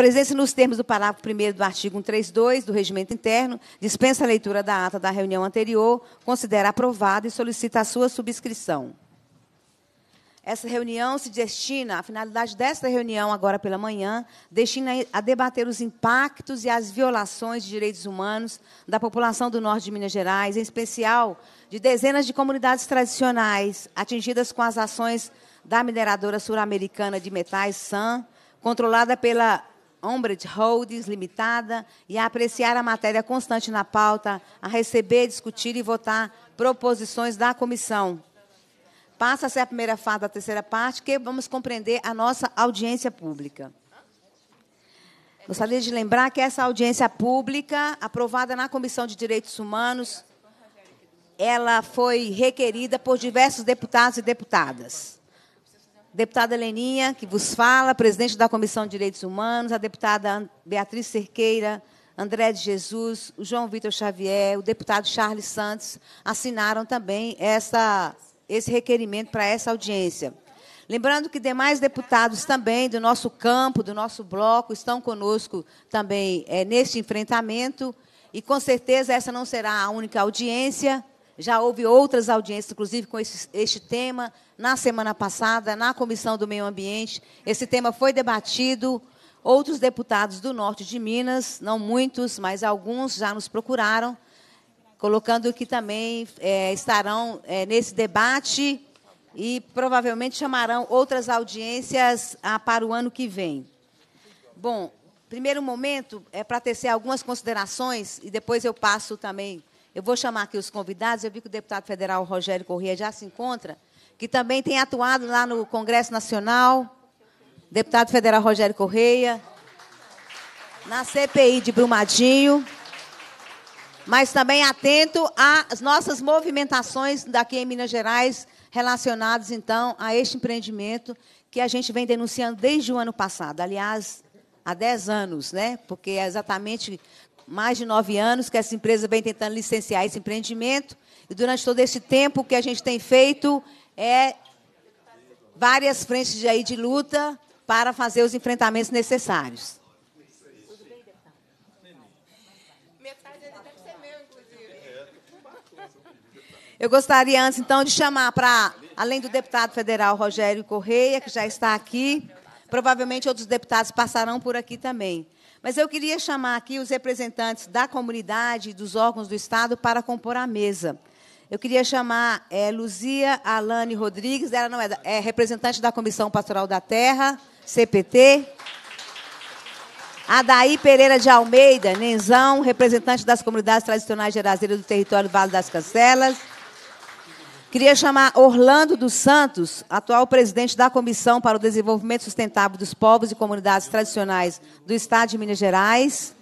presença nos termos do parágrafo 1 do artigo 132 do Regimento Interno dispensa a leitura da ata da reunião anterior, considera aprovada e solicita a sua subscrição. Essa reunião se destina, a finalidade desta reunião, agora pela manhã, destina a debater os impactos e as violações de direitos humanos da população do norte de Minas Gerais, em especial de dezenas de comunidades tradicionais atingidas com as ações da mineradora sul-americana de metais SAM, controlada pela Ombred Holdings Limitada, e a apreciar a matéria constante na pauta, a receber, discutir e votar proposições da comissão Passa-se a primeira fase da terceira parte, que vamos compreender a nossa audiência pública. Gostaria de lembrar que essa audiência pública, aprovada na Comissão de Direitos Humanos, ela foi requerida por diversos deputados e deputadas. Deputada Leninha, que vos fala, presidente da Comissão de Direitos Humanos, a deputada Beatriz Cerqueira, André de Jesus, o João Vitor Xavier, o deputado Charles Santos, assinaram também essa esse requerimento para essa audiência. Lembrando que demais deputados também do nosso campo, do nosso bloco, estão conosco também é, neste enfrentamento. E, com certeza, essa não será a única audiência. Já houve outras audiências, inclusive com esse, este tema, na semana passada, na Comissão do Meio Ambiente. Esse tema foi debatido. Outros deputados do norte de Minas, não muitos, mas alguns já nos procuraram colocando que também é, estarão é, nesse debate e provavelmente chamarão outras audiências ah, para o ano que vem. Bom, primeiro momento é para tecer algumas considerações e depois eu passo também. Eu vou chamar aqui os convidados. Eu vi que o deputado federal Rogério Corrêa já se encontra, que também tem atuado lá no Congresso Nacional. Deputado federal Rogério Correia, na CPI de Brumadinho mas também atento às nossas movimentações daqui em Minas Gerais relacionadas, então, a este empreendimento que a gente vem denunciando desde o ano passado. Aliás, há 10 anos, né? porque é exatamente mais de nove anos que essa empresa vem tentando licenciar esse empreendimento. E durante todo esse tempo, que a gente tem feito é várias frentes de, aí de luta para fazer os enfrentamentos necessários. Eu gostaria, antes, então, de chamar para, além do deputado federal Rogério Correia, que já está aqui, provavelmente outros deputados passarão por aqui também. Mas eu queria chamar aqui os representantes da comunidade e dos órgãos do Estado para compor a mesa. Eu queria chamar é, Luzia Alane Rodrigues, ela não é, é representante da Comissão Pastoral da Terra, CPT. Adaí Pereira de Almeida, Nenzão, representante das comunidades tradicionais geraseiras do território Vale das Cancelas. Queria chamar Orlando dos Santos, atual presidente da Comissão para o Desenvolvimento Sustentável dos Povos e Comunidades Tradicionais do Estado de Minas Gerais.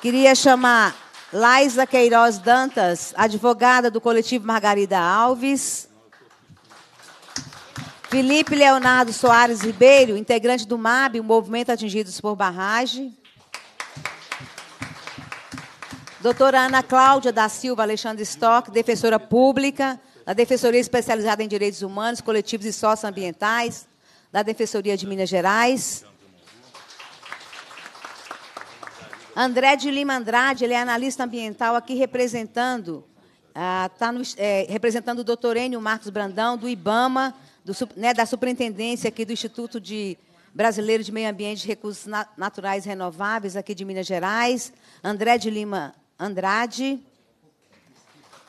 Queria chamar Laisa Queiroz Dantas, advogada do coletivo Margarida Alves. Felipe Leonardo Soares Ribeiro, integrante do MAB, o Movimento Atingidos por Barragem. Doutora Ana Cláudia da Silva Alexandre Stock, defensora pública, da Defensoria Especializada em Direitos Humanos, Coletivos e Socioambientais, da Defensoria de Minas Gerais. André de Lima Andrade, ele é analista ambiental aqui representando, ah, é, representando o doutor Enio Marcos Brandão, do IBAMA, do, né, da Superintendência aqui do Instituto de Brasileiro de Meio Ambiente e Recursos Naturais Renováveis, aqui de Minas Gerais. André de Lima Andrade.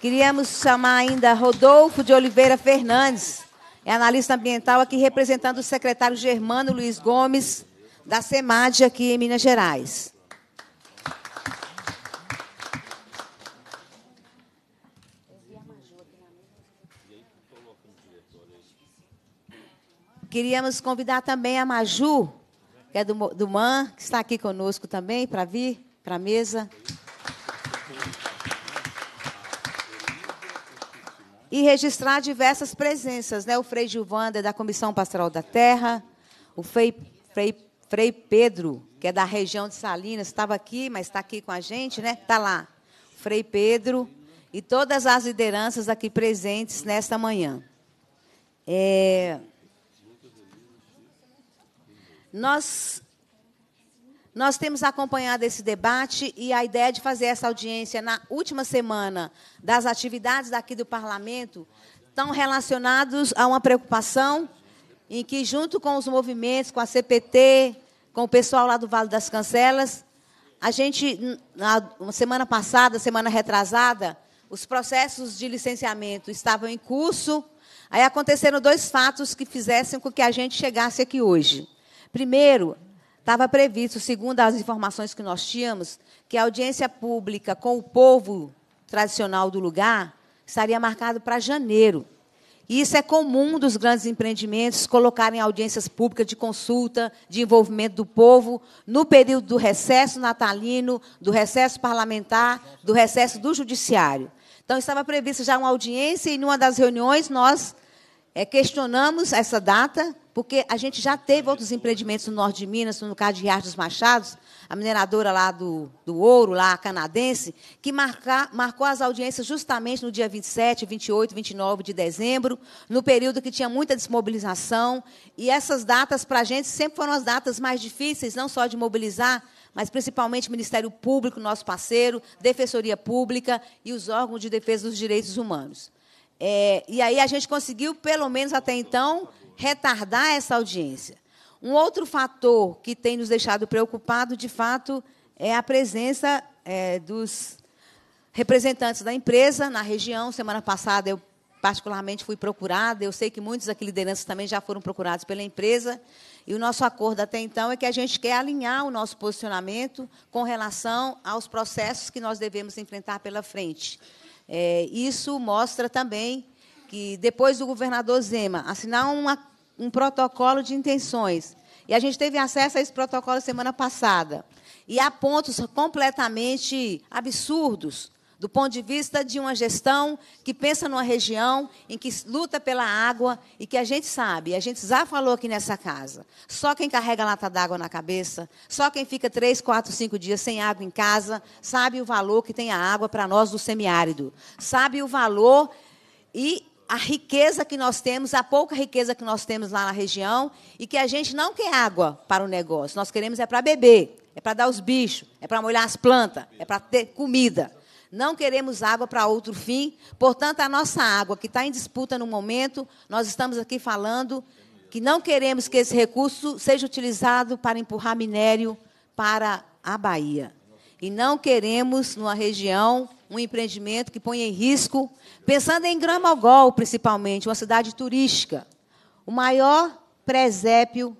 Queríamos chamar ainda Rodolfo de Oliveira Fernandes, é analista ambiental aqui representando o secretário Germano Luiz Gomes, da SEMAD aqui em Minas Gerais. Queríamos convidar também a Maju, que é do, do MAN, que está aqui conosco também, para vir para a mesa. e registrar diversas presenças, né? O Frei Gilvander, da Comissão Pastoral da Terra, o Frei, Frei, Frei Pedro, que é da região de Salinas, estava aqui, mas está aqui com a gente, né? Está lá. Frei Pedro e todas as lideranças aqui presentes nesta manhã. É... Nós Nós temos acompanhado esse debate e a ideia de fazer essa audiência na última semana das atividades daqui do Parlamento estão relacionados a uma preocupação em que, junto com os movimentos, com a CPT, com o pessoal lá do Vale das Cancelas, a gente, na semana passada, semana retrasada, os processos de licenciamento estavam em curso. Aí aconteceram dois fatos que fizessem com que a gente chegasse aqui hoje. Primeiro, estava previsto, segundo as informações que nós tínhamos, que a audiência pública com o povo tradicional do lugar estaria marcada para janeiro. E isso é comum dos grandes empreendimentos colocarem audiências públicas de consulta, de envolvimento do povo, no período do recesso natalino, do recesso parlamentar, do recesso do judiciário. Então, estava prevista já uma audiência, e numa das reuniões nós é, questionamos essa data, porque a gente já teve outros empreendimentos no norte de Minas, no caso de Riacho dos Machados, a mineradora lá do, do ouro, lá canadense, que marca, marcou as audiências justamente no dia 27, 28, 29 de dezembro, no período que tinha muita desmobilização. E essas datas, para a gente, sempre foram as datas mais difíceis, não só de mobilizar, mas principalmente Ministério Público, nosso parceiro, Defensoria Pública e os órgãos de defesa dos direitos humanos. É, e aí a gente conseguiu, pelo menos até então, retardar essa audiência. Um outro fator que tem nos deixado preocupado, de fato, é a presença é, dos representantes da empresa na região. Semana passada eu particularmente fui procurada, eu sei que muitos aqui lideranças também já foram procurados pela empresa, e o nosso acordo até então é que a gente quer alinhar o nosso posicionamento com relação aos processos que nós devemos enfrentar pela frente. É, isso mostra também que, depois do governador Zema assinar uma um protocolo de intenções. E a gente teve acesso a esse protocolo semana passada. E há pontos completamente absurdos do ponto de vista de uma gestão que pensa numa região em que luta pela água e que a gente sabe, a gente já falou aqui nessa casa, só quem carrega lata d'água na cabeça, só quem fica três, quatro, cinco dias sem água em casa, sabe o valor que tem a água para nós do semiárido, sabe o valor a riqueza que nós temos, a pouca riqueza que nós temos lá na região, e que a gente não quer água para o negócio. Nós queremos é para beber, é para dar os bichos, é para molhar as plantas, é para ter comida. Não queremos água para outro fim. Portanto, a nossa água, que está em disputa no momento, nós estamos aqui falando que não queremos que esse recurso seja utilizado para empurrar minério para a Bahia. E não queremos, numa região, um empreendimento que ponha em risco, pensando em Gramogol, principalmente, uma cidade turística. O maior presépio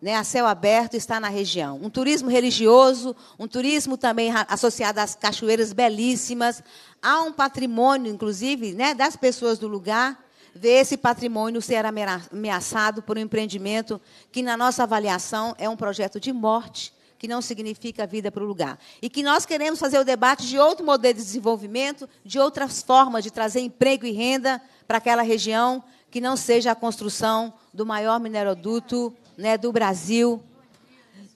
né, a céu aberto está na região. Um turismo religioso, um turismo também associado às cachoeiras belíssimas. Há um patrimônio, inclusive, né, das pessoas do lugar. Ver esse patrimônio ser ameaçado por um empreendimento que, na nossa avaliação, é um projeto de morte que não significa vida para o lugar. E que nós queremos fazer o debate de outro modelo de desenvolvimento, de outras formas de trazer emprego e renda para aquela região, que não seja a construção do maior mineroduto né, do Brasil,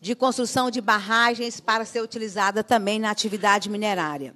de construção de barragens para ser utilizada também na atividade minerária.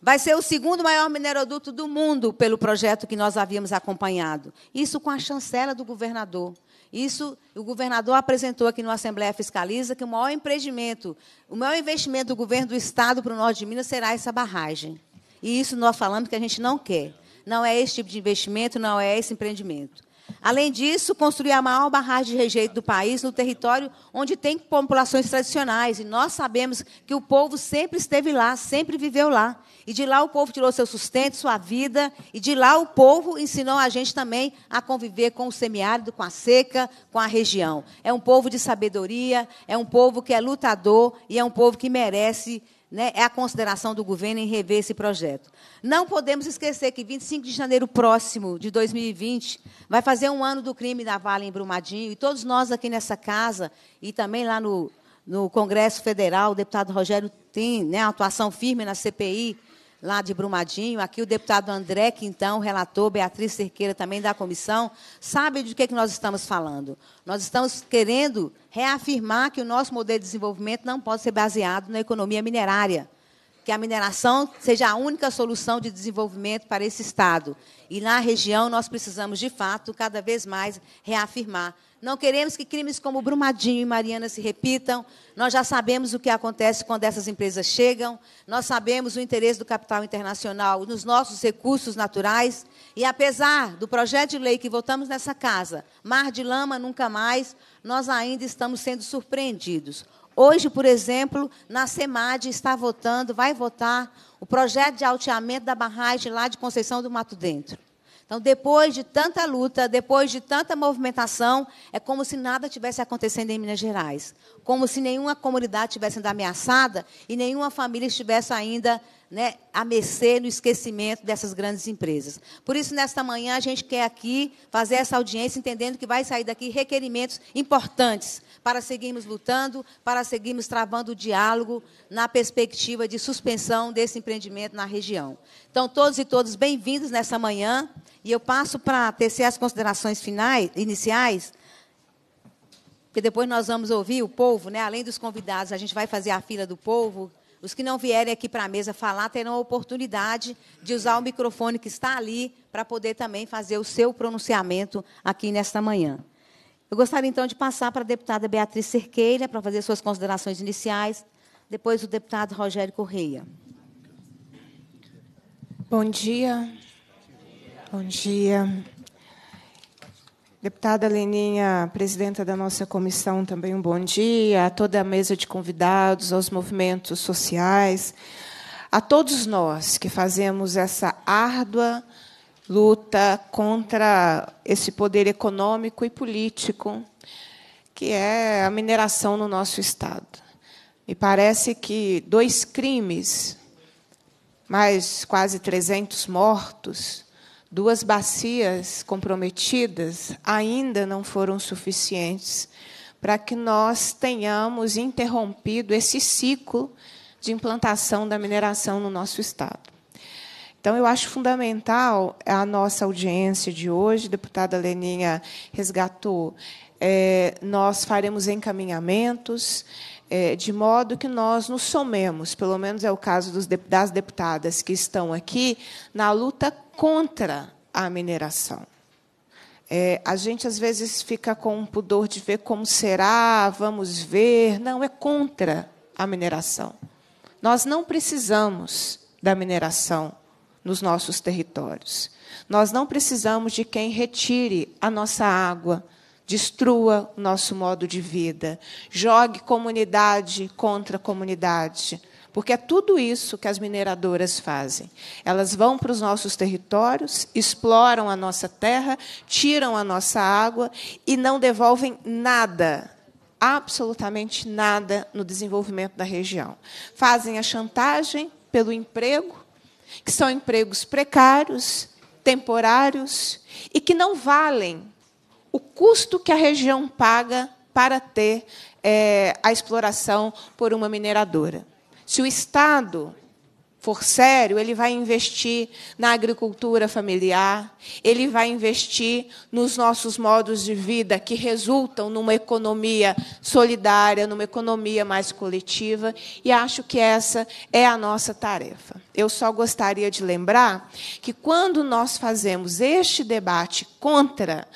Vai ser o segundo maior mineroduto do mundo pelo projeto que nós havíamos acompanhado. Isso com a chancela do governador. Isso, o governador apresentou aqui no Assembleia Fiscaliza que o maior empreendimento, o maior investimento do governo do Estado para o norte de Minas será essa barragem. E isso nós falamos que a gente não quer. Não é esse tipo de investimento, não é esse empreendimento. Além disso, construir a maior barragem de rejeito do país no território onde tem populações tradicionais. E nós sabemos que o povo sempre esteve lá, sempre viveu lá. E de lá o povo tirou seu sustento, sua vida, e de lá o povo ensinou a gente também a conviver com o semiárido, com a seca, com a região. É um povo de sabedoria, é um povo que é lutador e é um povo que merece né, é a consideração do governo em rever esse projeto. Não podemos esquecer que 25 de janeiro próximo de 2020 vai fazer um ano do crime da Vale em Brumadinho, e todos nós aqui nessa casa e também lá no, no Congresso Federal, o deputado Rogério tem né, atuação firme na CPI, lá de Brumadinho. Aqui o deputado André Quintão, relator, Beatriz Cerqueira, também da comissão, sabe de que, que nós estamos falando. Nós estamos querendo reafirmar que o nosso modelo de desenvolvimento não pode ser baseado na economia minerária, que a mineração seja a única solução de desenvolvimento para esse Estado. E na região nós precisamos, de fato, cada vez mais reafirmar Não queremos que crimes como Brumadinho e Mariana se repitam. Nós já sabemos o que acontece quando essas empresas chegam. Nós sabemos o interesse do capital internacional nos nossos recursos naturais. E apesar do projeto de lei que votamos nessa casa, Mar de Lama nunca mais, nós ainda estamos sendo surpreendidos. Hoje, por exemplo, na SEMAD está votando, vai votar o projeto de alteamento da barragem lá de Conceição do Mato Dentro. Então, depois de tanta luta, depois de tanta movimentação, é como se nada tivesse acontecendo em Minas Gerais. Como se nenhuma comunidade tivesse sido ameaçada e nenhuma família estivesse ainda né, a mercê no esquecimento dessas grandes empresas. Por isso, nesta manhã, a gente quer aqui fazer essa audiência, entendendo que vai sair daqui requerimentos importantes para seguirmos lutando, para seguirmos travando o diálogo na perspectiva de suspensão desse empreendimento na região. Então, todos e todas bem-vindos nessa manhã. E eu passo para tecer as considerações finais, iniciais, porque depois nós vamos ouvir o povo, né? além dos convidados, a gente vai fazer a fila do povo. Os que não vierem aqui para a mesa falar terão a oportunidade de usar o microfone que está ali para poder também fazer o seu pronunciamento aqui nesta manhã. Eu gostaria, então, de passar para a deputada Beatriz Cerqueira para fazer suas considerações iniciais, depois o deputado Rogério Correia. Bom dia. Bom dia. Deputada Leninha, presidenta da nossa comissão, também um bom dia. A toda a mesa de convidados, aos movimentos sociais, a todos nós que fazemos essa árdua luta contra esse poder econômico e político que é a mineração no nosso estado. Me parece que dois crimes, mais quase 300 mortos, duas bacias comprometidas ainda não foram suficientes para que nós tenhamos interrompido esse ciclo de implantação da mineração no nosso estado. Então, eu acho fundamental a nossa audiência de hoje, a deputada Leninha resgatou. É, nós faremos encaminhamentos, é, de modo que nós nos somemos, pelo menos é o caso dos, das deputadas que estão aqui, na luta contra a mineração. É, a gente às vezes fica com um pudor de ver como será, vamos ver. Não, é contra a mineração. Nós não precisamos da mineração nos nossos territórios. Nós não precisamos de quem retire a nossa água, destrua o nosso modo de vida, jogue comunidade contra comunidade porque é tudo isso que as mineradoras fazem. Elas vão para os nossos territórios, exploram a nossa terra, tiram a nossa água e não devolvem nada, absolutamente nada, no desenvolvimento da região. Fazem a chantagem pelo emprego, que são empregos precários, temporários e que não valem o custo que a região paga para ter é, a exploração por uma mineradora. Se o Estado for sério, ele vai investir na agricultura familiar, ele vai investir nos nossos modos de vida que resultam numa economia solidária, numa economia mais coletiva, e acho que essa é a nossa tarefa. Eu só gostaria de lembrar que quando nós fazemos este debate contra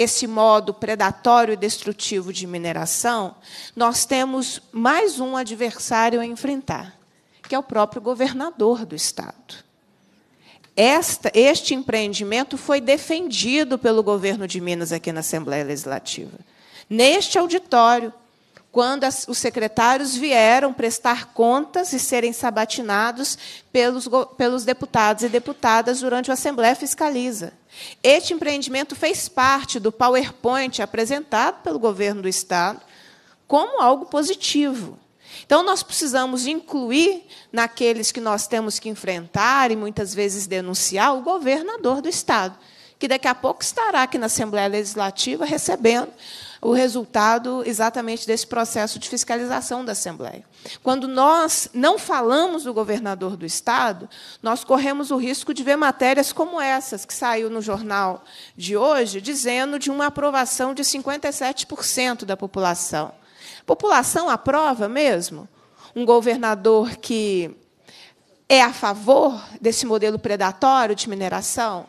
esse modo predatório e destrutivo de mineração, nós temos mais um adversário a enfrentar, que é o próprio governador do Estado. Esta, este empreendimento foi defendido pelo governo de Minas aqui na Assembleia Legislativa. Neste auditório, quando as, os secretários vieram prestar contas e serem sabatinados pelos, pelos deputados e deputadas durante a Assembleia Fiscaliza. Este empreendimento fez parte do PowerPoint apresentado pelo governo do Estado como algo positivo. Então, nós precisamos incluir naqueles que nós temos que enfrentar e muitas vezes denunciar o governador do Estado, que daqui a pouco estará aqui na Assembleia Legislativa recebendo o resultado exatamente desse processo de fiscalização da Assembleia. Quando nós não falamos do governador do Estado, nós corremos o risco de ver matérias como essas, que saiu no jornal de hoje, dizendo de uma aprovação de 57% da população. A população aprova mesmo? Um governador que é a favor desse modelo predatório de mineração?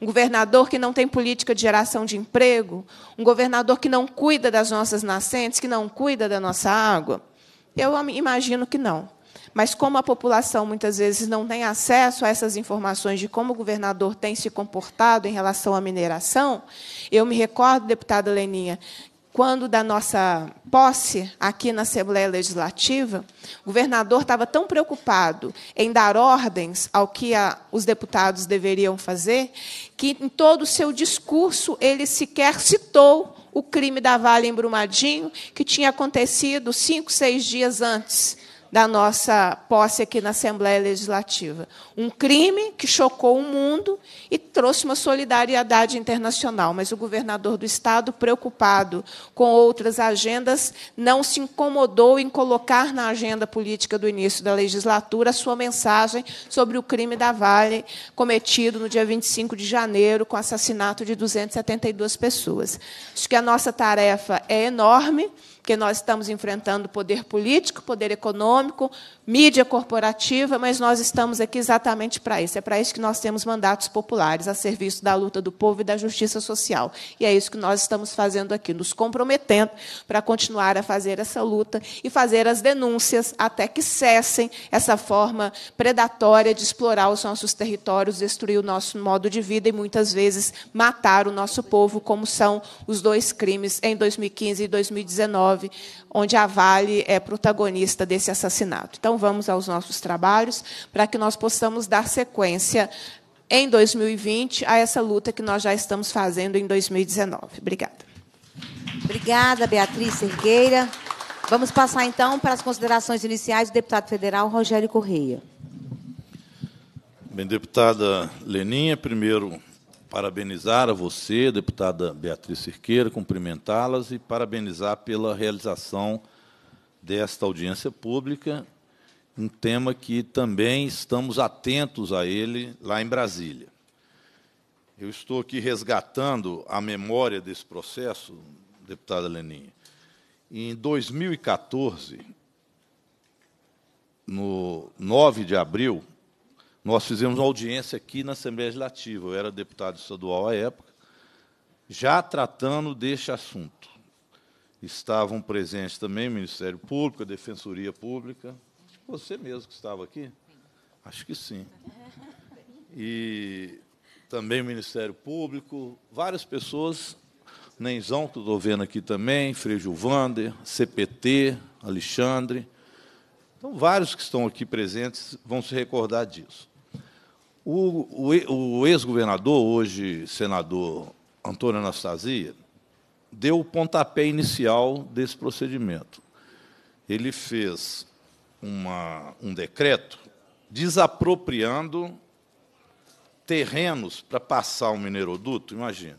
um governador que não tem política de geração de emprego, um governador que não cuida das nossas nascentes, que não cuida da nossa água? Eu imagino que não. Mas como a população muitas vezes não tem acesso a essas informações de como o governador tem se comportado em relação à mineração, eu me recordo, deputada Leninha, quando da nossa posse aqui na Assembleia Legislativa, o governador estava tão preocupado em dar ordens ao que a, os deputados deveriam fazer, que em todo o seu discurso ele sequer citou o crime da Vale em Brumadinho, que tinha acontecido cinco, seis dias antes da nossa posse aqui na Assembleia Legislativa. Um crime que chocou o mundo e trouxe uma solidariedade internacional, mas o governador do Estado, preocupado com outras agendas, não se incomodou em colocar na agenda política do início da legislatura a sua mensagem sobre o crime da Vale cometido no dia 25 de janeiro, com assassinato de 272 pessoas. Acho que a nossa tarefa é enorme porque nós estamos enfrentando poder político, poder econômico, mídia corporativa, mas nós estamos aqui exatamente para isso. É para isso que nós temos mandatos populares, a serviço da luta do povo e da justiça social. E é isso que nós estamos fazendo aqui, nos comprometendo para continuar a fazer essa luta e fazer as denúncias até que cessem essa forma predatória de explorar os nossos territórios, destruir o nosso modo de vida e, muitas vezes, matar o nosso povo, como são os dois crimes em 2015 e 2019 onde a Vale é protagonista desse assassinato. Então, vamos aos nossos trabalhos para que nós possamos dar sequência em 2020 a essa luta que nós já estamos fazendo em 2019. Obrigada. Obrigada, Beatriz Cerqueira. Vamos passar, então, para as considerações iniciais do deputado federal Rogério Correia. Bem, deputada Leninha, primeiro parabenizar a você, deputada Beatriz Cirqueira, cumprimentá-las e parabenizar pela realização desta audiência pública, um tema que também estamos atentos a ele lá em Brasília. Eu estou aqui resgatando a memória desse processo, deputada Leninha. Em 2014, no 9 de abril, nós fizemos uma audiência aqui na Assembleia Legislativa, eu era deputado estadual à época, já tratando deste assunto. Estavam presentes também o Ministério Público, a Defensoria Pública. Você mesmo que estava aqui? Acho que sim. E também o Ministério Público, várias pessoas, Nenzão, que estou vendo aqui também, Frei Gilvander, CPT, Alexandre. Então, vários que estão aqui presentes vão se recordar disso. O, o, o ex-governador, hoje senador Antônio Anastasia, deu o pontapé inicial desse procedimento. Ele fez uma, um decreto desapropriando terrenos para passar o mineroduto, imagine,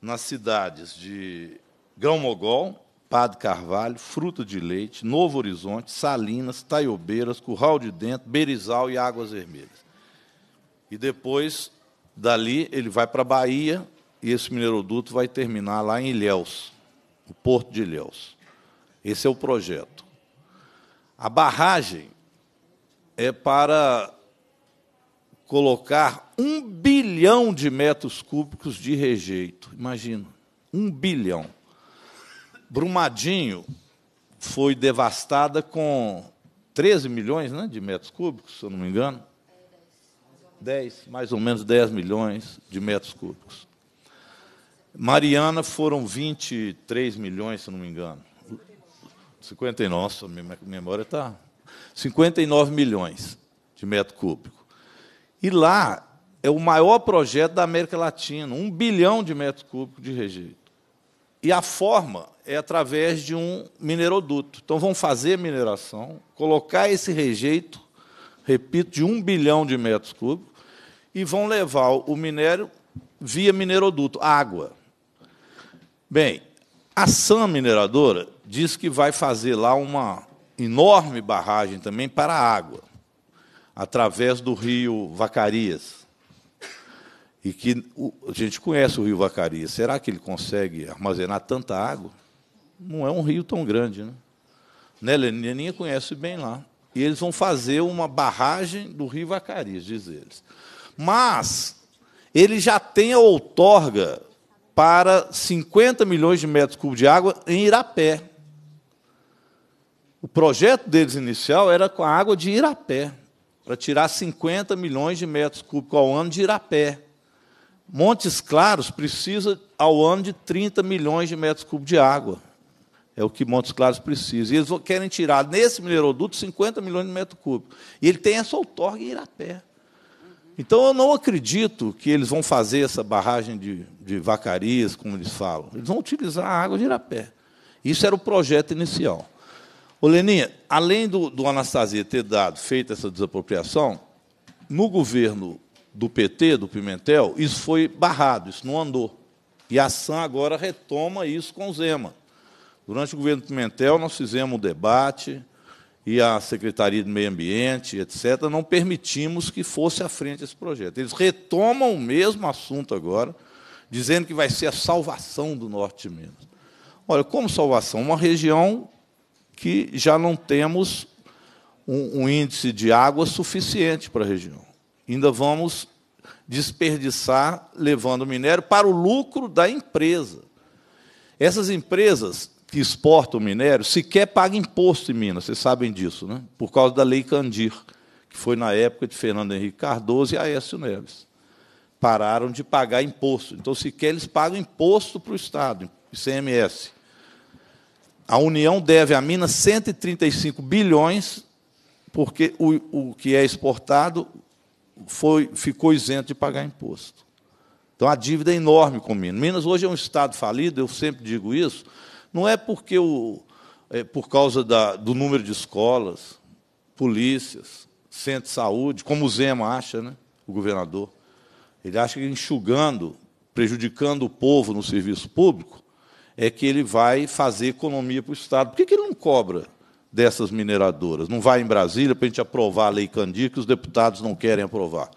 nas cidades de Grão Mogol, Padre Carvalho, Fruta de Leite, Novo Horizonte, Salinas, Taiobeiras, Curral de Dentro, Berizal e Águas Vermelhas. E depois, dali, ele vai para a Bahia e esse mineroduto vai terminar lá em Ilhéus, no Porto de Ilhéus. Esse é o projeto. A barragem é para colocar um bilhão de metros cúbicos de rejeito. Imagina, um bilhão. Brumadinho foi devastada com 13 milhões né, de metros cúbicos, se eu não me engano. 10, mais ou menos 10 milhões de metros cúbicos. Mariana foram 23 milhões, se não me engano. 59, nossa, minha memória está. 59 milhões de metro cúbico. E lá é o maior projeto da América Latina, um bilhão de metros cúbicos de rejeito. E a forma é através de um mineroduto. Então, vão fazer mineração, colocar esse rejeito, repito, de um bilhão de metros cúbicos, e vão levar o minério via mineroduto, água. Bem, a SAM mineradora diz que vai fazer lá uma enorme barragem também para a água, através do rio Vacarias e que a gente conhece o rio Vacaria. Será que ele consegue armazenar tanta água? Não é um rio tão grande, né? né Leninha conhece bem lá. E eles vão fazer uma barragem do rio Vacarias, diz eles. Mas ele já tem a outorga para 50 milhões de metros cúbicos de água em Irapé. O projeto deles inicial era com a água de Irapé, para tirar 50 milhões de metros cúbicos ao ano de Irapé. Montes Claros precisa, ao ano, de 30 milhões de metros cúbicos de água. É o que Montes Claros precisa. E eles querem tirar nesse mineroduto 50 milhões de metros cúbicos. E ele tem essa outorga em Irapé. Então, eu não acredito que eles vão fazer essa barragem de, de vacarias, como eles falam. Eles vão utilizar a água de Irapé. Isso era o projeto inicial. Ô, Leninha, além do, do Anastasia ter dado, feito essa desapropriação, no governo do PT, do Pimentel, isso foi barrado, isso não andou. E a SAM agora retoma isso com o Zema. Durante o governo do Pimentel, nós fizemos um debate, e a Secretaria de Meio Ambiente, etc., não permitimos que fosse à frente esse projeto. Eles retomam o mesmo assunto agora, dizendo que vai ser a salvação do norte de Minas. Olha, como salvação? Uma região que já não temos um, um índice de água suficiente para a região. Ainda vamos desperdiçar levando o minério para o lucro da empresa. Essas empresas que exportam minério sequer pagam imposto em Minas, vocês sabem disso, né? por causa da Lei Candir, que foi na época de Fernando Henrique Cardoso e Aécio Neves. Pararam de pagar imposto. Então, sequer eles pagam imposto para o Estado, ICMS. A União deve à Minas 135 bilhões, porque o, o que é exportado foi, ficou isento de pagar imposto. Então, a dívida é enorme com Minas. Minas hoje é um Estado falido, eu sempre digo isso, não é porque o, é por causa da, do número de escolas, polícias, centro de saúde, como o Zema acha, né, o governador. Ele acha que enxugando, prejudicando o povo no serviço público, é que ele vai fazer economia para o Estado. Por que, que ele não cobra dessas mineradoras? Não vai em Brasília para a gente aprovar a Lei Candir, que os deputados não querem aprovar,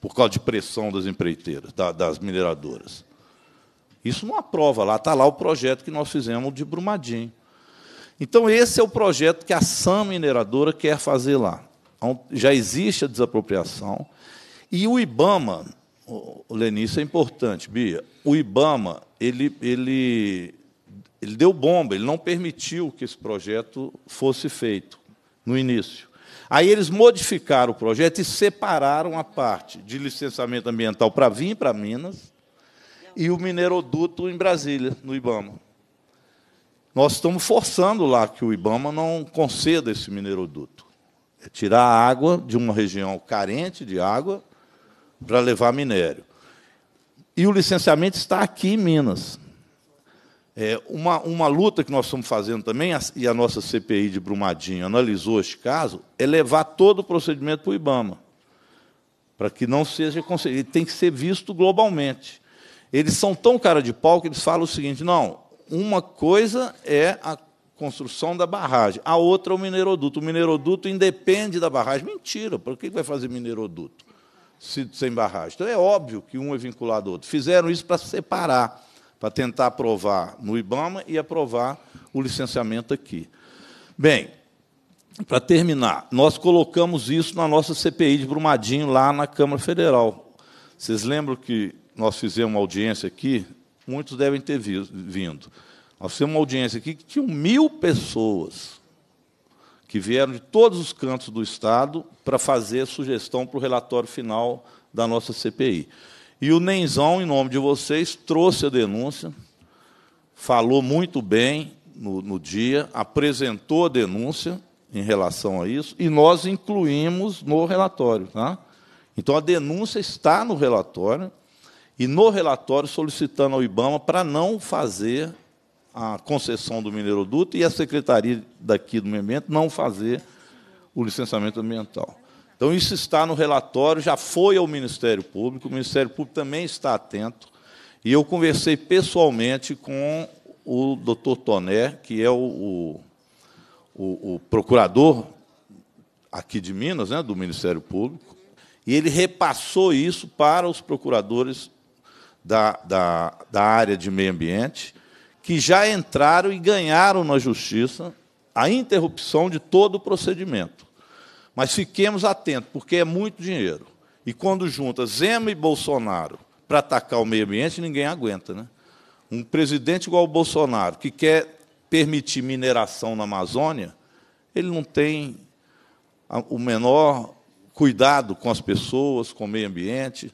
por causa de pressão das empreiteiras, das mineradoras. Isso não aprova lá, está lá o projeto que nós fizemos de Brumadinho. Então, esse é o projeto que a SAM Mineradora quer fazer lá. Então, já existe a desapropriação. E o IBAMA, o Lenício é importante, Bia, o IBAMA ele, ele, ele deu bomba, ele não permitiu que esse projeto fosse feito no início. Aí eles modificaram o projeto e separaram a parte de licenciamento ambiental para vir para Minas e o mineroduto em Brasília, no IBAMA. Nós estamos forçando lá que o IBAMA não conceda esse mineroduto. É tirar a água de uma região carente de água para levar minério. E o licenciamento está aqui em Minas. É, uma, uma luta que nós estamos fazendo também, e a nossa CPI de Brumadinho analisou este caso, é levar todo o procedimento para o IBAMA, para que não seja concedido. Tem que ser visto globalmente eles são tão cara de pau que eles falam o seguinte: não, uma coisa é a construção da barragem, a outra é o mineroduto. O mineroduto independe da barragem. Mentira, por que vai fazer mineroduto se, sem barragem? Então é óbvio que um é vinculado ao outro. Fizeram isso para separar, para tentar aprovar no IBAMA e aprovar o licenciamento aqui. Bem, para terminar, nós colocamos isso na nossa CPI de Brumadinho, lá na Câmara Federal. Vocês lembram que nós fizemos uma audiência aqui, muitos devem ter vindo. Nós fizemos uma audiência aqui que tinha mil pessoas que vieram de todos os cantos do Estado para fazer sugestão para o relatório final da nossa CPI. E o Nenzão, em nome de vocês, trouxe a denúncia, falou muito bem no, no dia, apresentou a denúncia em relação a isso, e nós incluímos no relatório. Tá? Então, a denúncia está no relatório, e no relatório solicitando ao IBAMA para não fazer a concessão do mineroduto e a secretaria daqui do meio ambiente não fazer o licenciamento ambiental. Então isso está no relatório, já foi ao Ministério Público, o Ministério Público também está atento, e eu conversei pessoalmente com o doutor Toné, que é o, o, o, procurador aqui de Minas, né, do Ministério Público, e ele repassou isso para os procuradores da, da, da área de meio ambiente, que já entraram e ganharam na justiça a interrupção de todo o procedimento. Mas fiquemos atentos, porque é muito dinheiro. E quando junta Zema e Bolsonaro para atacar o meio ambiente, ninguém aguenta. Né? Um presidente igual o Bolsonaro, que quer permitir mineração na Amazônia, ele não tem o menor cuidado com as pessoas, com o meio ambiente.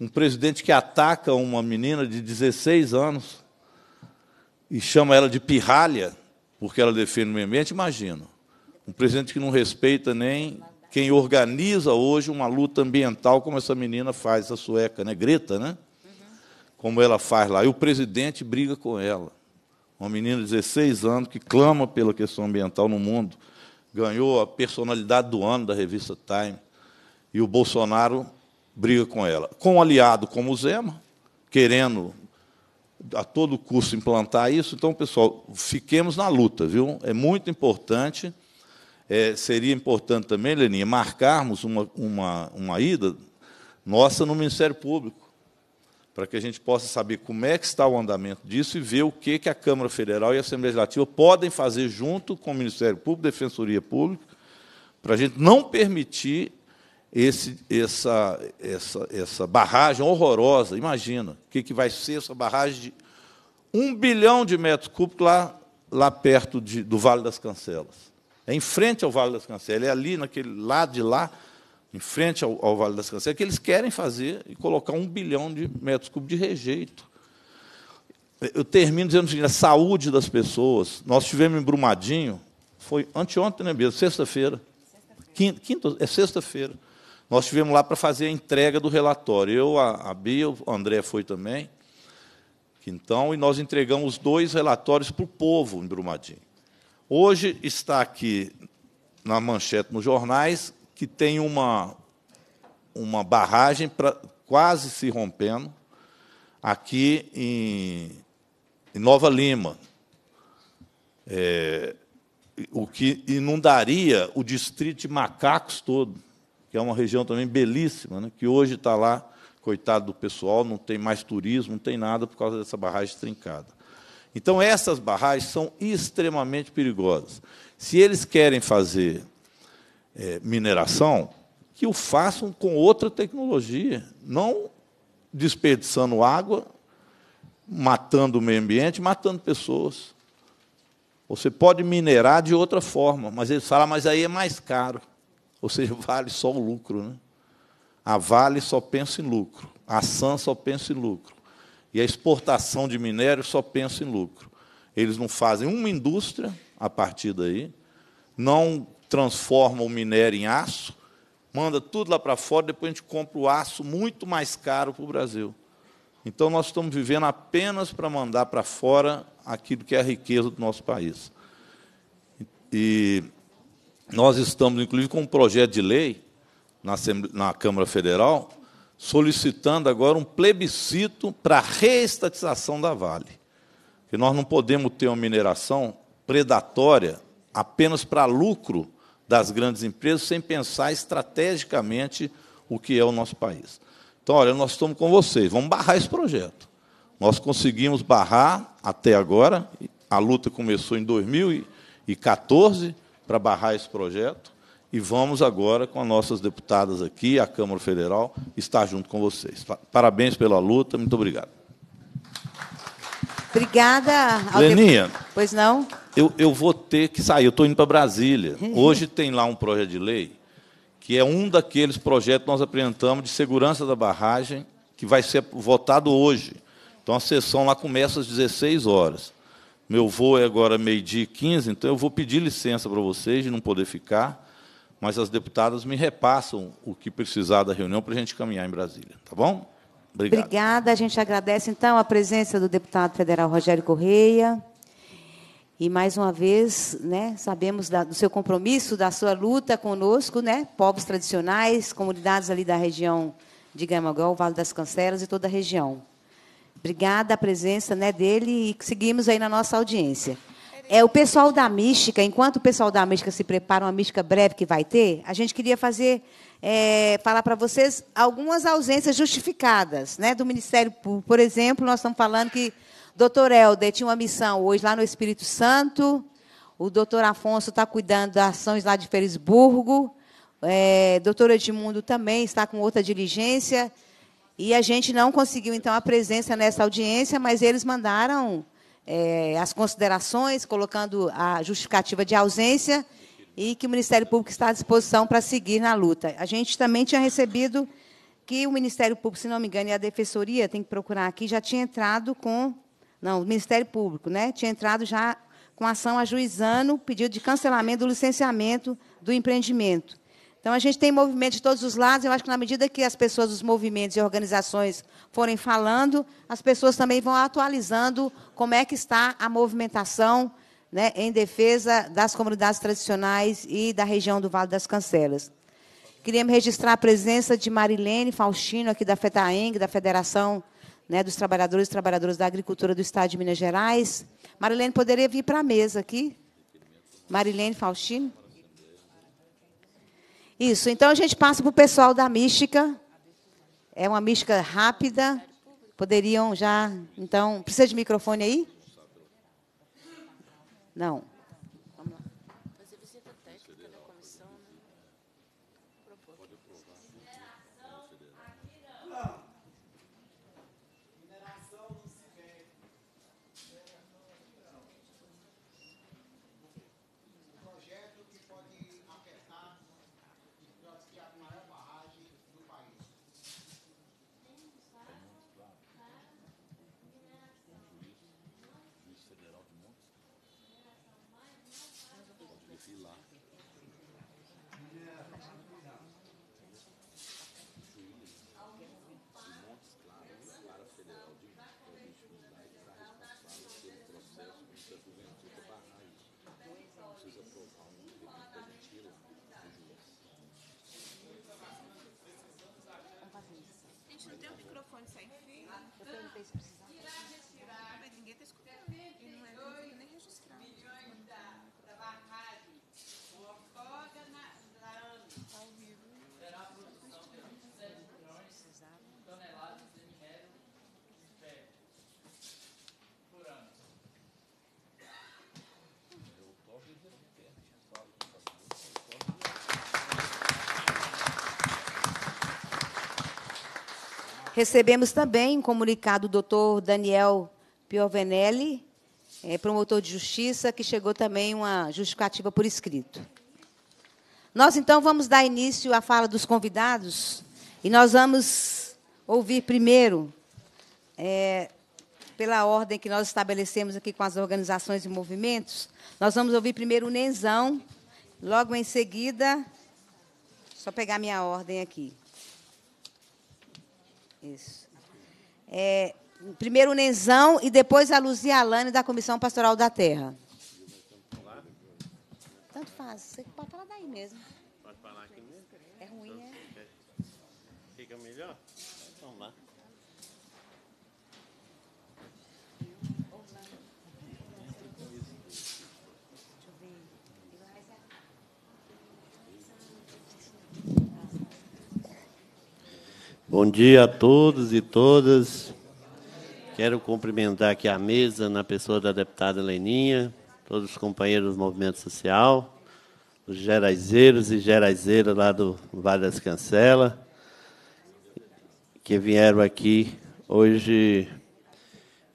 Um presidente que ataca uma menina de 16 anos e chama ela de pirralha, porque ela defende o meio ambiente, imagina. Um presidente que não respeita nem quem organiza hoje uma luta ambiental, como essa menina faz, a sueca, né? Greta, né? Como ela faz lá. E o presidente briga com ela. Uma menina de 16 anos que clama pela questão ambiental no mundo. Ganhou a personalidade do ano da revista Time. E o Bolsonaro briga com ela. Com um aliado como o Zema, querendo a todo custo implantar isso. Então, pessoal, fiquemos na luta, viu? É muito importante. É, seria importante também, Leninha, marcarmos uma, uma, uma ida nossa no Ministério Público, para que a gente possa saber como é que está o andamento disso e ver o que, que a Câmara Federal e a Assembleia Legislativa podem fazer junto com o Ministério Público, Defensoria Pública, para a gente não permitir esse, essa, essa, essa barragem horrorosa. Imagina o que, que vai ser essa barragem de um bilhão de metros cúbicos lá, lá perto de, do Vale das Cancelas. É em frente ao Vale das Cancelas, é ali, naquele lado de lá, em frente ao, ao Vale das Cancelas, que eles querem fazer e colocar um bilhão de metros cúbicos de rejeito. Eu termino dizendo o seguinte: a saúde das pessoas. Nós tivemos em Brumadinho, foi anteontem, né, mesmo? Sexta-feira. Quinta, quinta, é sexta-feira. Nós estivemos lá para fazer a entrega do relatório. Eu, a, a Bia, o André foi também. Então, e nós entregamos dois relatórios para o povo em Brumadinho. Hoje está aqui na manchete nos jornais que tem uma, uma barragem pra, quase se rompendo aqui em, em Nova Lima, é, o que inundaria o distrito de Macacos todo que é uma região também belíssima, né, que hoje está lá, coitado do pessoal, não tem mais turismo, não tem nada por causa dessa barragem trincada. Então, essas barragens são extremamente perigosas. Se eles querem fazer é, mineração, que o façam com outra tecnologia, não desperdiçando água, matando o meio ambiente, matando pessoas. Você pode minerar de outra forma, mas eles falam, mas aí é mais caro. Ou seja, vale só o lucro. Né? A Vale só pensa em lucro. A SAM só pensa em lucro. E a exportação de minério só pensa em lucro. Eles não fazem uma indústria a partir daí, não transformam o minério em aço, manda tudo lá para fora, depois a gente compra o aço muito mais caro para o Brasil. Então, nós estamos vivendo apenas para mandar para fora aquilo que é a riqueza do nosso país. E nós estamos, inclusive, com um projeto de lei na, na Câmara Federal, solicitando agora um plebiscito para a reestatização da Vale. Que nós não podemos ter uma mineração predatória apenas para lucro das grandes empresas, sem pensar estrategicamente o que é o nosso país. Então, olha, nós estamos com vocês, vamos barrar esse projeto. Nós conseguimos barrar até agora, a luta começou em 2014, para barrar esse projeto e vamos agora com as nossas deputadas aqui, a Câmara Federal, estar junto com vocês. Parabéns pela luta, muito obrigado. Obrigada. Leninha. Pois não? Eu, eu vou ter que sair, eu estou indo para Brasília. Hoje tem lá um projeto de lei, que é um daqueles projetos que nós apresentamos de segurança da barragem, que vai ser votado hoje. Então, a sessão lá começa às 16 horas. Meu voo é agora meio-dia e 15, então eu vou pedir licença para vocês de não poder ficar, mas as deputadas me repassam o que precisar da reunião para a gente caminhar em Brasília. Tá bom? Obrigado. Obrigada. A gente agradece, então, a presença do deputado federal Rogério Correia. E, mais uma vez, né, sabemos da, do seu compromisso, da sua luta conosco, né, povos tradicionais, comunidades ali da região de Gamagol, Vale das Cancelas e toda a região. Obrigada a presença né, dele e seguimos aí na nossa audiência. É o pessoal da mística, enquanto o pessoal da mística se prepara uma mística breve que vai ter, a gente queria fazer é, falar para vocês algumas ausências justificadas, né, do Ministério Público. Por exemplo, nós estamos falando que o doutor Helder tinha uma missão hoje lá no Espírito Santo, o doutor Afonso está cuidando das ações lá de Felisburgo, é, doutor Edmundo também está com outra diligência. E a gente não conseguiu, então, a presença nessa audiência, mas eles mandaram é, as considerações, colocando a justificativa de ausência e que o Ministério Público está à disposição para seguir na luta. A gente também tinha recebido que o Ministério Público, se não me engano, e a Defensoria, tem que procurar aqui, já tinha entrado com. Não, o Ministério Público, né? Tinha entrado já com ação ajuizando pedido de cancelamento do licenciamento do empreendimento. Então, a gente tem movimento de todos os lados. Eu acho que, na medida que as pessoas, os movimentos e organizações forem falando, as pessoas também vão atualizando como é que está a movimentação né, em defesa das comunidades tradicionais e da região do Vale das Cancelas. Queríamos registrar a presença de Marilene Faustino, aqui da FETAENG, da Federação né, dos Trabalhadores e Trabalhadoras da Agricultura do Estado de Minas Gerais. Marilene poderia vir para a mesa aqui. Marilene Faustino. Isso, então a gente passa para o pessoal da mística. É uma mística rápida. Poderiam já. Então, precisa de microfone aí? Não. Recebemos também um comunicado do doutor Daniel Piovenelli, é, promotor de justiça, que chegou também uma justificativa por escrito. Nós, então, vamos dar início à fala dos convidados e nós vamos ouvir primeiro, é, pela ordem que nós estabelecemos aqui com as organizações e movimentos, nós vamos ouvir primeiro o Nenzão, logo em seguida, só pegar minha ordem aqui. Isso. É, primeiro o Nenzão e depois a Luzia Alane, da Comissão Pastoral da Terra. Tanto faz. Você pode falar daí mesmo. Pode falar aqui mesmo? É ruim, é? Fica melhor? Bom dia a todos e todas. Quero cumprimentar aqui a mesa, na pessoa da deputada Leninha, todos os companheiros do movimento social, os geraizeiros e geraizeiras lá do Vale das Cancelas, que vieram aqui hoje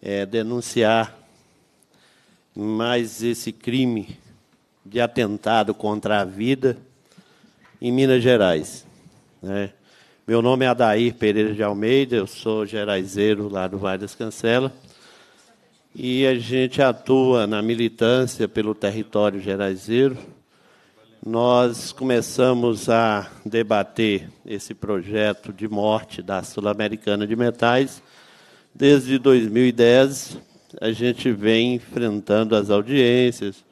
é, denunciar mais esse crime de atentado contra a vida em Minas Gerais. Né? Meu nome é Adair Pereira de Almeida, eu sou geraizeiro lá do Vale das Cancelas. E a gente atua na militância pelo território geraizeiro. Nós começamos a debater esse projeto de morte da Sul-Americana de Metais desde 2010. A gente vem enfrentando as audiências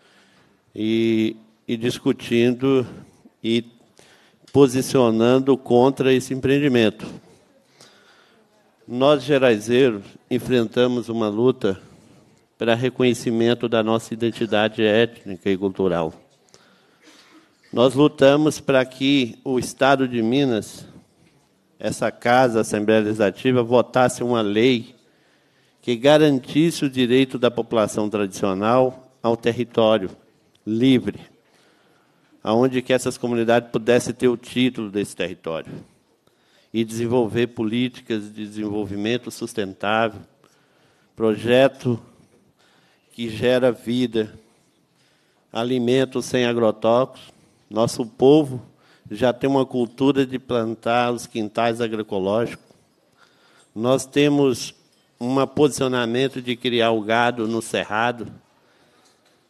e, e discutindo e posicionando contra esse empreendimento. Nós, geraizeiros, enfrentamos uma luta para reconhecimento da nossa identidade étnica e cultural. Nós lutamos para que o Estado de Minas, essa casa, a Assembleia Legislativa, votasse uma lei que garantisse o direito da população tradicional ao território livre, aonde que essas comunidades pudessem ter o título desse território. e desenvolver políticas de desenvolvimento sustentável, projeto que gera vida, alimentos sem agrotóxicos. Nosso povo já tem uma cultura de plantar os quintais agroecológicos. Nós temos um posicionamento de criar o gado no cerrado,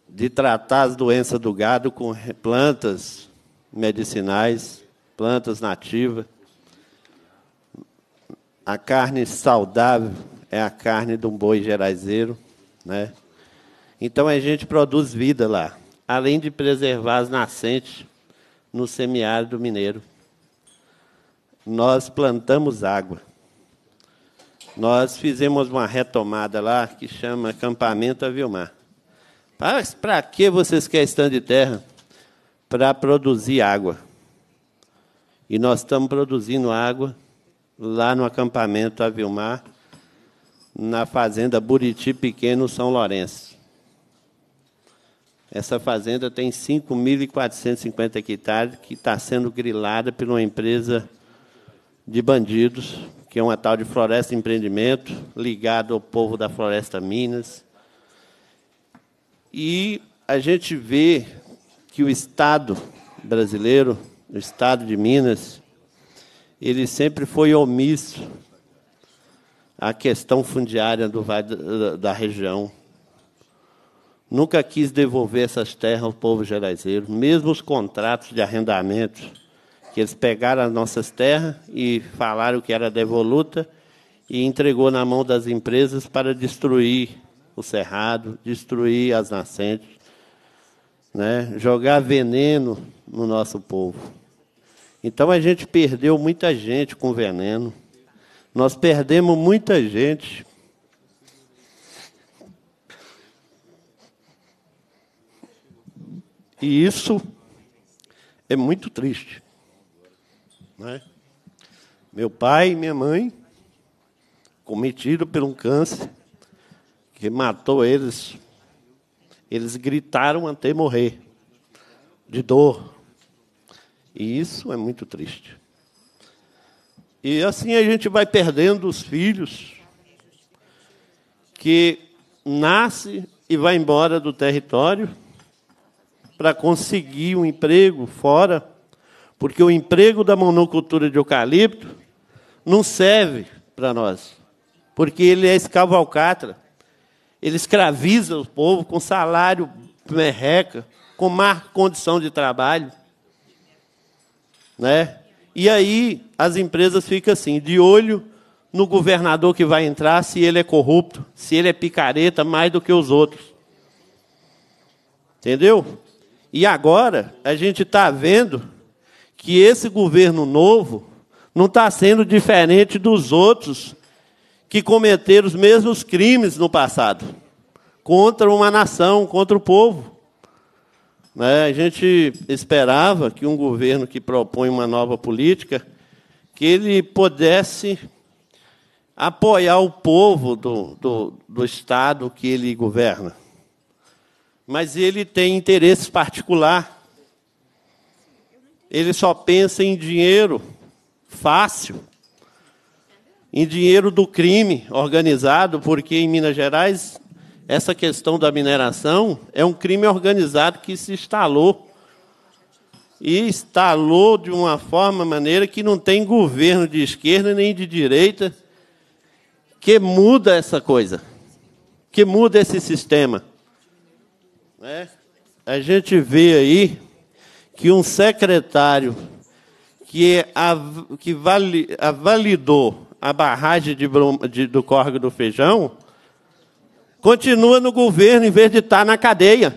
de tratar as doenças do gado com plantas medicinais, plantas nativas. A carne saudável é a carne de um boi geraizeiro, né? Então a gente produz vida lá, além de preservar as nascentes no semiárido mineiro. Nós plantamos água. Nós fizemos uma retomada lá que chama Acampamento Avilmar. Para que vocês querem stand de terra? Para produzir água. E nós estamos produzindo água lá no acampamento Avilmar, na fazenda Buriti Pequeno, São Lourenço. Essa fazenda tem 5.450 hectares, que está sendo grilada por uma empresa de bandidos, que é uma tal de Floresta Empreendimento, ligado ao povo da Floresta Minas. E a gente vê que o Estado brasileiro, o Estado de Minas, ele sempre foi omisso à questão fundiária do, da, região. Nunca quis devolver essas terras ao povo geraizeiro, mesmo os contratos de arrendamento, que eles pegaram as nossas terras e falaram que era devoluta e entregou na mão das empresas para destruir o cerrado, destruir as nascentes, né? jogar veneno no nosso povo. Então a gente perdeu muita gente com veneno. Nós perdemos muita gente E isso é muito triste. Né? Meu pai e minha mãe, cometido por um câncer que matou eles, eles gritaram até morrer, de dor. E isso é muito triste. E assim a gente vai perdendo os filhos que nasce e vai embora do território para conseguir um emprego fora, porque o emprego da monocultura de eucalipto não serve para nós, porque ele é escavalcatra, ele escraviza o povo com salário merreca, com má condição de trabalho. Né? E aí as empresas ficam assim, de olho no governador que vai entrar, se ele é corrupto, se ele é picareta mais do que os outros. Entendeu? E agora a gente está vendo que esse governo novo não está sendo diferente dos outros que cometeram os mesmos crimes no passado contra uma nação, contra o povo. Né? A gente esperava que um governo que propõe uma nova política, que ele pudesse apoiar o povo do, do, do Estado que ele governa mas ele tem interesse particular. Ele só pensa em dinheiro fácil, em dinheiro do crime organizado, porque em Minas Gerais essa questão da mineração é um crime organizado que se instalou. E instalou de uma forma, maneira que não tem governo de esquerda nem de direita que muda essa coisa, que muda esse sistema. Né? A gente vê aí que um secretário que, que vali, validou a barragem de, de, do córrego do feijão continua no governo em vez de estar na cadeia.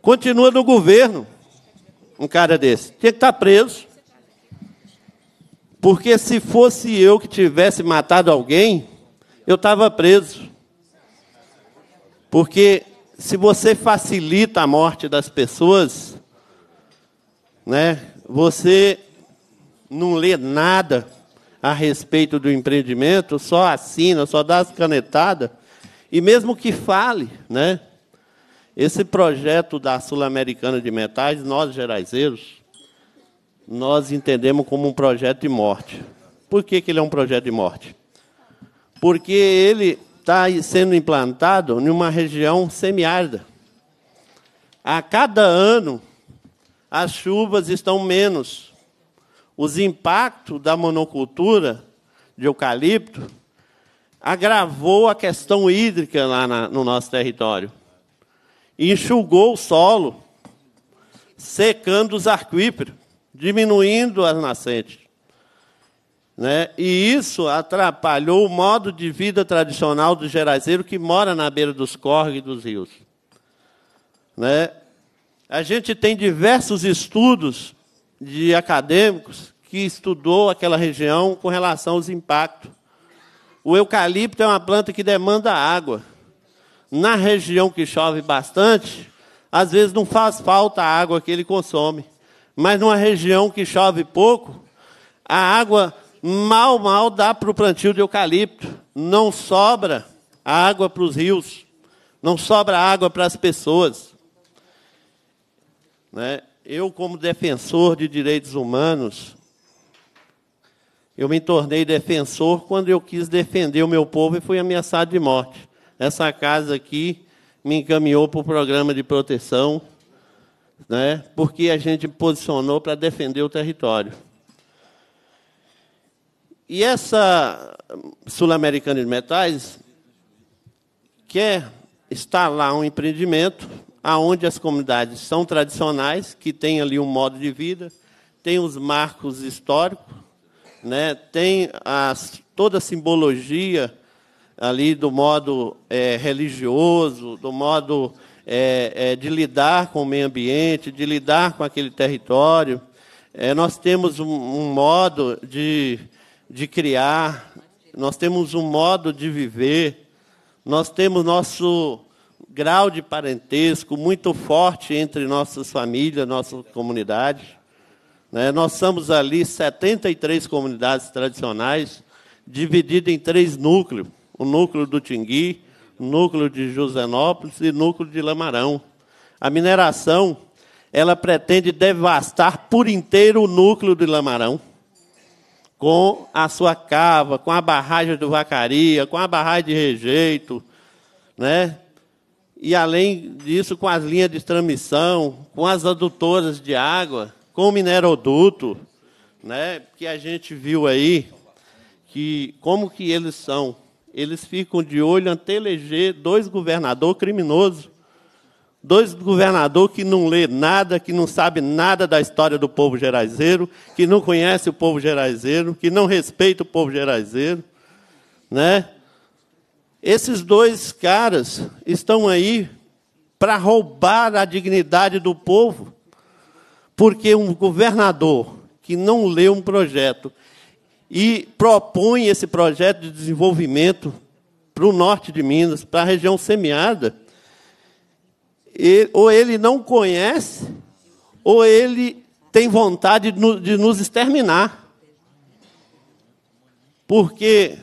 Continua no governo. Um cara desse. Tinha que estar preso. Porque se fosse eu que tivesse matado alguém, eu estava preso. Porque se você facilita a morte das pessoas, né, você não lê nada a respeito do empreendimento, só assina, só dá as canetadas, e mesmo que fale, né, esse projeto da Sul-Americana de Metais, nós geraizeiros, nós entendemos como um projeto de morte. Por que, que ele é um projeto de morte? Porque ele está sendo implantado em uma região semiárida. A cada ano, as chuvas estão menos. Os impactos da monocultura de eucalipto agravou a questão hídrica lá na, no nosso território. Enxugou o solo, secando os aquíferos, diminuindo as nascentes. Né? E isso atrapalhou o modo de vida tradicional do geraizeiro que mora na beira dos córregos e dos rios. Né? A gente tem diversos estudos de acadêmicos que estudou aquela região com relação aos impactos. O eucalipto é uma planta que demanda água. Na região que chove bastante, às vezes não faz falta a água que ele consome. Mas numa região que chove pouco, a água mal, mal dá para o plantio de eucalipto. Não sobra água para os rios, não sobra água para as pessoas. Né? Eu, como defensor de direitos humanos, eu me tornei defensor quando eu quis defender o meu povo e fui ameaçado de morte. Essa casa aqui me encaminhou para o programa de proteção, né, porque a gente posicionou para defender o território. E essa Sul-Americana de Metais quer instalar um empreendimento aonde as comunidades são tradicionais, que tem ali um modo de vida, tem os marcos históricos, né? tem as, toda a simbologia ali do modo é, religioso, do modo é, é, de lidar com o meio ambiente, de lidar com aquele território. É, nós temos um, um, modo de, de criar, nós temos um modo de viver, nós temos nosso grau de parentesco muito forte entre nossas famílias, nossa comunidade. Né? Nós somos ali 73 comunidades tradicionais, divididas em três núcleos: o núcleo do Tingui, o núcleo de Josenópolis e o núcleo de Lamarão. A mineração ela pretende devastar por inteiro o núcleo de Lamarão, com a sua cava, com a barragem do Vacaria, com a barragem de rejeito, né? E além disso, com as linhas de transmissão, com as adutoras de água, com o mineroduto, né, que a gente viu aí, que como que eles são? Eles ficam de olho até eleger dois governadores criminosos, dois governadores que não lê nada, que não sabe nada da história do povo geraizeiro, que não conhece o povo geraizeiro, que não respeita o povo geraizeiro, né? Esses dois caras estão aí para roubar a dignidade do povo porque um governador que não lê um projeto e propõe esse projeto de desenvolvimento para o norte de Minas, para a região semiada, ou ele não conhece, ou ele tem vontade de nos exterminar. Porque,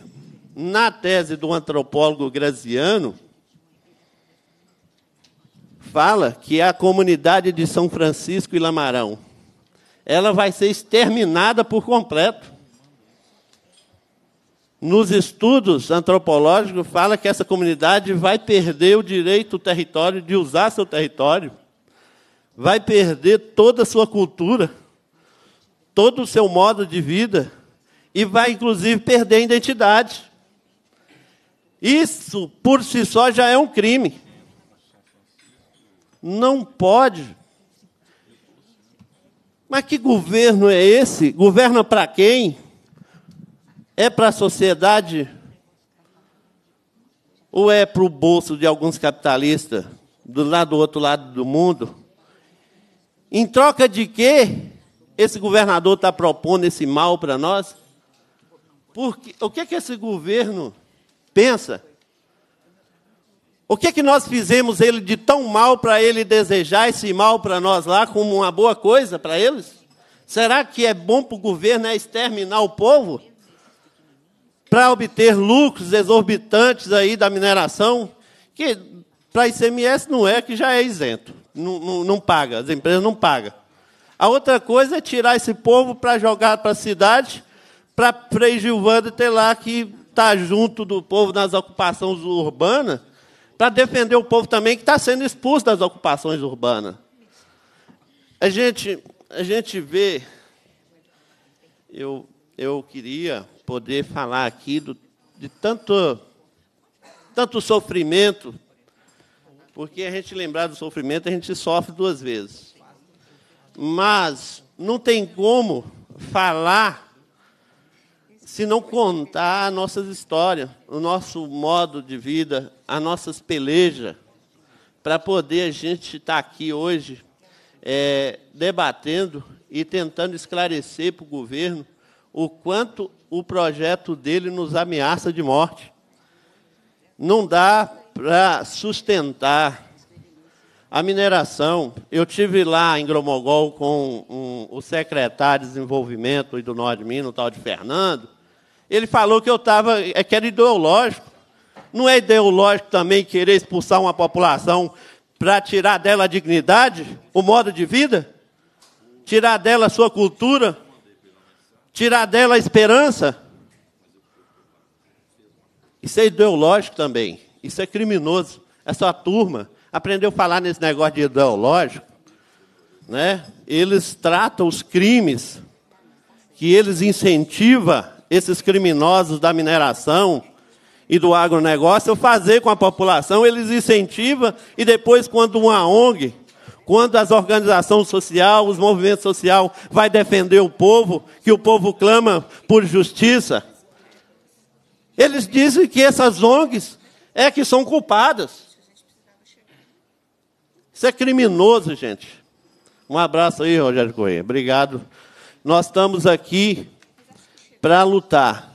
na tese do antropólogo Graziano, fala que a comunidade de São Francisco e Lamarão, ela vai ser exterminada por completo. Nos estudos antropológicos fala que essa comunidade vai perder o direito do território de usar seu território, vai perder toda a sua cultura, todo o seu modo de vida e vai inclusive perder a identidade. Isso por si só já é um crime. Não pode. Mas que governo é esse? Governa para quem? É para a sociedade? Ou é para o bolso de alguns capitalistas do lado do outro lado do mundo? Em troca de quê esse governador está propondo esse mal para nós? Porque, o que, é que esse governo pensa? O que, é que nós fizemos ele de tão mal para ele desejar esse mal para nós lá como uma boa coisa para eles? Será que é bom para o governo é exterminar o povo? Para obter lucros exorbitantes aí da mineração? Que para ICMS não é, que já é isento. Não, não, não paga, as empresas não pagam. A outra coisa é tirar esse povo para jogar para a cidade, para Frei Gilvando ter lá que está junto do povo nas ocupações urbanas, para defender o povo também que está sendo expulso das ocupações urbanas. A gente, a gente vê, eu, eu queria poder falar aqui do, de tanto, tanto sofrimento, porque a gente lembrar do sofrimento, a gente sofre duas vezes. Mas não tem como falar se não contar nossas histórias, o nosso modo de vida, as nossas pelejas, para poder a gente estar tá aqui hoje é, debatendo e tentando esclarecer para o governo o quanto o projeto dele nos ameaça de morte. Não dá para sustentar a mineração. Eu tive lá em Gromogol com um, o secretário de Desenvolvimento e do Norte de Minas, o tal de Fernando, ele falou que eu estava, é que era ideológico. Não é ideológico também querer expulsar uma população para tirar dela a dignidade, o modo de vida? Tirar dela a sua cultura? Tirar dela a esperança? Isso é ideológico também. Isso é criminoso. Essa turma aprendeu a falar nesse negócio de ideológico. Né? Eles tratam os crimes que eles incentivam esses criminosos da mineração e do agronegócio fazer com a população, eles incentivam e depois, quando uma ONG, quando as organizações sociais, os movimentos sociais vai defender o povo, que o povo clama por justiça, eles dizem que essas ONGs é que são culpadas. Isso é criminoso, gente. Um abraço aí, Rogério Corrêa. Obrigado. Nós estamos aqui para lutar.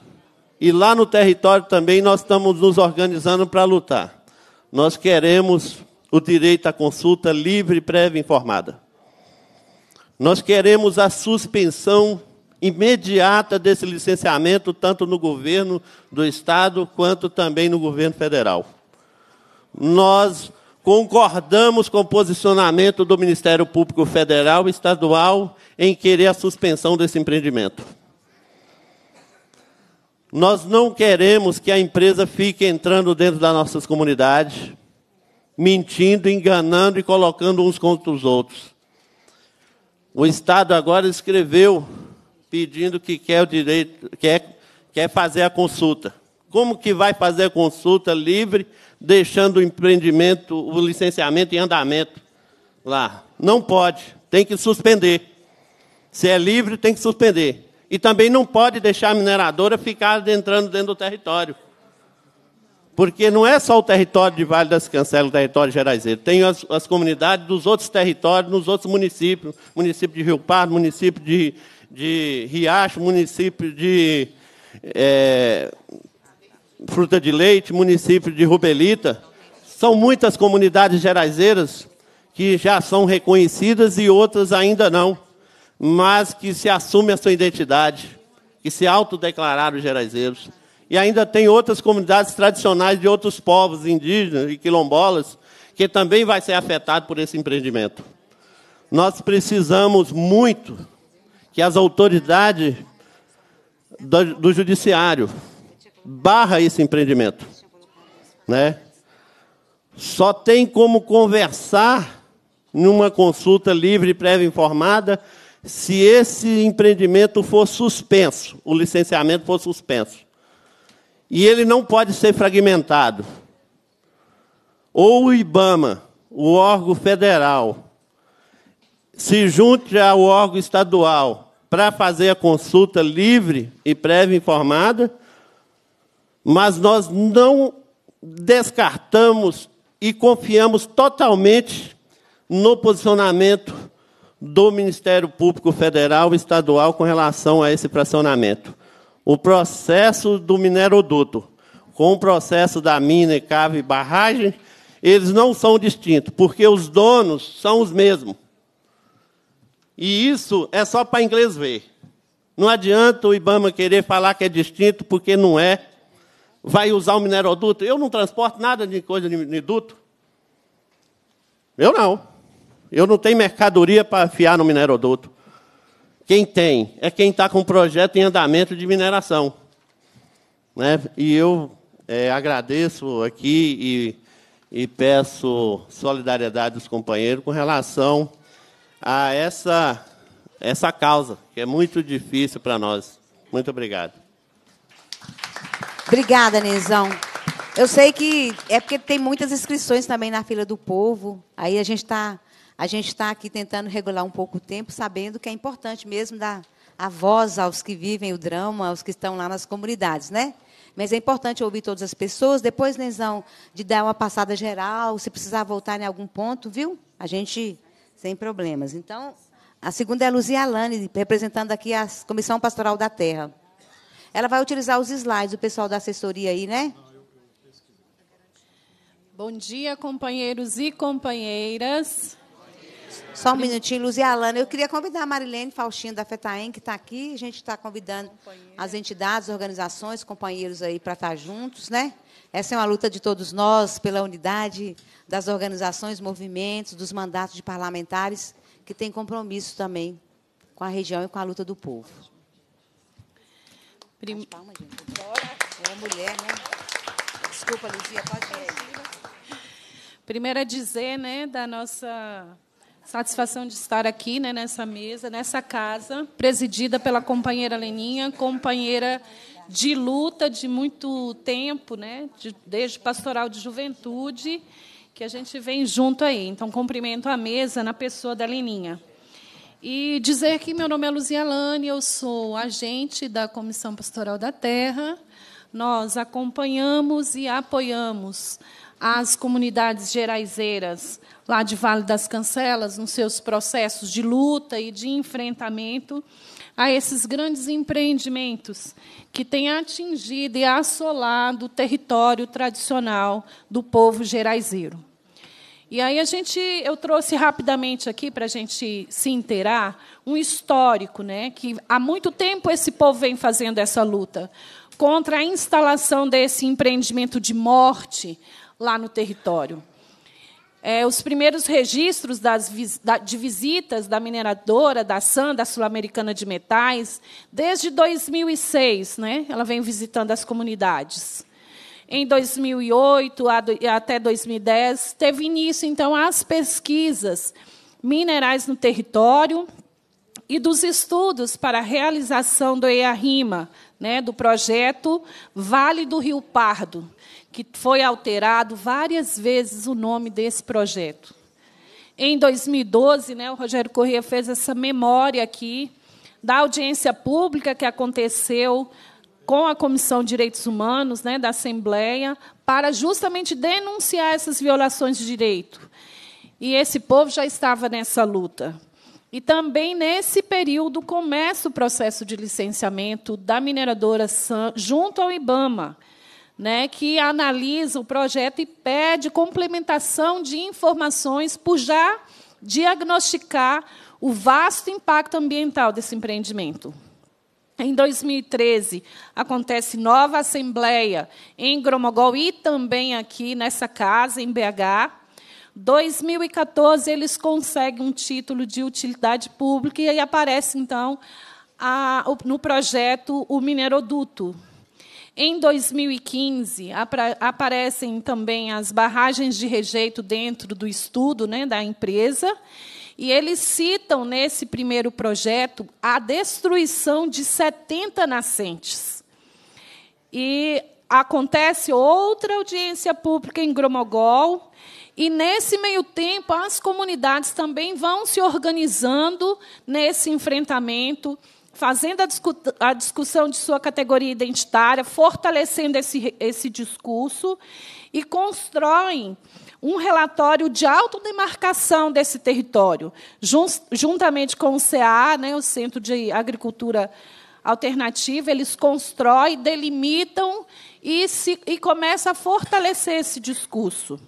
E lá no território também nós estamos nos organizando para lutar. Nós queremos o direito à consulta livre, prévia e informada. Nós queremos a suspensão imediata desse licenciamento, tanto no governo do Estado quanto também no governo federal. Nós concordamos com o posicionamento do Ministério Público Federal e Estadual em querer a suspensão desse empreendimento. Nós não queremos que a empresa fique entrando dentro das nossas comunidades, mentindo, enganando e colocando uns contra os outros. O Estado agora escreveu pedindo que quer o direito, quer, quer fazer a consulta. Como que vai fazer a consulta livre, deixando o empreendimento, o licenciamento em andamento lá? Não pode, tem que suspender. Se é livre, tem que suspender. E também não pode deixar a mineradora ficar entrando dentro do território. Porque não é só o território de Vale das Cancelas, o território geraizeiro. Tem as, as, comunidades dos outros territórios, nos outros municípios. Município de Rio Pardo, município de, de Riacho, município de é, Fruta de Leite, município de Rubelita. São muitas comunidades geraizeiras que já são reconhecidas e outras ainda não mas que se assume a sua identidade, que se autodeclararam geraizeiros. E ainda tem outras comunidades tradicionais de outros povos indígenas e quilombolas que também vai ser afetado por esse empreendimento. Nós precisamos muito que as autoridades do, do judiciário barra esse empreendimento, né? Só tem como conversar numa consulta livre e prévia informada se esse empreendimento for suspenso, o licenciamento for suspenso, e ele não pode ser fragmentado, ou o IBAMA, o órgão federal, se junte ao órgão estadual para fazer a consulta livre e prévia informada, mas nós não descartamos e confiamos totalmente no posicionamento do Ministério Público Federal e Estadual com relação a esse fracionamento. O processo do mineroduto com o processo da mina, cave e barragem, eles não são distintos, porque os donos são os mesmos. E isso é só para inglês ver. Não adianta o IBAMA querer falar que é distinto, porque não é. Vai usar o mineroduto. Eu não transporto nada de coisa de duto. Eu não. Eu não tenho mercadoria para afiar no mineroduto. quem tem é quem está com o projeto em andamento de mineração. Né? E eu é, agradeço aqui e, e peço solidariedade dos companheiros com relação a essa, essa causa, que é muito difícil para nós. Muito obrigado. Obrigada, Nizão. Eu sei que é porque tem muitas inscrições também na fila do povo. Aí a gente está a gente está aqui tentando regular um pouco o tempo, sabendo que é importante mesmo dar a voz aos que vivem o drama, aos que estão lá nas comunidades, né? Mas é importante ouvir todas as pessoas. Depois, Nenzão, de dar uma passada geral, se precisar voltar em algum ponto, viu? A gente sem problemas. Então, a segunda é a Luzia Alane, representando aqui a Comissão Pastoral da Terra. Ela vai utilizar os slides, o pessoal da assessoria aí, né? Bom dia, companheiros e companheiras. Só um minutinho, Luzia Alana. Eu queria convidar a Marilene Faustinho da FETAEM, que está aqui. A gente está convidando as entidades, organizações, companheiros aí para estar juntos, né? Essa é uma luta de todos nós pela unidade das organizações, movimentos, dos mandatos de parlamentares que têm compromisso também com a região e com a luta do povo. Prim... Palma, gente. É mulher, né? Desculpa, Luzia, pode ir. Primeiro a dizer, né, da nossa Satisfação de estar aqui né, nessa mesa, nessa casa, presidida pela companheira Leninha, companheira de luta de muito tempo, né, de, desde pastoral de juventude, que a gente vem junto aí. Então, cumprimento a mesa na pessoa da Leninha. E dizer que meu nome é Luzia Lane, eu sou agente da Comissão Pastoral da Terra. Nós acompanhamos e apoiamos as comunidades geraizeiras lá de Vale das Cancelas, nos seus processos de luta e de enfrentamento a esses grandes empreendimentos que têm atingido e assolado o território tradicional do povo geraizeiro. E aí a gente, eu trouxe rapidamente aqui para a gente se inteirar um histórico, né, que há muito tempo esse povo vem fazendo essa luta contra a instalação desse empreendimento de morte lá no território. É, os primeiros registros das, de visitas da mineradora, da SAM, da Sul-Americana de Metais, desde 2006, né, ela vem visitando as comunidades. Em 2008 até 2010, teve início, então, as pesquisas minerais no território e dos estudos para a realização do EARIMA, né, do projeto Vale do Rio Pardo, que foi alterado várias vezes o nome desse projeto. Em 2012, né, o Rogério Corrêa fez essa memória aqui da audiência pública que aconteceu com a Comissão de Direitos Humanos né, da Assembleia, para justamente denunciar essas violações de direito. E esse povo já estava nessa luta. E também, nesse período, começa o processo de licenciamento da mineradora SAM junto ao IBAMA né, que analisa o projeto e pede complementação de informações por já diagnosticar o vasto impacto ambiental desse empreendimento. Em 2013, acontece nova assembleia em Gromogol e também aqui nessa casa, em BH. 2014, eles conseguem um título de utilidade pública e aí aparece, então, a, no projeto o mineroduto, em 2015, aparecem também as barragens de rejeito dentro do estudo né, da empresa. E eles citam nesse primeiro projeto a destruição de 70 nascentes. E acontece outra audiência pública em Gromogol, e nesse meio tempo as comunidades também vão se organizando nesse enfrentamento fazendo a, discu a, discussão de sua categoria identitária, fortalecendo esse, esse discurso e constroem um relatório de autodemarcação desse território, jun juntamente com o CA, né, o Centro de Agricultura Alternativa, eles constroem, delimitam e, se, e começam a fortalecer esse discurso.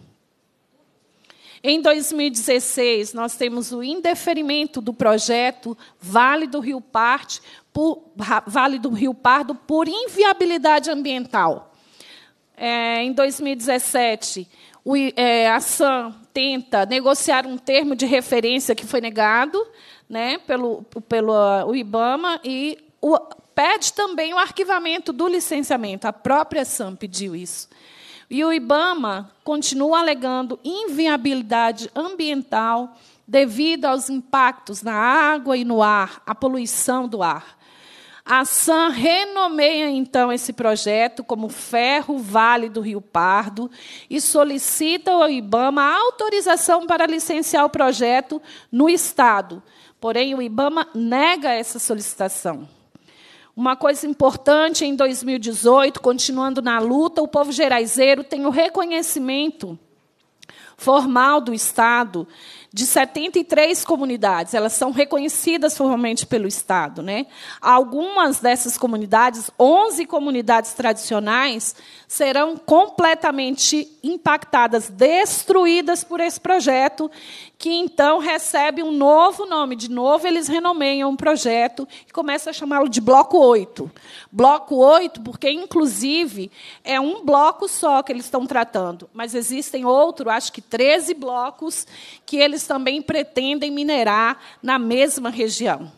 Em 2016, nós temos o indeferimento do projeto Vale do Rio, Parte, por, vale do Rio Pardo por inviabilidade ambiental. É, em 2017, o, é, a SAM tenta negociar um termo de referência que foi negado né, pelo, pelo o IBAMA e o, pede também o arquivamento do licenciamento. A própria SAM pediu isso. E o IBAMA continua alegando inviabilidade ambiental devido aos impactos na água e no ar, a poluição do ar. A SAM renomeia, então, esse projeto como Ferro Vale do Rio Pardo e solicita ao IBAMA autorização para licenciar o projeto no Estado. Porém, o IBAMA nega essa solicitação. Uma coisa importante, em 2018, continuando na luta, o povo geraizeiro tem o reconhecimento formal do Estado de 73 comunidades. Elas são reconhecidas formalmente pelo Estado. Né? Algumas dessas comunidades, 11 comunidades tradicionais, serão completamente impactadas, destruídas por esse projeto, que então recebe um novo nome. De novo, eles renomeiam um projeto e começam a chamá-lo de Bloco 8. Bloco 8, porque, inclusive, é um bloco só que eles estão tratando, mas existem outro, acho que 13 blocos, que eles também pretendem minerar na mesma região.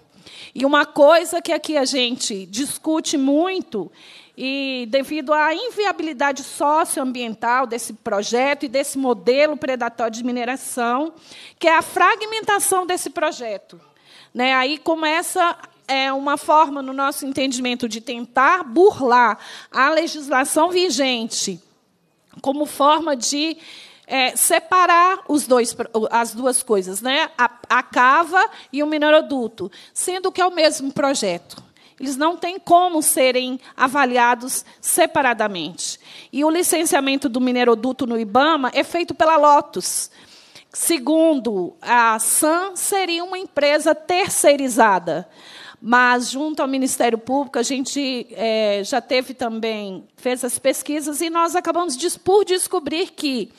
E uma coisa que aqui a gente discute muito e devido à inviabilidade socioambiental desse projeto e desse modelo predatório de mineração, que é a fragmentação desse projeto. Né? Aí começa é uma forma, no nosso entendimento, de tentar burlar a legislação vigente como forma de é, separar os dois, as duas coisas, né? a, a cava e o mineroduto, sendo que é o mesmo projeto. Eles não têm como serem avaliados separadamente. E o licenciamento do mineroduto no IBAMA é feito pela Lotus. Segundo a SAM, seria uma empresa terceirizada. Mas, junto ao Ministério Público, a gente é, já teve também, fez as pesquisas, e nós acabamos de, por descobrir que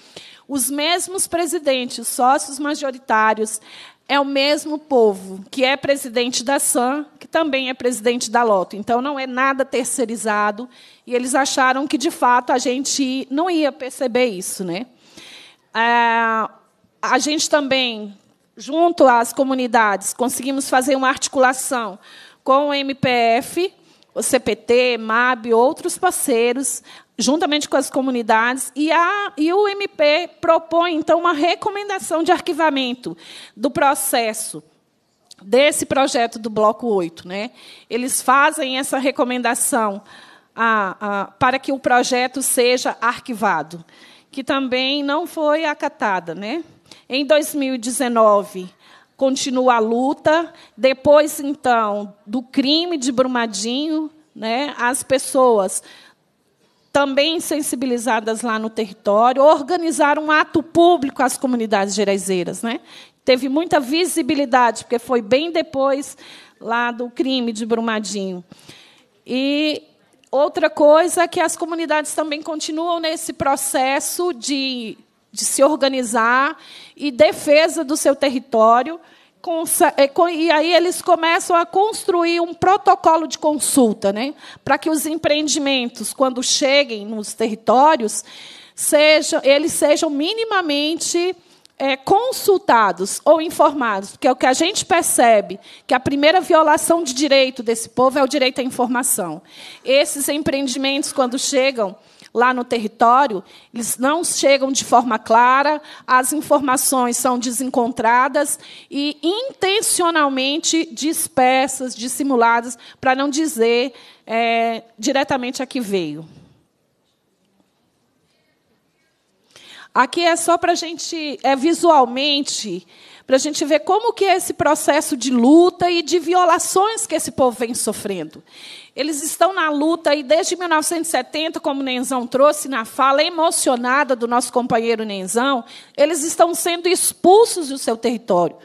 os mesmos presidentes, sócios majoritários, é o mesmo povo que é presidente da SAM, que também é presidente da Loto. Então, não é nada terceirizado. E eles acharam que, de fato, a gente não ia perceber isso. Né? É, a gente também, junto às comunidades, conseguimos fazer uma articulação com o MPF, o CPT, MAB, outros parceiros, juntamente com as comunidades, e, a, e o MP propõe, então, uma recomendação de arquivamento do processo desse projeto do Bloco 8. Né? Eles fazem essa recomendação a, a, para que o projeto seja arquivado, que também não foi acatada. Né? Em 2019, continua a luta. Depois, então, do crime de Brumadinho, né, as pessoas também sensibilizadas lá no território, organizaram um ato público às comunidades geraizeiras. Né? Teve muita visibilidade, porque foi bem depois lá do crime de Brumadinho. E outra coisa é que as comunidades também continuam nesse processo de, de se organizar e defesa do seu território, e aí eles começam a construir um protocolo de consulta, né, para que os empreendimentos, quando cheguem nos territórios, sejam, eles sejam minimamente é, consultados ou informados, porque é o que a gente percebe que a primeira violação de direito desse povo é o direito à informação. Esses empreendimentos, quando chegam lá no território, eles não chegam de forma clara, as informações são desencontradas e intencionalmente dispersas, dissimuladas, para não dizer é, diretamente a que veio. Aqui é só para a gente, é, visualmente, para a gente ver como que é esse processo de luta e de violações que esse povo vem sofrendo. Eles estão na luta aí desde 1970, como o Nenzão trouxe na fala emocionada do nosso companheiro Nenzão, eles estão sendo expulsos do seu território.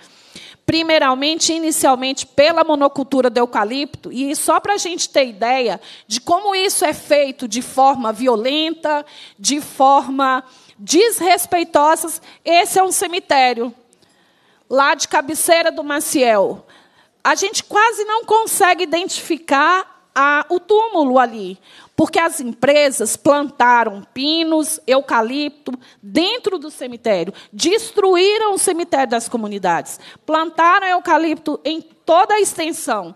Primeiramente, inicialmente, pela monocultura do eucalipto, e só para a gente ter ideia de como isso é feito de forma violenta, de forma desrespeitosa, esse é um cemitério lá de cabeceira do Maciel. A gente quase não consegue identificar a, o túmulo ali, porque as empresas plantaram pinos, eucalipto dentro do cemitério, destruíram o cemitério das comunidades, plantaram eucalipto em toda a extensão.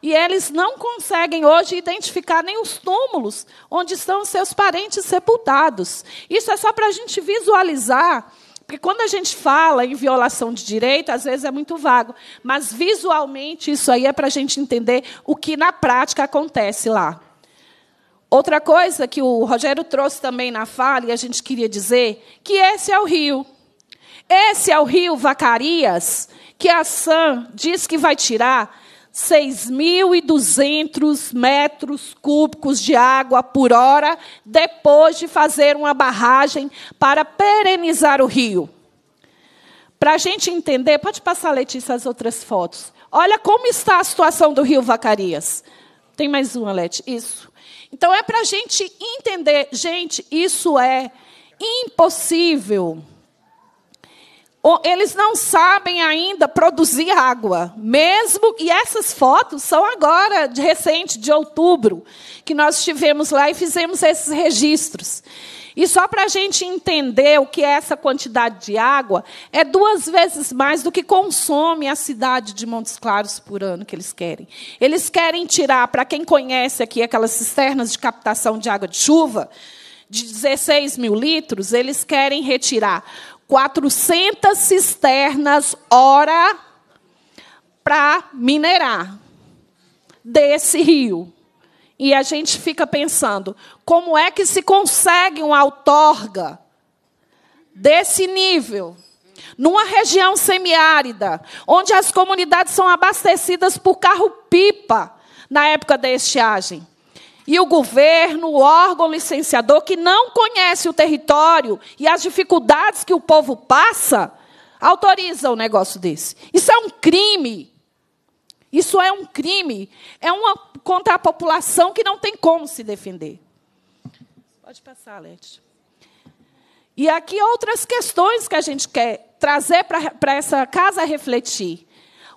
E eles não conseguem hoje identificar nem os túmulos onde estão seus parentes sepultados. Isso é só para a gente visualizar porque quando a gente fala em violação de direito, às vezes é muito vago. Mas visualmente, isso aí é para a gente entender o que na prática acontece lá. Outra coisa que o Rogério trouxe também na fala, e a gente queria dizer, que esse é o rio. Esse é o rio Vacarias, que a SAM diz que vai tirar 6.200 metros cúbicos de água por hora, depois de fazer uma barragem para perenizar o rio. Para a gente entender, pode passar, Letícia, as outras fotos. Olha como está a situação do rio Vacarias. Tem mais uma, Leti. Isso. Então, é para a gente entender. Gente, isso é impossível eles não sabem ainda produzir água, mesmo e essas fotos são agora de recente, de outubro, que nós estivemos lá e fizemos esses registros. E só para a gente entender o que é essa quantidade de água, é duas vezes mais do que consome a cidade de Montes Claros por ano que eles querem. Eles querem tirar, para quem conhece aqui aquelas cisternas de captação de água de chuva, de 16 mil litros, eles querem retirar 400 cisternas hora para minerar desse rio. E a gente fica pensando, como é que se consegue uma outorga desse nível? Numa região semiárida, onde as comunidades são abastecidas por carro-pipa na época da estiagem. E o governo, o órgão licenciador, que não conhece o território e as dificuldades que o povo passa, autoriza um negócio desse. Isso é um crime. Isso é um crime. É uma contra a população que não tem como se defender. Pode passar, Lete. E aqui outras questões que a gente quer trazer para essa casa refletir.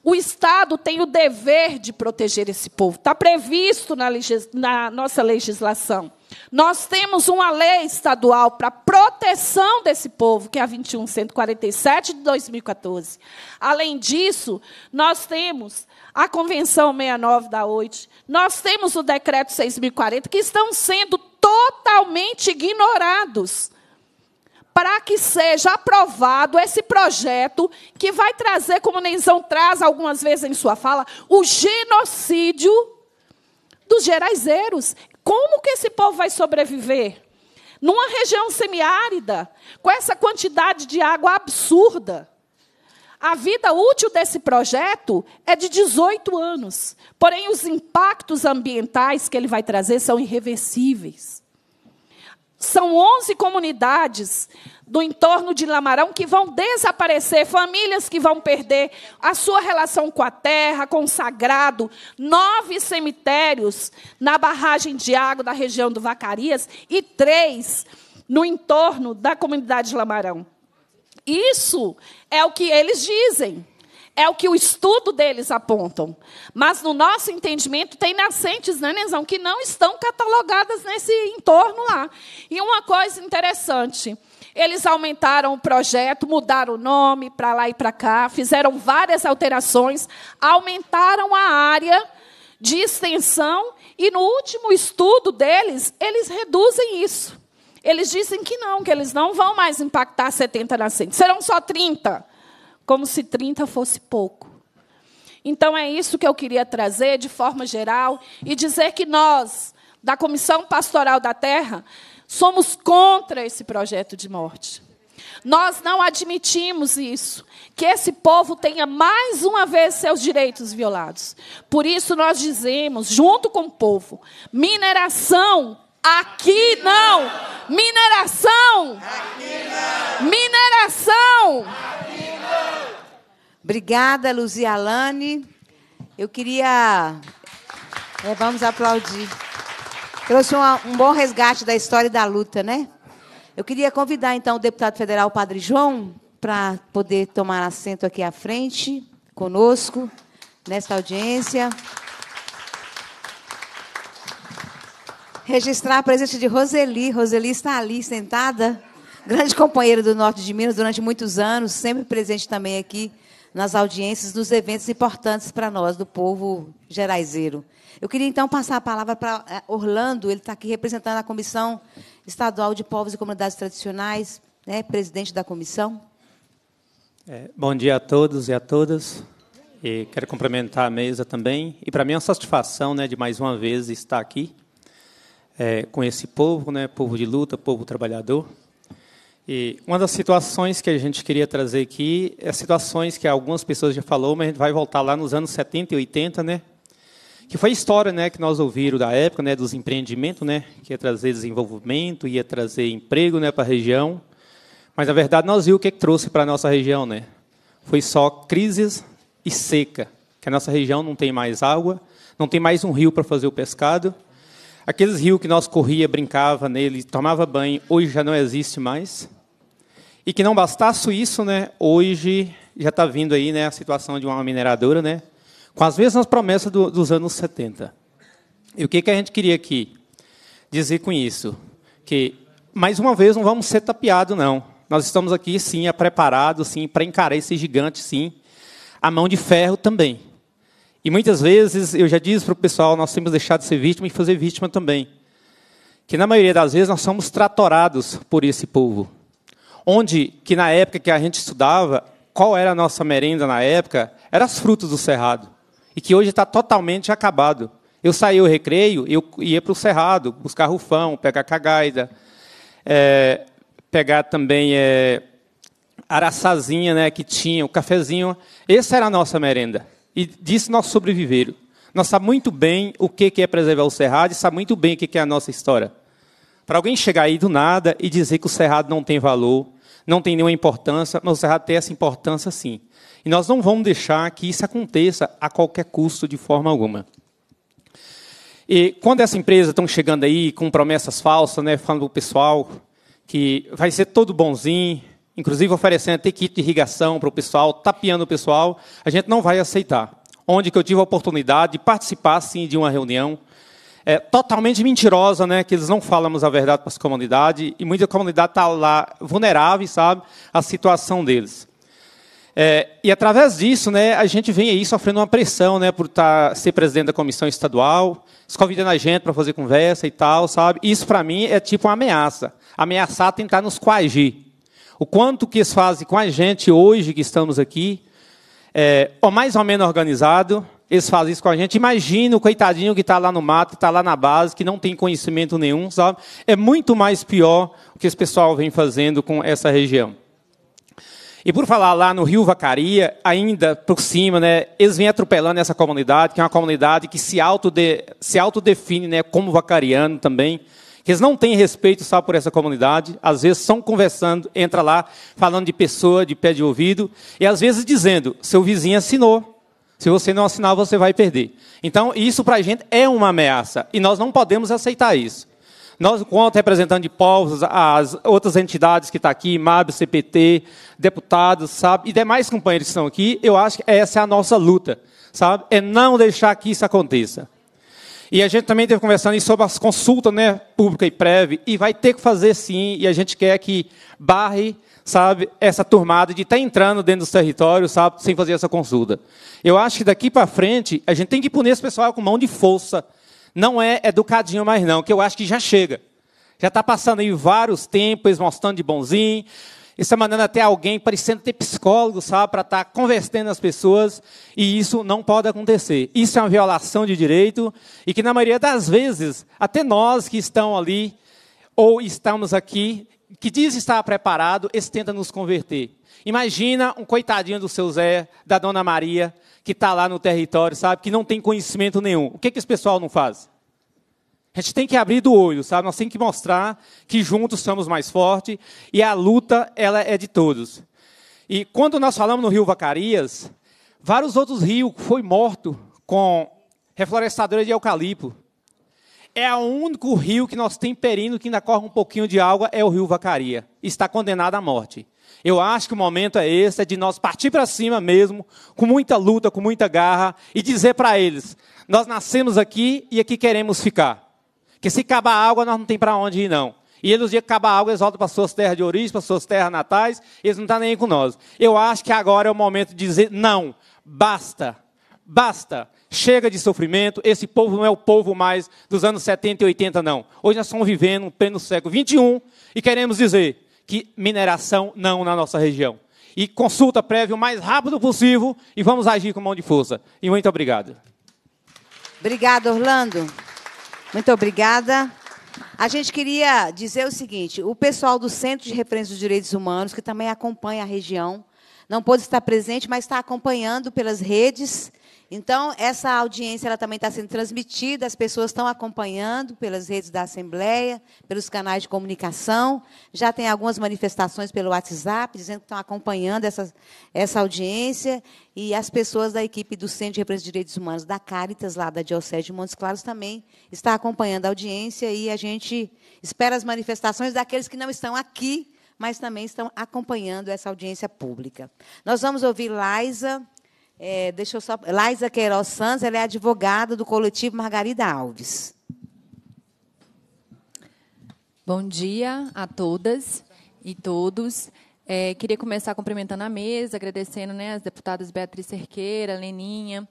O Estado tem o dever de proteger esse povo. Está previsto na, na, nossa legislação. Nós temos uma lei estadual para proteção desse povo, que é a 21147 de 2014. Além disso, nós temos a Convenção 69 da OIT, nós temos o Decreto 6040, que estão sendo totalmente ignorados para que seja aprovado esse projeto que vai trazer, como Nenzão traz algumas vezes em sua fala, o genocídio dos geraizeiros. Como que esse povo vai sobreviver? Numa região semiárida, com essa quantidade de água absurda. A vida útil desse projeto é de 18 anos. Porém, os impactos ambientais que ele vai trazer são irreversíveis. São 11 comunidades do entorno de Lamarão que vão desaparecer, famílias que vão perder a sua relação com a terra, com o sagrado, nove cemitérios na barragem de água da região do Vacarias e três no entorno da comunidade de Lamarão. Isso é o que eles dizem. É o que o estudo deles apontam. Mas no nosso entendimento, tem nascentes, né, Nenzão, que não estão catalogadas nesse entorno lá. E uma coisa interessante. Eles aumentaram o projeto, mudaram o nome para lá e para cá, fizeram várias alterações, aumentaram a área de extensão e no último estudo deles, eles reduzem isso. Eles dizem que não, que eles não vão mais impactar 70 nascentes, serão só 30 como se 30 fosse pouco. Então é isso que eu queria trazer de forma geral e dizer que nós, da Comissão Pastoral da Terra, somos contra esse projeto de morte. Nós não admitimos isso, que esse povo tenha mais uma vez seus direitos violados. Por isso nós dizemos, junto com o povo, mineração aqui não. Mineração. Aqui não. Mineração. Aqui Obrigada, Luzialane. Eu queria. É, vamos aplaudir. Trouxe uma, um bom resgate da história da luta, né? Eu queria convidar, então, o deputado federal Padre João para poder tomar assento aqui à frente, conosco, nesta audiência. Registrar a presença de Roseli. Roseli está ali, sentada. Grande companheira do Norte de Minas durante muitos anos, sempre presente também aqui nas audiências, nos eventos importantes para nós, do povo geraizeiro. Eu queria, então, passar a palavra para eh, Orlando, ele está aqui representando a Comissão Estadual de Povos e Comunidades Tradicionais, né, presidente da comissão. É, bom dia a todos e a todas. E quero cumprimentar a mesa também. E para mim é uma satisfação né, de mais uma vez estar aqui é, com esse povo, né, povo de luta, povo trabalhador. E uma das situações que a gente queria trazer aqui é situações que algumas pessoas já falou, mas a gente vai voltar lá nos anos 70 e 80, né? Que foi a história, né, que nós ouviram da época, né, dos empreendimentos, né, que ia trazer desenvolvimento, ia trazer emprego, né, para a região. Mas na verdade nós vimos o que, que trouxe para a nossa região, né? Foi só crises e seca, que a nossa região não tem mais água, não tem mais um rio para fazer o pescado. Aqueles rios que nós corria, brincava nele, tomava banho, hoje já não existe mais. E que não bastasse isso, né, hoje já está vindo aí né, a situação de uma mineradora, né, com as mesmas promessas do, dos anos 70. E o que, que a gente queria aqui dizer com isso? Que, mais uma vez, não vamos ser tapeados, não. Nós estamos aqui, sim, preparados, sim, para encarar esse gigante, sim. A mão de ferro também. E muitas vezes, eu já disse para o pessoal, nós temos deixado de ser vítima e fazer vítima também. Que, na maioria das vezes, nós somos tratorados por esse povo onde que na época que a gente estudava, qual era a nossa merenda na época, eram as frutas do cerrado, e que hoje está totalmente acabado. Eu saía o recreio, eu ia para o cerrado, buscar rufão, pegar cagaida, é, pegar também é, araçazinha, né, que tinha, o cafezinho. Essa era a nossa merenda. E disso nós sobreviveram. Nós sabemos muito bem o que é preservar o cerrado e sabemos muito bem o que é a nossa história. Para alguém chegar aí do nada e dizer que o cerrado não tem valor, não tem nenhuma importância, mas o Cerrado tem essa importância sim. E nós não vamos deixar que isso aconteça a qualquer custo, de forma alguma. E quando essa empresa estão chegando aí com promessas falsas, né, falando para o pessoal que vai ser todo bonzinho, inclusive oferecendo até kit de irrigação para o pessoal, tapeando o pessoal, a gente não vai aceitar. Onde que eu tive a oportunidade de participar, sim, de uma reunião, é, totalmente mentirosa, né? Que eles não falamos a verdade para as comunidades e muita comunidade está lá vulnerável, sabe, a situação deles. É, e através disso, né, a gente vem aí sofrendo uma pressão, né, por tá, ser presidente da comissão estadual, convidando a gente para fazer conversa e tal, sabe? Isso para mim é tipo uma ameaça, ameaçar tentar nos coagir. O quanto que eles fazem com a gente hoje que estamos aqui, é, ou mais ou menos organizado, eles fazem isso com a gente. Imagina o coitadinho que está lá no mato, está lá na base, que não tem conhecimento nenhum, sabe? É muito mais pior o que esse pessoal vem fazendo com essa região. E por falar lá no Rio Vacaria, ainda por cima, né, eles vêm atropelando essa comunidade, que é uma comunidade que se, autode, se autodefine né, como vacariano também, que eles não têm respeito só por essa comunidade, às vezes estão conversando, entra lá, falando de pessoa, de pé de ouvido, e às vezes dizendo, seu vizinho assinou, se você não assinar, você vai perder. Então, isso para a gente é uma ameaça. E nós não podemos aceitar isso. Nós, enquanto representante de povos, as outras entidades que estão tá aqui, MAB, CPT, deputados, sabe, e demais companheiros que estão aqui, eu acho que essa é a nossa luta, sabe? É não deixar que isso aconteça. E a gente também teve conversando sobre as consultas né, pública e prévia, e vai ter que fazer sim, e a gente quer que barre sabe, essa turmada de estar tá entrando dentro dos territórios, sabe, sem fazer essa consulta. Eu acho que daqui para frente a gente tem que punir esse pessoal com mão de força. Não é educadinho mais não, que eu acho que já chega. Já está passando aí vários tempos mostrando de bonzinho, está mandando até alguém parecendo ter psicólogo, sabe, para estar tá conversando as pessoas, e isso não pode acontecer. Isso é uma violação de direito, e que na maioria das vezes, até nós que estamos ali, ou estamos aqui, que diz estar preparado, esse tenta nos converter. Imagina um coitadinho do seu Zé, da Dona Maria, que está lá no território, sabe, que não tem conhecimento nenhum. O que, que esse pessoal não faz? A gente tem que abrir do olho, sabe? Nós temos que mostrar que juntos somos mais fortes e a luta ela é de todos. E quando nós falamos no Rio Vacarias, vários outros rios foi morto com reflorestadora de eucalipto é o único rio que nós temos perindo que ainda corre um pouquinho de água, é o rio Vacaria. Está condenado à morte. Eu acho que o momento é esse, é de nós partir para cima mesmo, com muita luta, com muita garra, e dizer para eles: nós nascemos aqui e aqui queremos ficar. Porque se acabar a água, nós não tem para onde ir, não. E eles, no dia que acabar a água, eles voltam para suas terras de origem, para suas terras natais, eles não estão nem aí com nós. Eu acho que agora é o momento de dizer, não, basta, basta, chega de sofrimento, esse povo não é o povo mais dos anos 70 e 80, não. Hoje nós estamos vivendo um pleno século 21 e queremos dizer que mineração não na nossa região. E consulta prévia o mais rápido possível e vamos agir com mão de força. E muito obrigado. Obrigada, Orlando. Muito obrigada. A gente queria dizer o seguinte: o pessoal do Centro de Referência dos Direitos Humanos, que também acompanha a região, não pôde estar presente, mas está acompanhando pelas redes então, essa audiência ela também está sendo transmitida, as pessoas estão acompanhando pelas redes da Assembleia, pelos canais de comunicação. Já tem algumas manifestações pelo WhatsApp, dizendo que estão acompanhando essa, essa audiência. E as pessoas da equipe do Centro de Representação de Direitos Humanos da Caritas, lá da Diocese de Montes Claros, também está acompanhando a audiência. E a gente espera as manifestações daqueles que não estão aqui, mas também estão acompanhando essa audiência pública. Nós vamos ouvir Laisa é, deixa eu só. Laisa Queiroz Santos, ela é advogada do coletivo Margarida Alves. Bom dia a todas e todos. É, queria começar cumprimentando a mesa, agradecendo né, as deputadas Beatriz Cerqueira, Leninha,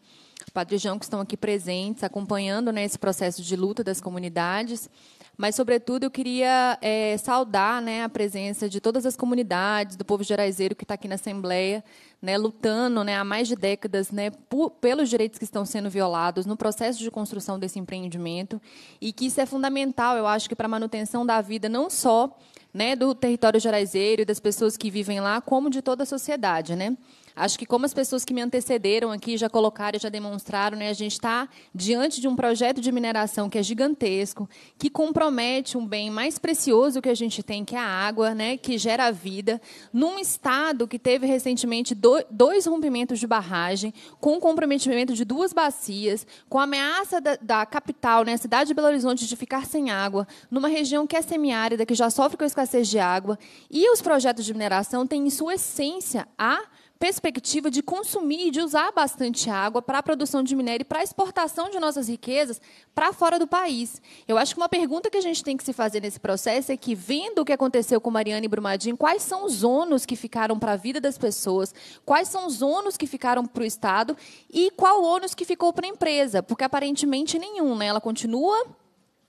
Padre João, que estão aqui presentes, acompanhando né, esse processo de luta das comunidades. Mas, sobretudo, eu queria é, saudar né, a presença de todas as comunidades, do povo geraizeiro que está aqui na Assembleia, né, lutando né, há mais de décadas né, por, pelos direitos que estão sendo violados no processo de construção desse empreendimento, e que isso é fundamental, eu acho, que para a manutenção da vida não só né, do território geraizeiro e das pessoas que vivem lá, como de toda a sociedade. Né? Acho que como as pessoas que me antecederam aqui já colocaram, já demonstraram, né, a gente está diante de um projeto de mineração que é gigantesco, que compromete um bem mais precioso que a gente tem, que é a água, né, que gera vida, num estado que teve recentemente dois rompimentos de barragem, com o comprometimento de duas bacias, com a ameaça da, da capital, né, a cidade de Belo Horizonte, de ficar sem água, numa região que é semiárida, que já sofre com a escassez de água, e os projetos de mineração têm em sua essência a perspectiva de consumir e de usar bastante água para a produção de minério e para a exportação de nossas riquezas para fora do país. Eu acho que uma pergunta que a gente tem que se fazer nesse processo é que, vendo o que aconteceu com Mariana e Brumadinho, quais são os ônus que ficaram para a vida das pessoas, quais são os ônus que ficaram para o Estado e qual ônus que ficou para a empresa, porque aparentemente nenhum. Né? Ela continua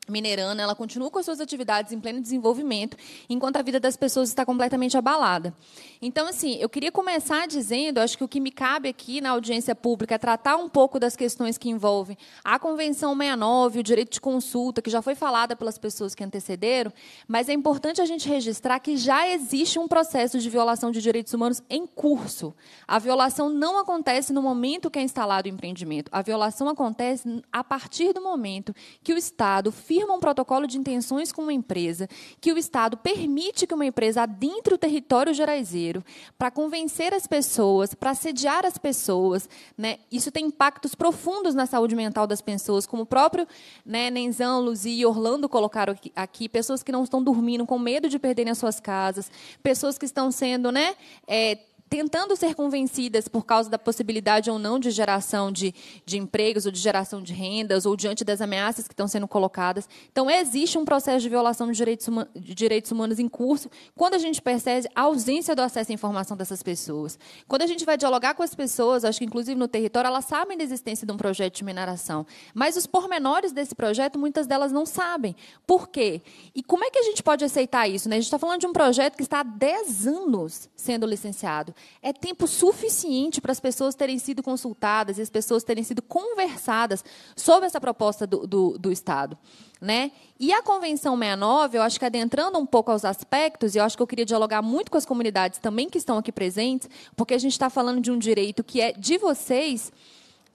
minerana, ela continua com as suas atividades em pleno desenvolvimento, enquanto a vida das pessoas está completamente abalada. Então, assim, eu queria começar dizendo, acho que o que me cabe aqui na audiência pública é tratar um pouco das questões que envolvem a Convenção 69, o direito de consulta, que já foi falada pelas pessoas que antecederam, mas é importante a gente registrar que já existe um processo de violação de direitos humanos em curso. A violação não acontece no momento que é instalado o empreendimento. A violação acontece a partir do momento que o Estado firma um protocolo de intenções com uma empresa, que o Estado permite que uma empresa adentre o território geraizeiro para convencer as pessoas, para sediar as pessoas. Né? Isso tem impactos profundos na saúde mental das pessoas, como o próprio né, Nenzão, Luzi e Orlando colocaram aqui, aqui, pessoas que não estão dormindo com medo de perderem as suas casas, pessoas que estão sendo né, é, tentando ser convencidas por causa da possibilidade ou não de geração de, de empregos ou de geração de rendas ou diante das ameaças que estão sendo colocadas. Então, existe um processo de violação de direitos, de direitos humanos em curso quando a gente percebe a ausência do acesso à informação dessas pessoas. Quando a gente vai dialogar com as pessoas, acho que inclusive no território, elas sabem da existência de um projeto de mineração, mas os pormenores desse projeto, muitas delas não sabem. Por quê? E como é que a gente pode aceitar isso? Né? A gente está falando de um projeto que está há 10 anos sendo licenciado é tempo suficiente para as pessoas terem sido consultadas e as pessoas terem sido conversadas sobre essa proposta do, do, do Estado. Né? E a Convenção 69, eu acho que adentrando um pouco aos aspectos, e eu acho que eu queria dialogar muito com as comunidades também que estão aqui presentes, porque a gente está falando de um direito que é de vocês,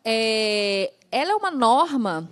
é, ela é uma norma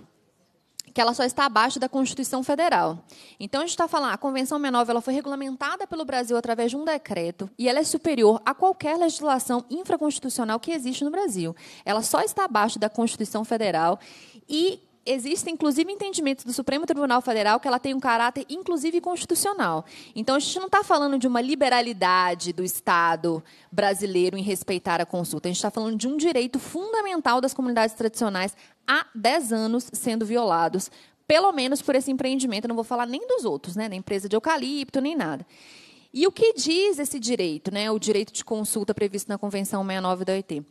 que ela só está abaixo da Constituição Federal. Então, a gente está falando, a Convenção 69 ela foi regulamentada pelo Brasil através de um decreto e ela é superior a qualquer legislação infraconstitucional que existe no Brasil. Ela só está abaixo da Constituição Federal e existem, inclusive, entendimentos do Supremo Tribunal Federal que ela tem um caráter, inclusive, constitucional. Então, a gente não está falando de uma liberalidade do Estado brasileiro em respeitar a consulta. A gente está falando de um direito fundamental das comunidades tradicionais há 10 anos sendo violados pelo menos por esse empreendimento. Eu não vou falar nem dos outros, né? da empresa de eucalipto, nem nada. E o que diz esse direito, né? o direito de consulta previsto na Convenção 69 da OIT?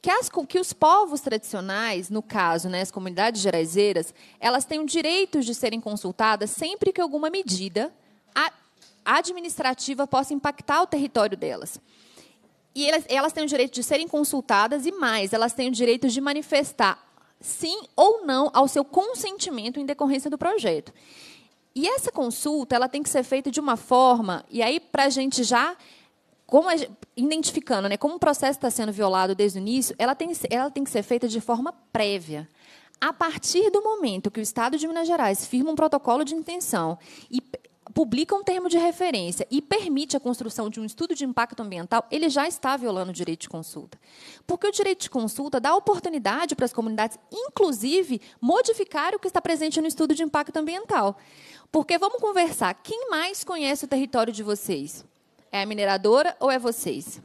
Que, as, que os povos tradicionais, no caso, né, as comunidades geraizeiras, elas têm o direito de serem consultadas sempre que alguma medida administrativa possa impactar o território delas. E elas, elas têm o direito de serem consultadas e mais, elas têm o direito de manifestar sim ou não ao seu consentimento em decorrência do projeto. E essa consulta ela tem que ser feita de uma forma, e aí para a gente já como identificando né, como o processo está sendo violado desde o início, ela tem, ela tem que ser feita de forma prévia. A partir do momento que o Estado de Minas Gerais firma um protocolo de intenção e publica um termo de referência e permite a construção de um estudo de impacto ambiental, ele já está violando o direito de consulta. Porque o direito de consulta dá oportunidade para as comunidades, inclusive, modificar o que está presente no estudo de impacto ambiental. Porque vamos conversar, quem mais conhece o território de vocês? É a mineradora ou é vocês?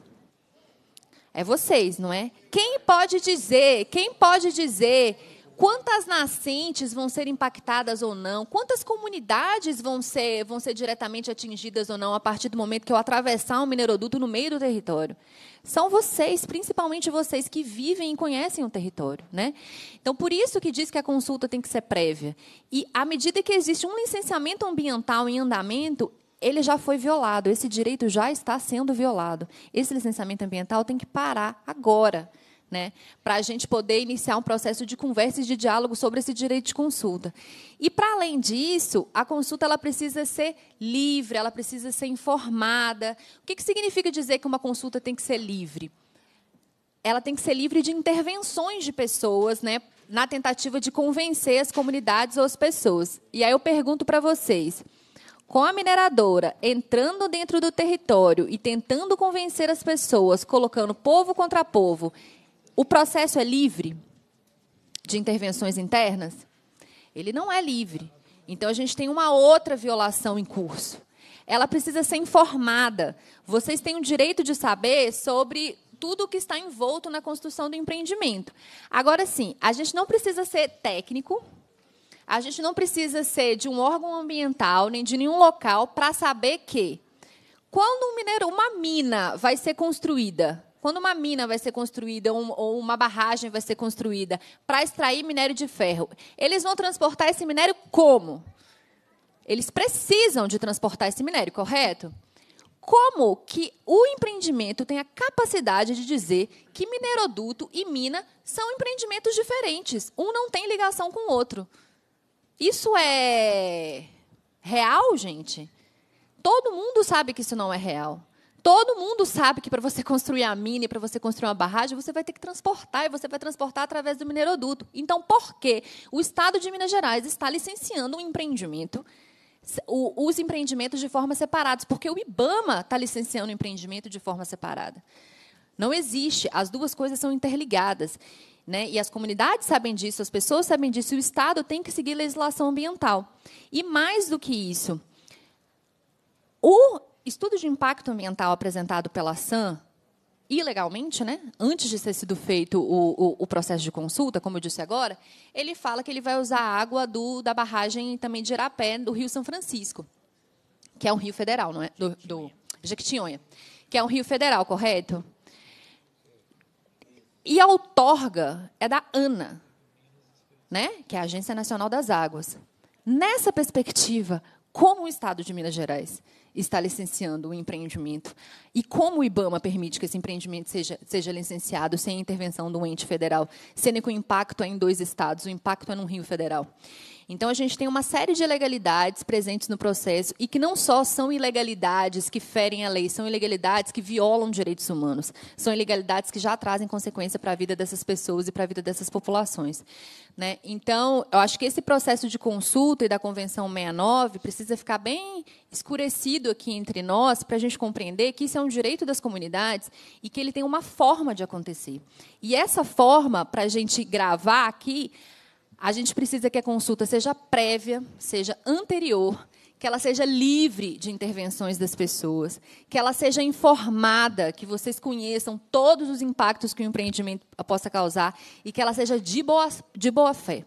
É vocês, não é? Quem pode dizer, quem pode dizer quantas nascentes vão ser impactadas ou não, quantas comunidades vão ser, vão ser diretamente atingidas ou não a partir do momento que eu atravessar um mineroduto no meio do território. São vocês, principalmente vocês que vivem e conhecem o território. Né? Então, por isso que diz que a consulta tem que ser prévia. E, à medida que existe um licenciamento ambiental em andamento, ele já foi violado, esse direito já está sendo violado. Esse licenciamento ambiental tem que parar agora né, para a gente poder iniciar um processo de conversa e de diálogo sobre esse direito de consulta. E, para além disso, a consulta ela precisa ser livre, ela precisa ser informada. O que, que significa dizer que uma consulta tem que ser livre? Ela tem que ser livre de intervenções de pessoas, né, na tentativa de convencer as comunidades ou as pessoas. E aí eu pergunto para vocês: com a mineradora entrando dentro do território e tentando convencer as pessoas, colocando povo contra povo o processo é livre de intervenções internas? Ele não é livre. Então a gente tem uma outra violação em curso. Ela precisa ser informada. Vocês têm o direito de saber sobre tudo o que está envolto na construção do empreendimento. Agora sim, a gente não precisa ser técnico, a gente não precisa ser de um órgão ambiental nem de nenhum local para saber que quando um mineiro, uma mina vai ser construída, quando uma mina vai ser construída um, ou uma barragem vai ser construída para extrair minério de ferro, eles vão transportar esse minério como? Eles precisam de transportar esse minério, correto? Como que o empreendimento tem a capacidade de dizer que mineroduto e mina são empreendimentos diferentes? Um não tem ligação com o outro. Isso é real, gente? Todo mundo sabe que isso não é real. Todo mundo sabe que para você construir a mina, para você construir uma barragem, você vai ter que transportar, e você vai transportar através do mineroduto. Então, por que o Estado de Minas Gerais está licenciando um empreendimento, os empreendimentos de forma separados? Porque o IBAMA está licenciando o empreendimento de forma separada. Não existe, as duas coisas são interligadas. Né? E as comunidades sabem disso, as pessoas sabem disso, e o Estado tem que seguir legislação ambiental. E mais do que isso, o estudo de impacto ambiental apresentado pela SAM, ilegalmente, né, antes de ter sido feito o, o, o, processo de consulta, como eu disse agora, ele fala que ele vai usar a água do, da barragem também de Irapé, do Rio São Francisco, que é um rio federal, não é? Do, do Jequitinhonha, que é um rio federal, correto? E a outorga é da ANA, né, que é a Agência Nacional das Águas. Nessa perspectiva, como o Estado de Minas Gerais está licenciando o empreendimento e como o IBAMA permite que esse empreendimento seja, seja licenciado sem intervenção do ente federal, sendo que o impacto é em dois estados, o impacto é no Rio Federal. Então, a gente tem uma série de ilegalidades presentes no processo e que não só são ilegalidades que ferem a lei, são ilegalidades que violam direitos humanos, são ilegalidades que já trazem consequência para a vida dessas pessoas e para a vida dessas populações. Né? Então, eu acho que esse processo de consulta e da Convenção 69 precisa ficar bem escurecido aqui entre nós para a gente compreender que isso é um direito das comunidades e que ele tem uma forma de acontecer. E essa forma, para a gente gravar aqui, a gente precisa que a consulta seja prévia, seja anterior, que ela seja livre de intervenções das pessoas, que ela seja informada, que vocês conheçam todos os impactos que o empreendimento possa causar e que ela seja de boa, de boa fé.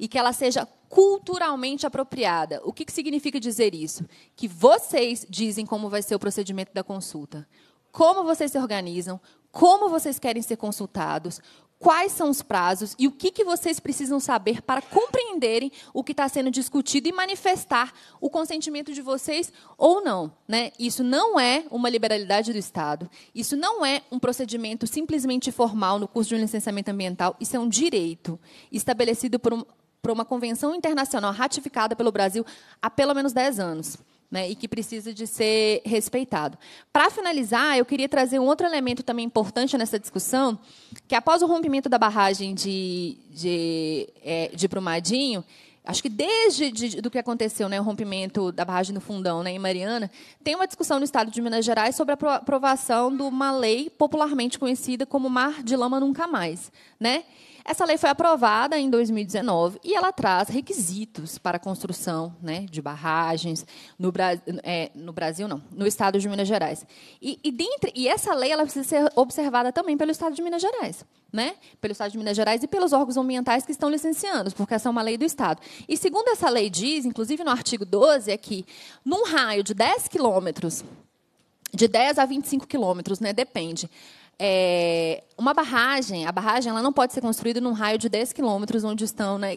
e que ela seja culturalmente apropriada. O que, que significa dizer isso? Que vocês dizem como vai ser o procedimento da consulta, como vocês se organizam, como vocês querem ser consultados, quais são os prazos e o que, que vocês precisam saber para compreenderem o que está sendo discutido e manifestar o consentimento de vocês ou não. Né? Isso não é uma liberalidade do Estado, isso não é um procedimento simplesmente formal no curso de um licenciamento ambiental, isso é um direito estabelecido por, um, por uma convenção internacional ratificada pelo Brasil há pelo menos 10 anos né, e que precisa de ser respeitado. Para finalizar, eu queria trazer um outro elemento também importante nessa discussão, que após o rompimento da barragem de, de, é, de Brumadinho, acho que desde de, do que aconteceu, né, o rompimento da barragem do Fundão, né, em Mariana, tem uma discussão no Estado de Minas Gerais sobre a aprovação de uma lei popularmente conhecida como Mar de Lama Nunca Mais, né? Essa lei foi aprovada em 2019 e ela traz requisitos para a construção né, de barragens no, é, no, Brasil, não, no estado de Minas Gerais. E, e, dentre, e essa lei ela precisa ser observada também pelo estado de Minas Gerais. Né? Pelo Estado de Minas Gerais e pelos órgãos ambientais que estão licenciando, porque essa é uma lei do Estado. E segundo essa lei diz, inclusive no artigo 12, é que num raio de 10 quilômetros, de 10 a 25 quilômetros, né, depende, é, uma barragem, a barragem ela não pode ser construída num raio de 10 quilômetros onde estão. Né,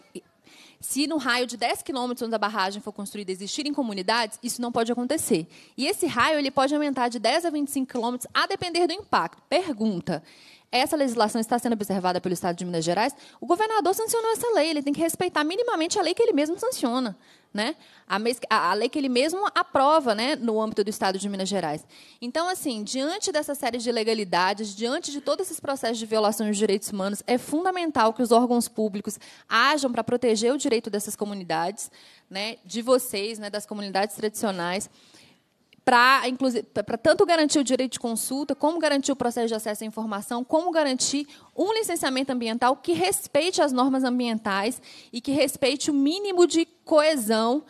se no raio de 10 quilômetros onde a barragem for construída existirem comunidades, isso não pode acontecer. E esse raio ele pode aumentar de 10 a 25 quilômetros, a depender do impacto. Pergunta: essa legislação está sendo observada pelo Estado de Minas Gerais? O governador sancionou essa lei, ele tem que respeitar minimamente a lei que ele mesmo sanciona né? A, a, lei que ele mesmo aprova né, no âmbito do Estado de Minas Gerais. Então, assim, diante dessa série de ilegalidades, diante de todos esses processos de violação dos direitos humanos, é fundamental que os órgãos públicos ajam para proteger o direito dessas comunidades, né, de vocês, né, das comunidades tradicionais, para tanto garantir o direito de consulta, como garantir o processo de acesso à informação, como garantir um licenciamento ambiental que respeite as normas ambientais e que respeite o mínimo de coesão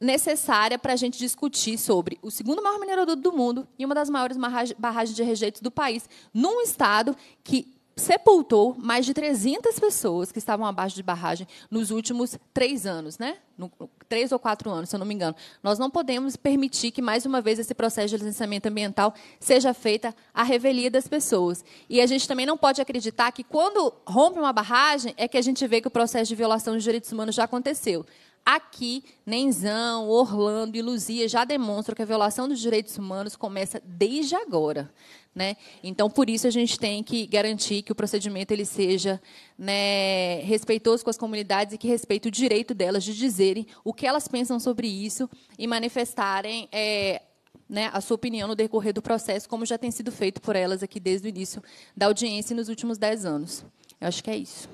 necessária para a gente discutir sobre o segundo maior minerador do mundo e uma das maiores barragens de rejeitos do país, num estado que sepultou mais de 300 pessoas que estavam abaixo de barragem nos últimos três anos, né? No, três ou quatro anos, se eu não me engano. Nós não podemos permitir que, mais uma vez, esse processo de licenciamento ambiental seja feita à revelia das pessoas. E a gente também não pode acreditar que, quando rompe uma barragem, é que a gente vê que o processo de violação dos direitos humanos já aconteceu. Aqui, Nenzão, Orlando e Luzia já demonstram que a violação dos direitos humanos começa desde agora. Né? Então, por isso, a gente tem que garantir que o procedimento ele seja né, respeitoso com as comunidades e que respeite o direito delas de dizerem o que elas pensam sobre isso e manifestarem é, né, a sua opinião no decorrer do processo, como já tem sido feito por elas aqui desde o início da audiência nos últimos dez anos. Eu acho que é isso.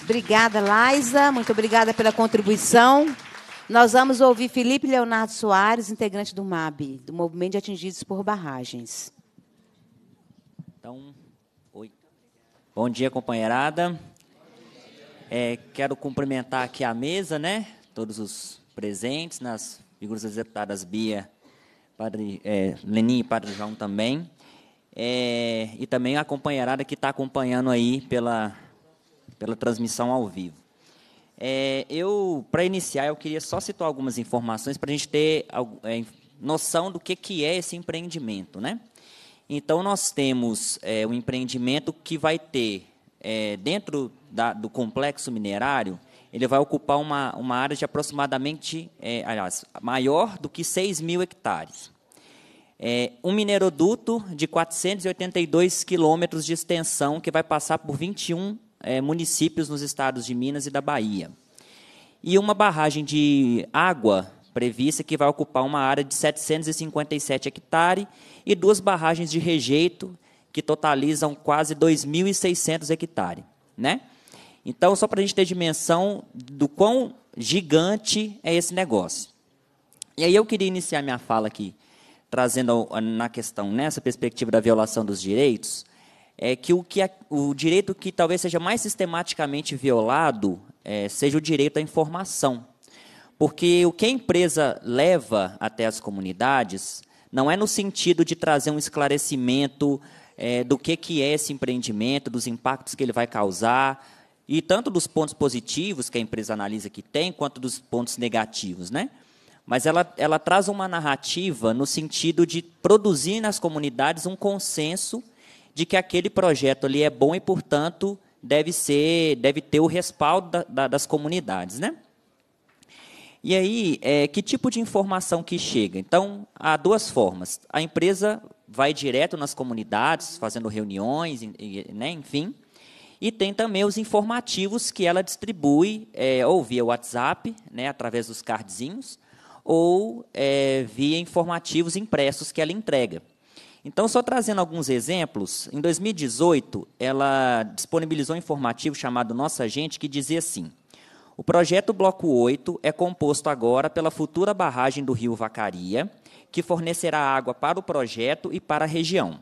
Obrigada, Laisa. Muito obrigada pela contribuição. Nós vamos ouvir Felipe Leonardo Soares, integrante do MAB, do Movimento de Atingidos por Barragens. Então, oi. Bom dia, companheirada. É, quero cumprimentar aqui a mesa, né? Todos os presentes, nas figuras das deputadas Bia, Padre é, Lenin e Padre João também. É, e também a companheirada que está acompanhando aí pela pela transmissão ao vivo. É, eu, para iniciar, eu queria só citar algumas informações para a gente ter é, noção do que, que é esse empreendimento. Né? Então, nós temos é, um empreendimento que vai ter, é, dentro da, do complexo minerário, ele vai ocupar uma, uma área de aproximadamente, é, aliás, maior do que 6 mil hectares. É, um mineroduto de 482 quilômetros de extensão, que vai passar por 21 é, municípios nos estados de Minas e da Bahia. E uma barragem de água prevista que vai ocupar uma área de 757 hectares e duas barragens de rejeito que totalizam quase 2.600 hectares. Né? Então, só para a gente ter dimensão do quão gigante é esse negócio. E aí eu queria iniciar minha fala aqui, trazendo na questão, nessa perspectiva da violação dos direitos, é que o, que é, o direito que talvez seja mais sistematicamente violado é, seja o direito à informação. Porque o que a empresa leva até as comunidades não é no sentido de trazer um esclarecimento é, do que, que é esse empreendimento, dos impactos que ele vai causar, E tanto dos pontos positivos que a empresa analisa que tem, quanto dos pontos negativos, né? Mas ela, ela traz uma narrativa no sentido de produzir nas comunidades um consenso de que aquele projeto ali é bom e, portanto, deve ser, deve ter o respaldo da, da, das comunidades, né? E aí, é, que tipo de informação que chega? Então, há duas formas. A empresa vai direto nas comunidades, fazendo reuniões, né, enfim. E tem também os informativos que ela distribui é, ou via WhatsApp, né, através dos cardzinhos, ou é, via informativos impressos que ela entrega. Então, só trazendo alguns exemplos, em 2018, ela disponibilizou um informativo chamado Nossa Gente, que dizia assim: o projeto Bloco 8 é composto agora pela futura barragem do rio Vacaria, que fornecerá água para o projeto e para a região.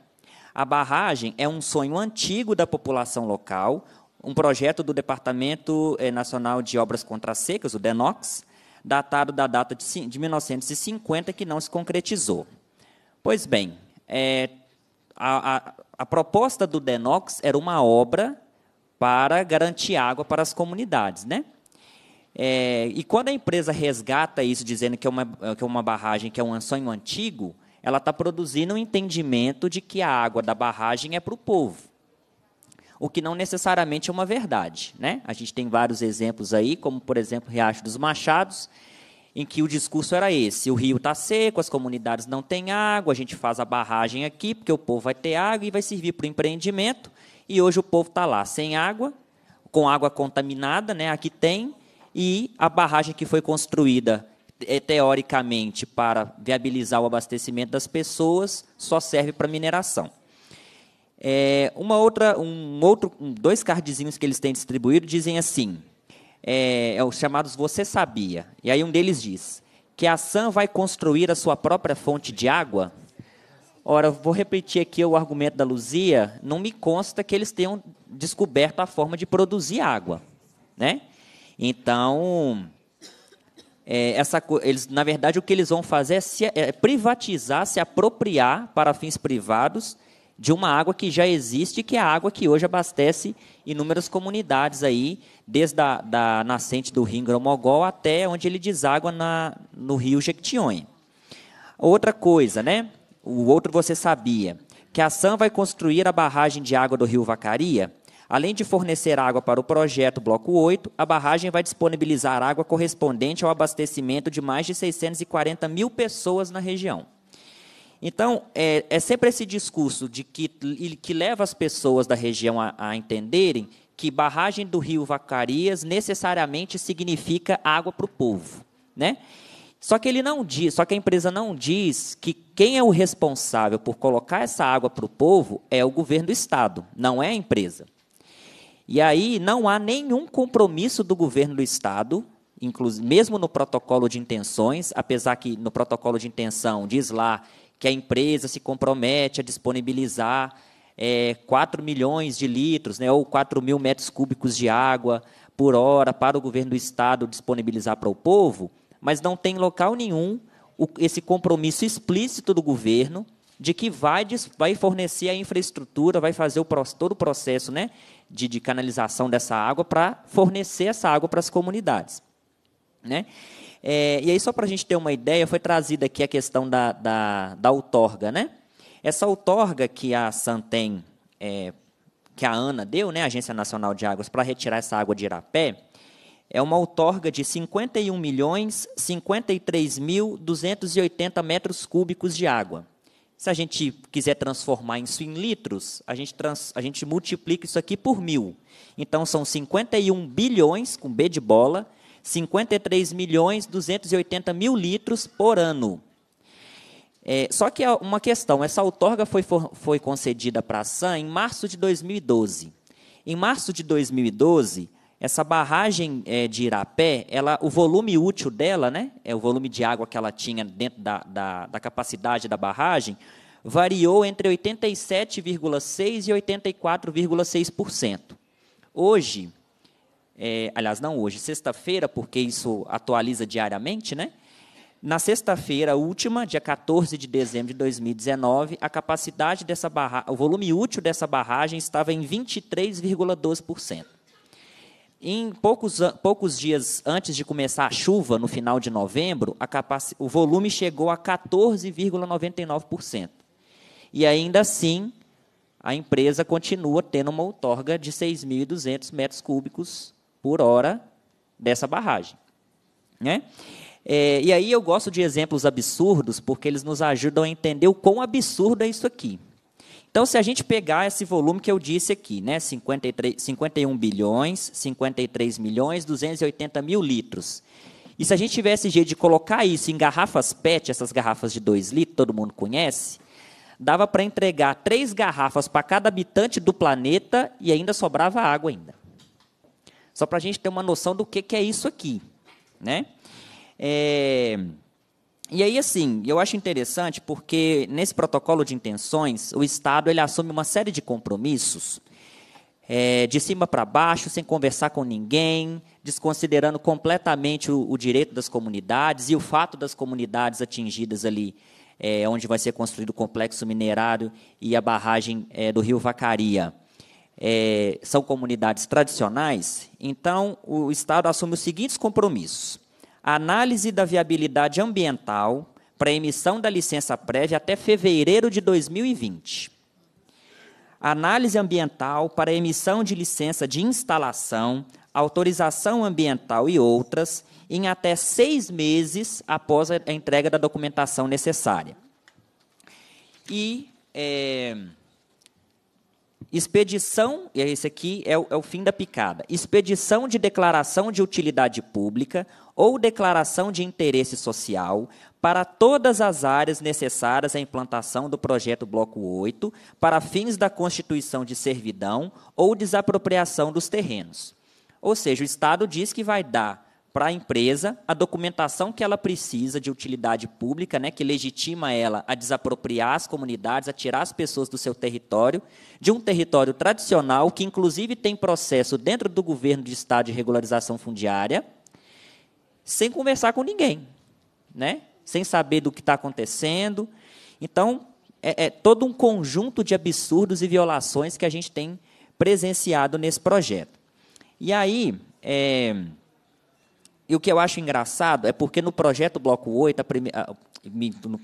A barragem é um sonho antigo da população local, um projeto do Departamento eh, Nacional de Obras Contra Secas, o DENOX, datado da data de 1950, que não se concretizou. Pois bem, é, a, a, a proposta do DENOX era uma obra para garantir água para as comunidades, né? É, e quando a empresa resgata isso, dizendo que é uma, que é uma barragem que é um sonho antigo, ela está produzindo um entendimento de que a água da barragem é para o povo. O que não necessariamente é uma verdade. Né? A gente tem vários exemplos aí, como, por exemplo, Riacho dos Machados, em que o discurso era esse: o rio está seco, as comunidades não têm água, a gente faz a barragem aqui, porque o povo vai ter água e vai servir para o empreendimento. E hoje o povo está lá sem água, com água contaminada, né? aqui tem, e a barragem que foi construída é, teoricamente para viabilizar o abastecimento das pessoas só serve para mineração. É, uma outra, um outro, dois cardzinhos que eles têm distribuído dizem assim, é, é os chamados Você Sabia. E aí um deles diz que a SAM vai construir a sua própria fonte de água. Ora, vou repetir aqui o argumento da Luzia. Não me consta que eles tenham descoberto a forma de produzir água, né? Então, é, essa, eles, na verdade, o que eles vão fazer é, se, é privatizar, se apropriar para fins privados de uma água que já existe, que é a água que hoje abastece inúmeras comunidades aí, desde a da nascente do rio Gromogol até onde ele deságua na, no rio Jequitinhonha. Outra coisa, né? O outro você sabia, que a SAM vai construir a barragem de água do rio Vacaria Além de fornecer água para o projeto Bloco 8, a barragem vai disponibilizar água correspondente ao abastecimento de mais de 640 mil pessoas na região. Então, é, é sempre esse discurso de que, que leva as pessoas da região a, a entenderem que barragem do rio Vacarias necessariamente significa água para o povo. Né? Só que ele não diz, só que a empresa não diz que quem é o responsável por colocar essa água para o povo é o governo do estado, não é a empresa. E aí não há nenhum compromisso do governo do Estado, mesmo no protocolo de intenções, apesar que no protocolo de intenção diz lá que a empresa se compromete a disponibilizar é, 4 milhões de litros, né, ou 4 mil metros cúbicos de água por hora para o governo do Estado disponibilizar para o povo, mas não tem local nenhum esse compromisso explícito do governo de que vai, vai fornecer a infraestrutura, vai fazer o, todo o processo né, de, de canalização dessa água para fornecer essa água para as comunidades. Né? É, e aí, só para a gente ter uma ideia, foi trazida aqui a questão da, da, da outorga. Né? Essa outorga que a Santem, é, que a ANA deu, né, a Agência Nacional de Águas, para retirar essa água de Irapé, é uma outorga de 51 milhões 53 mil 280 metros cúbicos de água. Se a gente quiser transformar isso em litros, a gente, trans, a gente multiplica isso aqui por mil. Então, são 51 bilhões, com B de bola, 53 milhões 280 mil litros por ano. É, só que uma questão, essa outorga foi, foi concedida para a SAM em março de 2012. Em março de 2012, essa barragem é, de Irapé, ela, o volume útil dela, né, é o volume de água que ela tinha dentro da, da, da capacidade da barragem, variou entre 87,6% e 84,6%. Hoje, é, aliás, não hoje, sexta-feira, porque isso atualiza diariamente, né? Na sexta-feira última, dia 14 de dezembro de 2019, a capacidade dessa barragem, o volume útil dessa barragem estava em 23,12%. Em poucos, poucos dias antes de começar a chuva, no final de novembro, o volume chegou a 14,99%. E ainda assim, a empresa continua tendo uma outorga de 6.200 metros cúbicos por hora dessa barragem. Né? É, e aí eu gosto de exemplos absurdos, porque eles nos ajudam a entender o quão absurdo é isso aqui. Então, se a gente pegar esse volume que eu disse aqui, né, 53, 51 bilhões, 53 milhões, 280 mil litros. E se a gente tivesse jeito de colocar isso em garrafas PET, essas garrafas de 2 litros, todo mundo conhece, dava para entregar três garrafas para cada habitante do planeta e ainda sobrava água ainda. Só para a gente ter uma noção do que, que é isso aqui. Né? É, e aí, assim, eu acho interessante porque nesse protocolo de intenções, o Estado ele assume uma série de compromissos é, de cima para baixo, sem conversar com ninguém, desconsiderando completamente o, o direito das comunidades e o fato das comunidades atingidas ali, é, onde vai ser construído o complexo minerário e a barragem é, do rio Vacaria. é, são comunidades tradicionais, então o Estado assume os seguintes compromissos: análise da viabilidade ambiental para emissão da licença prévia até fevereiro de 2020. Análise ambiental para emissão de licença de instalação, autorização ambiental e outras em até seis meses após a entrega da documentação necessária. E é, Expedição, e esse aqui é o, é o fim da picada. Expedição de declaração de utilidade pública ou declaração de interesse social para todas as áreas necessárias à implantação do projeto Bloco 8, para fins da constituição de servidão ou desapropriação dos terrenos. Ou seja, o Estado diz que vai dar para a empresa a documentação que ela precisa de utilidade pública, né, que legitima ela a desapropriar as comunidades, a tirar as pessoas do seu território, de um território tradicional, que inclusive tem processo dentro do governo de Estado de regularização fundiária, sem conversar com ninguém, né? sem saber do que está acontecendo. Então, é, é todo um conjunto de absurdos e violações que a gente tem presenciado nesse projeto. E aí, é, e o que eu acho engraçado é porque no projeto Bloco 8, a prime- a-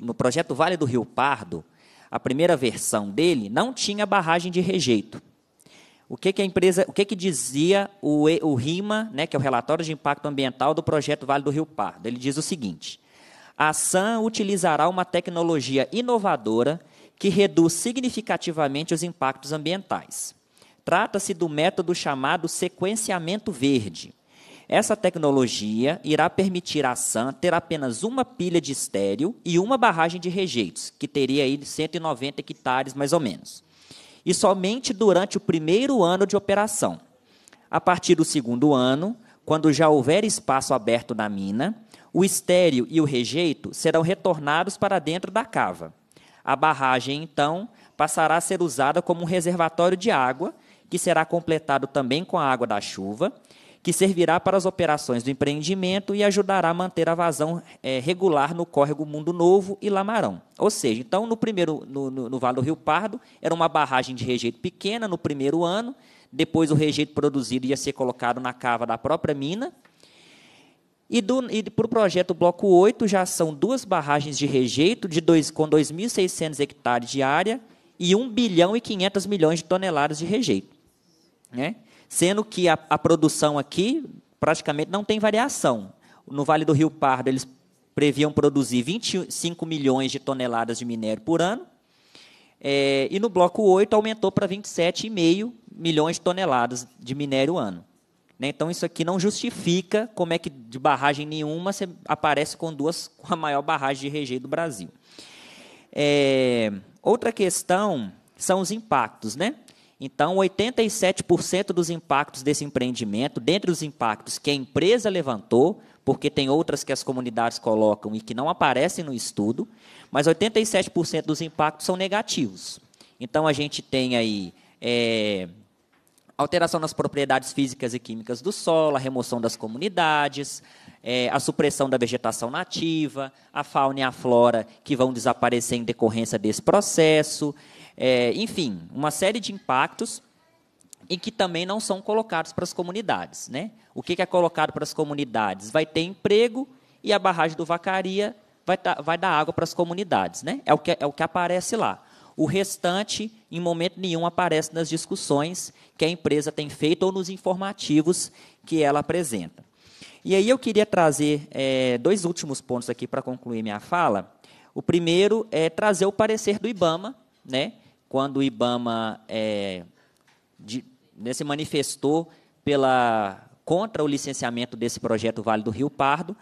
no projeto Vale do Rio Pardo, a primeira versão dele não tinha barragem de rejeito. O que, que a empresa, o que, que dizia o, o RIMA, né, que é o relatório de impacto ambiental do projeto Vale do Rio Pardo? Ele diz o seguinte: a SAM utilizará uma tecnologia inovadora que reduz significativamente os impactos ambientais. Trata-se do método chamado sequenciamento verde. Essa tecnologia irá permitir à SAM ter apenas uma pilha de estéreo e uma barragem de rejeitos, que teria aí 190 hectares mais ou menos. E somente durante o primeiro ano de operação. A partir do segundo ano, quando já houver espaço aberto na mina, o estéreo e o rejeito serão retornados para dentro da cava. A barragem, então, passará a ser usada como um reservatório de água, que será completado também com a água da chuva, que servirá para as operações do empreendimento e ajudará a manter a vazão eh, regular no córrego Mundo Novo e Lamarão. Ou seja, então, no primeiro, no, no, no Vale do Rio Pardo, era uma barragem de rejeito pequena no primeiro ano, depois o rejeito produzido ia ser colocado na cava da própria mina, e, e para o projeto Bloco 8 já são duas barragens de rejeito de dois, com 2.600 hectares de área e 1 bilhão e 500 milhões de toneladas de rejeito. Né? Sendo que a, a produção aqui praticamente não tem variação. No Vale do Rio Pardo, eles previam produzir 25 milhões de toneladas de minério por ano, é, e no Bloco 8 aumentou para 27,5 milhões de toneladas de minério ano. Né? Então, isso aqui não justifica como é que de barragem nenhuma você aparece com duas com a maior barragem de rejeito do Brasil. É, outra questão são os impactos, né? Então, 87% dos impactos desse empreendimento, dentre os impactos que a empresa levantou, porque tem outras que as comunidades colocam e que não aparecem no estudo, mas 87% dos impactos são negativos. Então, a gente tem aí é, alteração nas propriedades físicas e químicas do solo, a remoção das comunidades, eh, a supressão da vegetação nativa, a fauna e a flora que vão desaparecer em decorrência desse processo, eh, enfim, uma série de impactos e que também não são colocados para as comunidades. Né? O que é colocado para as comunidades? Vai ter emprego e a barragem do Vacaria vai, tá, vai dar água para as comunidades. Né? É, o que, é o que aparece lá. O restante, em momento nenhum, aparece nas discussões que a empresa tem feito ou nos informativos que ela apresenta. E aí eu queria trazer é, dois últimos pontos aqui para concluir minha fala. O primeiro é trazer o parecer do IBAMA, né? Quando o IBAMA é, de, né, se manifestou pela, contra o licenciamento desse projeto Vale do Rio Pardo,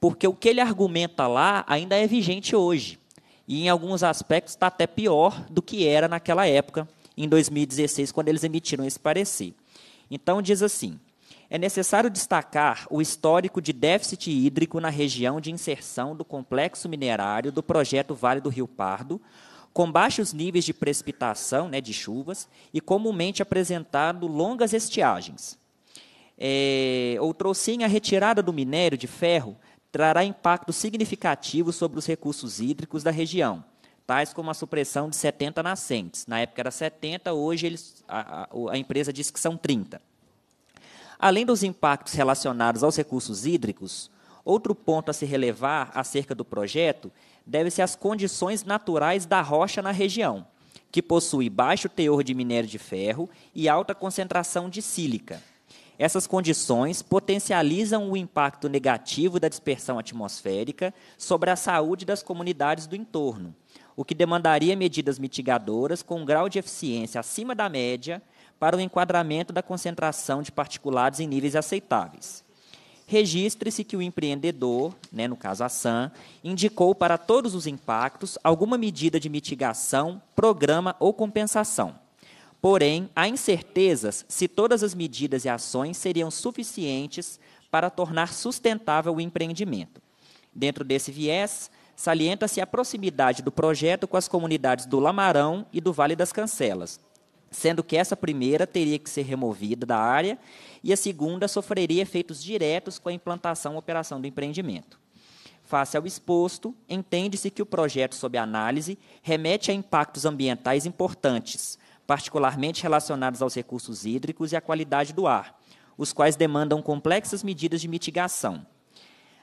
porque o que ele argumenta lá ainda é vigente hoje. E, em alguns aspectos, está até pior do que era naquela época, em 2016, quando eles emitiram esse parecer. Então, diz assim: é necessário destacar o histórico de déficit hídrico na região de inserção do complexo minerário do projeto Vale do Rio Pardo, com baixos níveis de precipitação, né, de chuvas, e comumente apresentado longas estiagens. É, outrosim, a retirada do minério de ferro trará impacto significativo sobre os recursos hídricos da região, tais como a supressão de 70 nascentes. Na época era 70, hoje eles, a, a, a empresa diz que são 30. Além dos impactos relacionados aos recursos hídricos, outro ponto a se relevar acerca do projeto deve-se às condições naturais da rocha na região, que possui baixo teor de minério de ferro e alta concentração de sílica. Essas condições potencializam o impacto negativo da dispersão atmosférica sobre a saúde das comunidades do entorno, o que demandaria medidas mitigadoras com um grau de eficiência acima da média para o enquadramento da concentração de particulados em níveis aceitáveis. Registre-se que o empreendedor, né, no caso a SAM, indicou para todos os impactos alguma medida de mitigação, programa ou compensação. Porém, há incertezas se todas as medidas e ações seriam suficientes para tornar sustentável o empreendimento. Dentro desse viés, salienta-se a proximidade do projeto com as comunidades do Lamarão e do Vale das Cancelas, sendo que essa primeira teria que ser removida da área e a segunda sofreria efeitos diretos com a implantação e operação do empreendimento. Face ao exposto, entende-se que o projeto sob análise remete a impactos ambientais importantes, particularmente relacionados aos recursos hídricos e à qualidade do ar, os quais demandam complexas medidas de mitigação.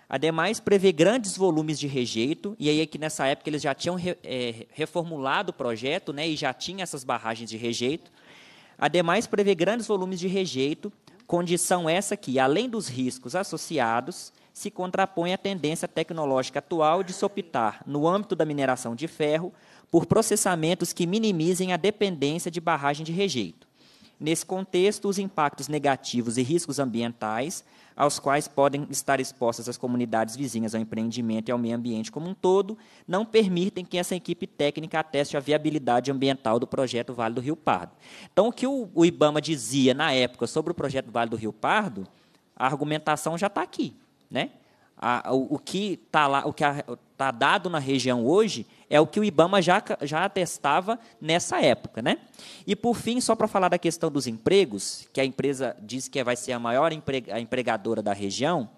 Ademais, prevê grandes volumes de rejeito, e aí é que nessa época eles já tinham re, é, reformulado o projeto né, e já tinha essas barragens de rejeito. Ademais, prevê grandes volumes de rejeito, Condição essa que, além dos riscos associados, se contrapõe à tendência tecnológica atual de se optar, no âmbito da mineração de ferro, por processamentos que minimizem a dependência de barragem de rejeito. Nesse contexto, os impactos negativos e riscos ambientais aos quais podem estar expostas as comunidades vizinhas ao empreendimento e ao meio ambiente como um todo, não permitem que essa equipe técnica ateste a viabilidade ambiental do projeto Vale do Rio Pardo. Então, o que o, o IBAMA dizia na época sobre o projeto Vale do Rio Pardo, a argumentação já está aqui. Né? A, o, o, que está lá, o que está dado na região hoje é o que o IBAMA já, já atestava nessa época. Né? E, por fim, só para falar da questão dos empregos, que a empresa diz que vai ser a maior empregadora da região,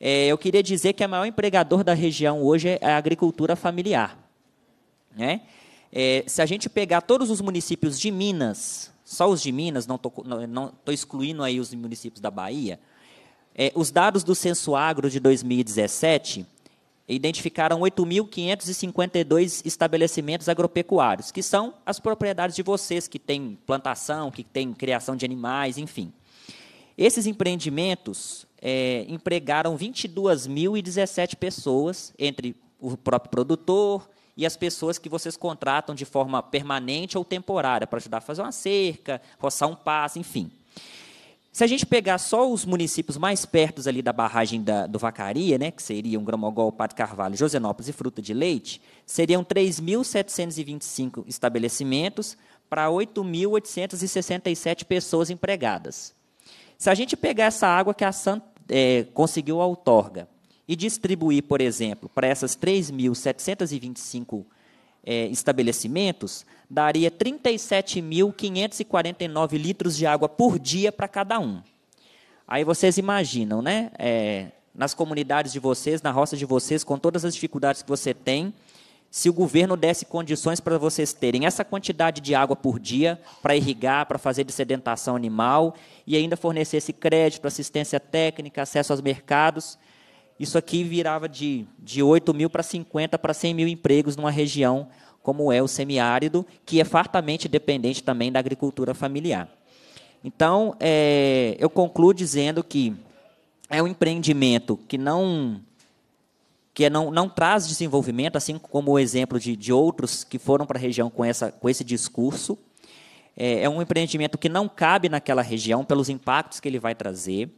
é, eu queria dizer que a maior empregador da região hoje é a agricultura familiar. Né? É, se a gente pegar todos os municípios de Minas, só os de Minas, não estou excluindo aí os municípios da Bahia, é, os dados do Censo Agro de 2017 identificaram 8.552 estabelecimentos agropecuários, que são as propriedades de vocês que têm plantação, que têm criação de animais, enfim. Esses empreendimentos é, empregaram 22.017 pessoas, entre o próprio produtor e as pessoas que vocês contratam de forma permanente ou temporária, para ajudar a fazer uma cerca, roçar um passo, enfim. Se a gente pegar só os municípios mais perto ali da barragem da, do Vacaria, né, que seriam Gramogol, Padre Carvalho, Josenópolis e Fruta de Leite, seriam 3.725 estabelecimentos para 8.867 pessoas empregadas. Se a gente pegar essa água que a SAN é, conseguiu a outorga e distribuir, por exemplo, para essas 3.725 é, estabelecimentos, daria 37.549 litros de água por dia para cada um. Aí vocês imaginam, né? É, nas comunidades de vocês, na roça de vocês, com todas as dificuldades que você tem, se o governo desse condições para vocês terem essa quantidade de água por dia para irrigar, para fazer sedentação animal e ainda fornecesse crédito, assistência técnica, acesso aos mercados, isso aqui virava de, de 8 mil para 50 para 100 mil empregos numa região como é o semiárido, que é fartamente dependente também da agricultura familiar. Então, é, eu concluo dizendo que é um empreendimento que não que é não, não traz desenvolvimento, assim como o exemplo de, de outros que foram para a região com, essa, com esse discurso. É, é, um empreendimento que não cabe naquela região pelos impactos que ele vai trazer.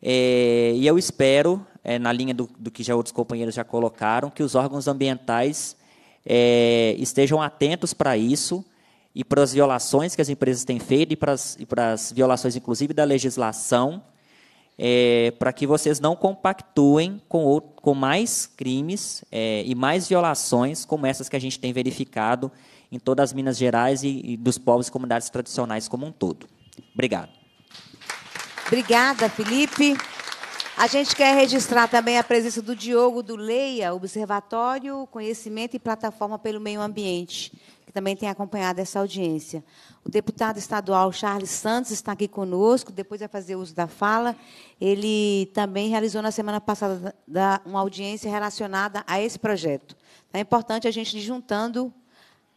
É, e eu espero, é, na linha do, do, que já outros companheiros já colocaram, que os órgãos ambientais é, estejam atentos para isso e para as violações que as empresas têm feito e para as, e para as violações, inclusive, da legislação é, para que vocês não compactuem com, com mais crimes é, e mais violações como essas que a gente tem verificado em todas as Minas Gerais e, e dos povos e comunidades tradicionais como um todo. Obrigado. Obrigada, Felipe. A gente quer registrar também a presença do Diogo do Leia, Observatório, Conhecimento e Plataforma pelo Meio Ambiente, que também tem acompanhado essa audiência. O deputado estadual Charles Santos está aqui conosco, depois vai fazer uso da fala. Ele também realizou na semana passada uma audiência relacionada a esse projeto. Então, é importante a gente ir juntando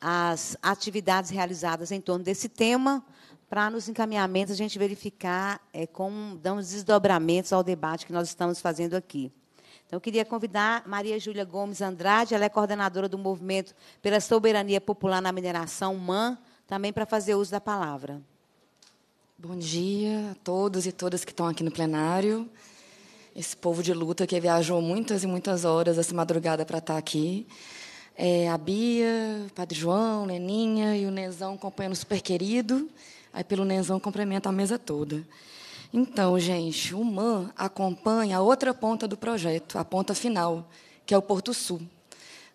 as atividades realizadas em torno desse tema, para nos encaminhamentos a gente verificar é, como damos desdobramentos ao debate que nós estamos fazendo aqui. Então, eu queria convidar Maria Júlia Gomes Andrade, ela é coordenadora do Movimento pela Soberania Popular na Mineração, MAN, também para fazer uso da palavra. Bom dia a todos e todas que estão aqui no plenário. Esse povo de luta que viajou muitas e muitas horas essa madrugada para estar aqui. É, a Bia, o Padre João, Leninha e o Nenzão acompanhando super querido. Aí pelo Nenzão cumprimenta a mesa toda. Então, gente, o MAN acompanha a outra ponta do projeto, a ponta final, que é o Porto Sul.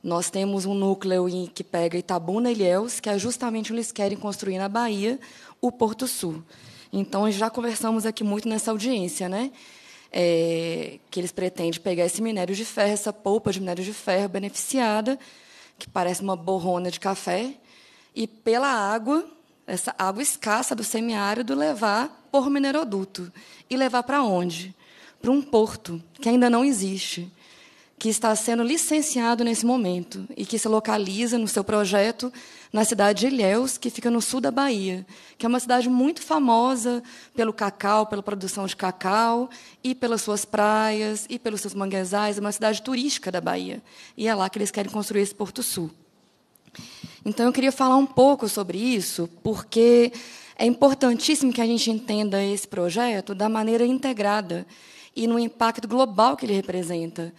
Nós temos um núcleo que pega Itabuna e Ilhéus, que é justamente onde eles querem construir na Bahia o Porto Sul. Então, já conversamos aqui muito nessa audiência, né? É, que eles pretendem pegar esse minério de ferro, essa polpa de minério de ferro beneficiada, que parece uma borrona de café, e pela água, essa água escassa do semiárido, levar por mineroduto. E levar para onde? Para um porto que ainda não existe que está sendo licenciado nesse momento e que se localiza no seu projeto na cidade de Ilhéus, que fica no sul da Bahia, que é uma cidade muito famosa pelo cacau, pela produção de cacau e pelas suas praias e pelos seus manguezais, é uma cidade turística da Bahia. E é lá que eles querem construir esse Porto Sul. Então eu queria falar um pouco sobre isso, porque é importantíssimo que a gente entenda esse projeto da maneira integrada e no impacto global que ele representa.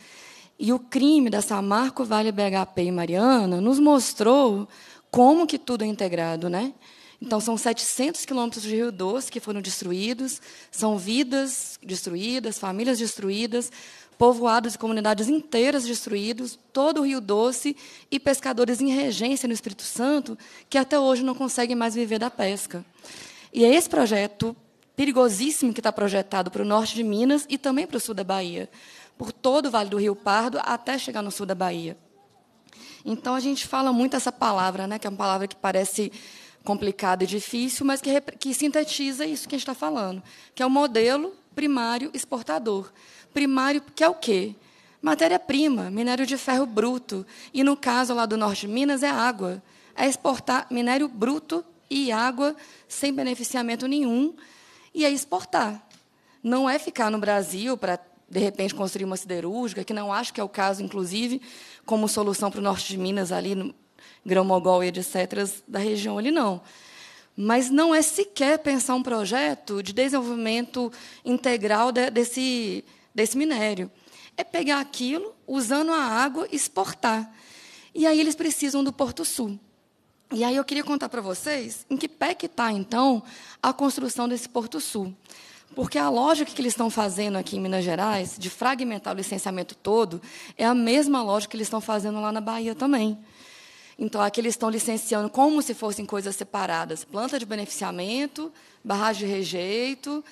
E o crime da Samarco, Vale, BHP e Mariana nos mostrou como que tudo é integrado, né? Então, são 700 quilômetros de Rio Doce que foram destruídos, são vidas destruídas, famílias destruídas, povoados e comunidades inteiras destruídos, todo o Rio Doce e pescadores em regência no Espírito Santo que até hoje não conseguem mais viver da pesca. E é esse projeto perigosíssimo que está projetado para o norte de Minas e também para o sul da Bahia por todo o Vale do Rio Pardo até chegar no sul da Bahia. Então a gente fala muito essa palavra, né, que é uma palavra que parece complicada e difícil, mas que, que sintetiza isso que a gente está falando, que é o modelo primário exportador. Primário, que é o quê? Matéria-prima, minério de ferro bruto. E no caso lá do norte de Minas é água. É exportar minério bruto e água sem beneficiamento nenhum e é exportar. Não é ficar no Brasil para de repente, construir uma siderúrgica, que não acho que é o caso, inclusive, como solução para o norte de Minas, ali no Grão-Mogol e etc., da região ali, não. Mas não é sequer pensar um projeto de desenvolvimento integral de, desse, desse minério. É pegar aquilo, usando a água, exportar. E aí eles precisam do Porto Sul. E aí eu queria contar para vocês em que pé que está, então, a construção desse Porto Sul. Porque a lógica que eles estão fazendo aqui em Minas Gerais, de fragmentar o licenciamento todo, é a mesma lógica que eles estão fazendo lá na Bahia também. Então, aqui eles estão licenciando como se fossem coisas separadas: planta de beneficiamento, barragem de rejeito,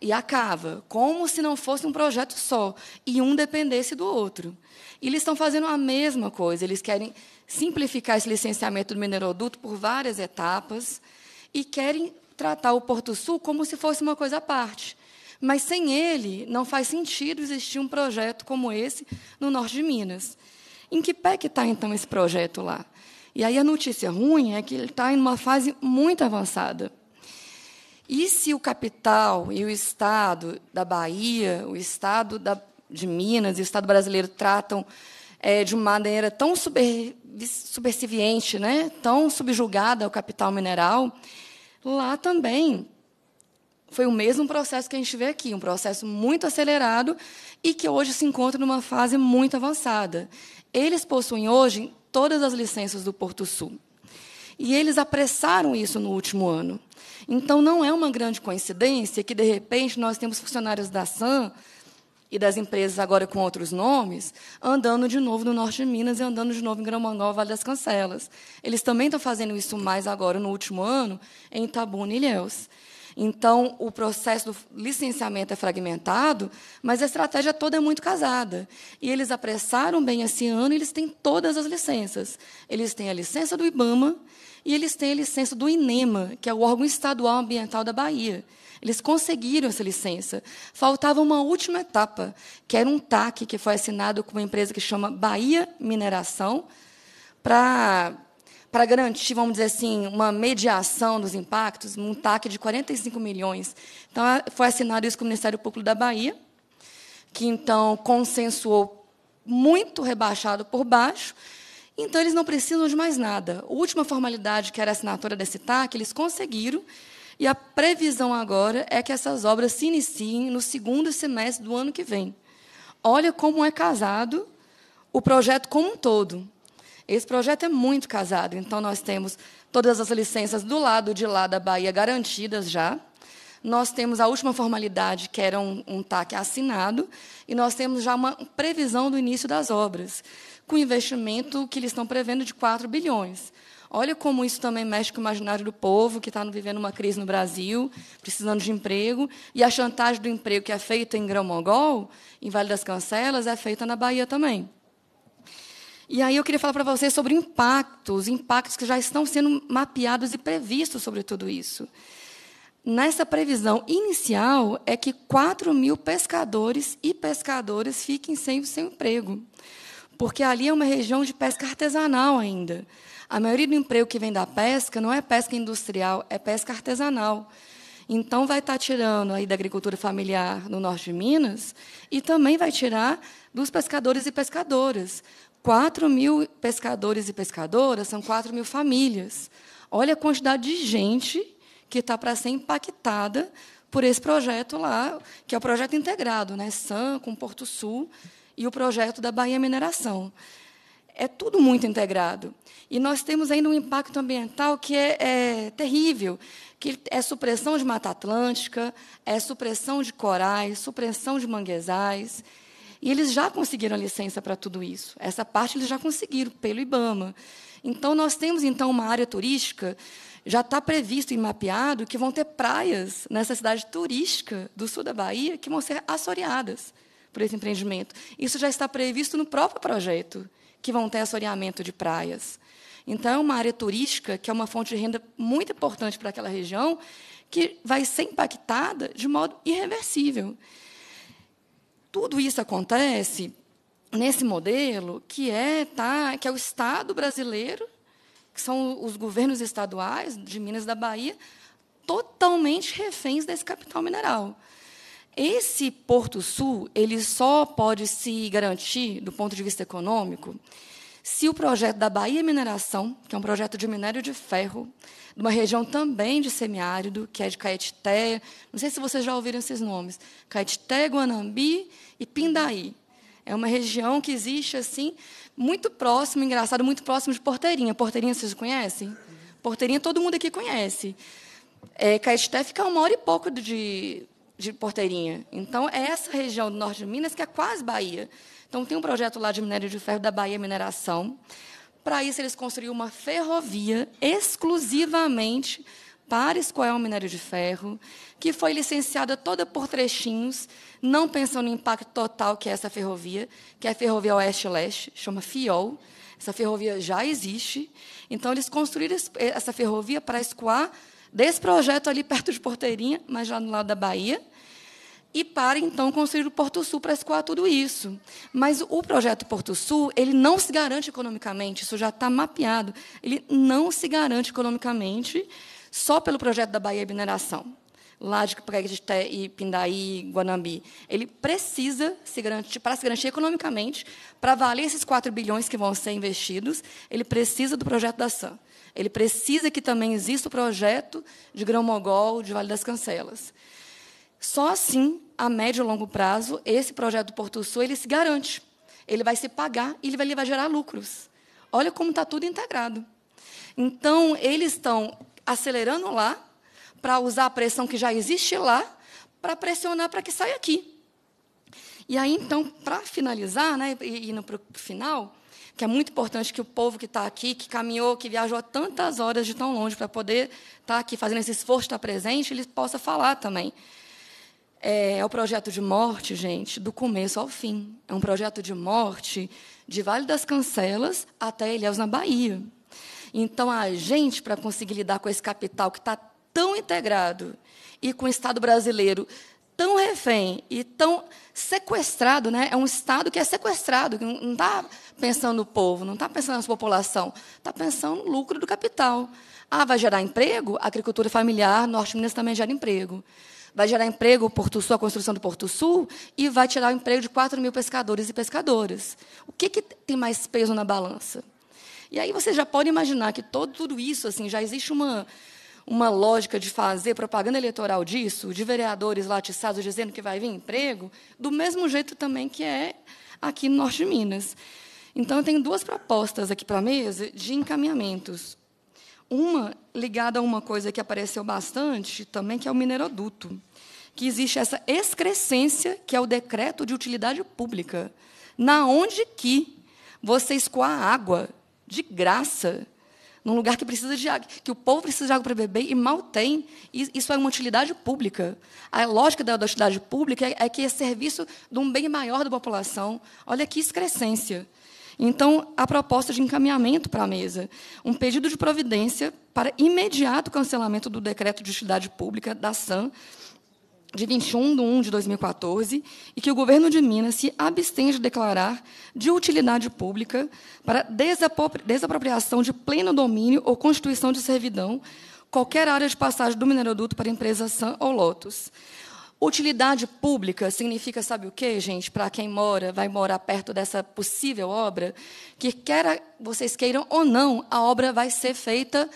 e a cava, como se não fosse um projeto só e um dependesse do outro. E eles estão fazendo a mesma coisa, eles querem simplificar esse licenciamento do mineroduto por várias etapas e querem tratar o Porto Sul como se fosse uma coisa à parte. Mas sem ele, não faz sentido existir um projeto como esse no norte de Minas. Em que pé que está, então, esse projeto lá? E aí a notícia ruim é que ele está em uma fase muito avançada. E se o capital e o Estado da Bahia, o Estado da, de Minas e o Estado brasileiro tratam é, de uma maneira tão super, subserviente, né, tão subjugada ao capital mineral, lá também foi o mesmo processo que a gente vê aqui, um processo muito acelerado e que hoje se encontra numa fase muito avançada. Eles possuem hoje todas as licenças do Porto Sul. E eles apressaram isso no último ano. Então, não é uma grande coincidência que, de repente, nós temos funcionários da SAM e das empresas agora com outros nomes, andando de novo no norte de Minas e andando de novo em Grão Vale das Cancelas. Eles também estão fazendo isso mais agora, no último ano, em Itabuna e Ilhéus. Então, o processo do licenciamento é fragmentado, mas a estratégia toda é muito casada. E eles apressaram bem esse ano, e eles têm todas as licenças. Eles têm a licença do IBAMA, e eles têm a licença do INEMA, que é o órgão estadual ambiental da Bahia. Eles conseguiram essa licença. Faltava uma última etapa, que era um TAC que foi assinado com uma empresa que chama Bahia Mineração, para para garantir, vamos dizer assim, uma mediação dos impactos, um TAC de 45 milhões. Então, foi assinado isso com o Ministério Público da Bahia, que então consensuou muito rebaixado por baixo, então, eles não precisam de mais nada. A última formalidade, que era a assinatura desse TAC, eles conseguiram, e a previsão agora é que essas obras se iniciem no segundo semestre do ano que vem. Olha como é casado o projeto como um todo. Esse projeto é muito casado. Então, nós temos todas as licenças do lado de lá da Bahia garantidas já. Nós temos a última formalidade, que era um, um TAC assinado, e nós temos já uma previsão do início das obras com investimento que eles estão prevendo de 4 bilhões. Olha como isso também mexe com o imaginário do povo, que está vivendo uma crise no Brasil, precisando de emprego, e a chantagem do emprego que é feita em Grão-Mogol, em Vale das Cancelas, é feita na Bahia também. E aí eu queria falar para vocês sobre impactos, impactos que já estão sendo mapeados e previstos sobre tudo isso. Nessa previsão inicial é que 4 mil pescadores e pescadoras fiquem sem o seu emprego porque ali é uma região de pesca artesanal ainda. A maioria do emprego que vem da pesca não é pesca industrial, é pesca artesanal. Então, vai estar tirando aí da agricultura familiar no norte de Minas e também vai tirar dos pescadores e pescadoras. 4 mil pescadores e pescadoras são 4 mil famílias. Olha a quantidade de gente que está para ser impactada por esse projeto lá, que é o projeto integrado, né? SAM com Porto Sul e o projeto da Bahia Mineração. É tudo muito integrado. E nós temos ainda um impacto ambiental que é, é terrível, que é supressão de mata atlântica, é supressão de corais, supressão de manguezais. E eles já conseguiram licença para tudo isso. Essa parte eles já conseguiram pelo IBAMA. Então nós temos então uma área turística já está previsto e mapeado que vão ter praias nessa cidade turística do sul da Bahia que vão ser assoreadas por esse empreendimento. Isso já está previsto no próprio projeto, que vão ter assoreamento de praias. Então, é uma área turística que é uma fonte de renda muito importante para aquela região, que vai ser impactada de modo irreversível. Tudo isso acontece nesse modelo que é, tá, que é o Estado brasileiro, que são os governos estaduais de Minas da Bahia, totalmente reféns desse capital mineral. Esse Porto Sul ele só pode se garantir, do ponto de vista econômico, se o projeto da Bahia Mineração, que é um projeto de minério de ferro, de uma região também de semiárido, que é de Caetité, não sei se vocês já ouviram esses nomes, Caetité, Guanambi e Pindaí. É uma região que existe assim muito próximo, engraçado, muito próximo de Porteirinha. Porteirinha vocês conhecem? Porteirinha todo mundo aqui conhece. É, Caetité fica uma hora e pouco de, de Porteirinha. Então, é essa região do norte de Minas que é quase Bahia. Então, tem um projeto lá de minério de ferro da Bahia Mineração. Para isso, eles construíram uma ferrovia exclusivamente para escoar o minério de ferro, que foi licenciada toda por trechinhos, não pensando no impacto total que é essa ferrovia, que é a Ferrovia Oeste-Leste, chama FIOL. Essa ferrovia já existe. Então, eles construíram essa ferrovia para escoar desse projeto ali perto de Porteirinha, mas já no lado da Bahia, e para então construir o Porto Sul para escoar tudo isso. Mas o projeto Porto Sul ele não se garante economicamente, isso já está mapeado. Ele não se garante economicamente só pelo projeto da Bahia Mineração, lá de Preguité e Pindaí, Guanambi. Ele precisa se garantir, para se garantir economicamente, para valer esses 4 bilhões que vão ser investidos, ele precisa do projeto da SAM. Ele precisa que também exista o projeto de Grão-Mogol, de Vale das Cancelas. Só assim, a médio e longo prazo, esse projeto do Porto Sul ele se garante. Ele vai se pagar e ele vai, gerar lucros. Olha como está tudo integrado. Então, eles estão acelerando lá para usar a pressão que já existe lá para pressionar para que saia aqui. E aí, então, para finalizar, né, e indo para o final, que é muito importante que o povo que está aqui, que caminhou, que viajou tantas horas de tão longe para poder estar tá aqui fazendo esse esforço estar presente, ele possa falar também. É, é o projeto de morte, gente, do começo ao fim. É um projeto de morte de Vale das Cancelas até Ilhéus, na Bahia. Então, a gente, para conseguir lidar com esse capital que está tão integrado e com o Estado brasileiro tão refém e tão sequestrado, né? é um Estado que é sequestrado, que não está pensando no povo, não está pensando na sua população, está pensando no lucro do capital. Ah, vai gerar emprego? A agricultura familiar, Norte Minas também gera emprego vai gerar emprego o Porto Sul, a construção do Porto Sul, e vai tirar o emprego de 4 mil pescadores e pescadoras. O que, que tem mais peso na balança? E aí você já pode imaginar que todo, tudo isso assim já existe uma, uma lógica de fazer propaganda eleitoral disso, de vereadores lá atiçados dizendo que vai vir emprego, do mesmo jeito também que é aqui no Norte de Minas. Então, eu tenho duas propostas aqui para a mesa de encaminhamentos. Uma ligada a uma coisa que apareceu bastante também, que é o mineroduto, que existe essa excrescência, que é o decreto de utilidade pública, na onde que você escoar água de graça num lugar que precisa de água, que o povo precisa de água para beber e mal tem. Isso é uma utilidade pública. A lógica da utilidade pública é, é que é serviço de um bem maior da população. Olha que excrescência. Então, a proposta de encaminhamento para a mesa, um pedido de providência para imediato cancelamento do decreto de utilidade pública da SAM, de 21 de 1 de 2014, e que o governo de Minas se abstenha de declarar de utilidade pública para desapropriação de pleno domínio ou constituição de servidão qualquer área de passagem do mineroduto para a empresa SAM ou Lotus. Utilidade pública significa, sabe o quê, gente? Para quem mora, vai morar perto dessa possível obra, que quer vocês queiram ou não, a obra vai ser feita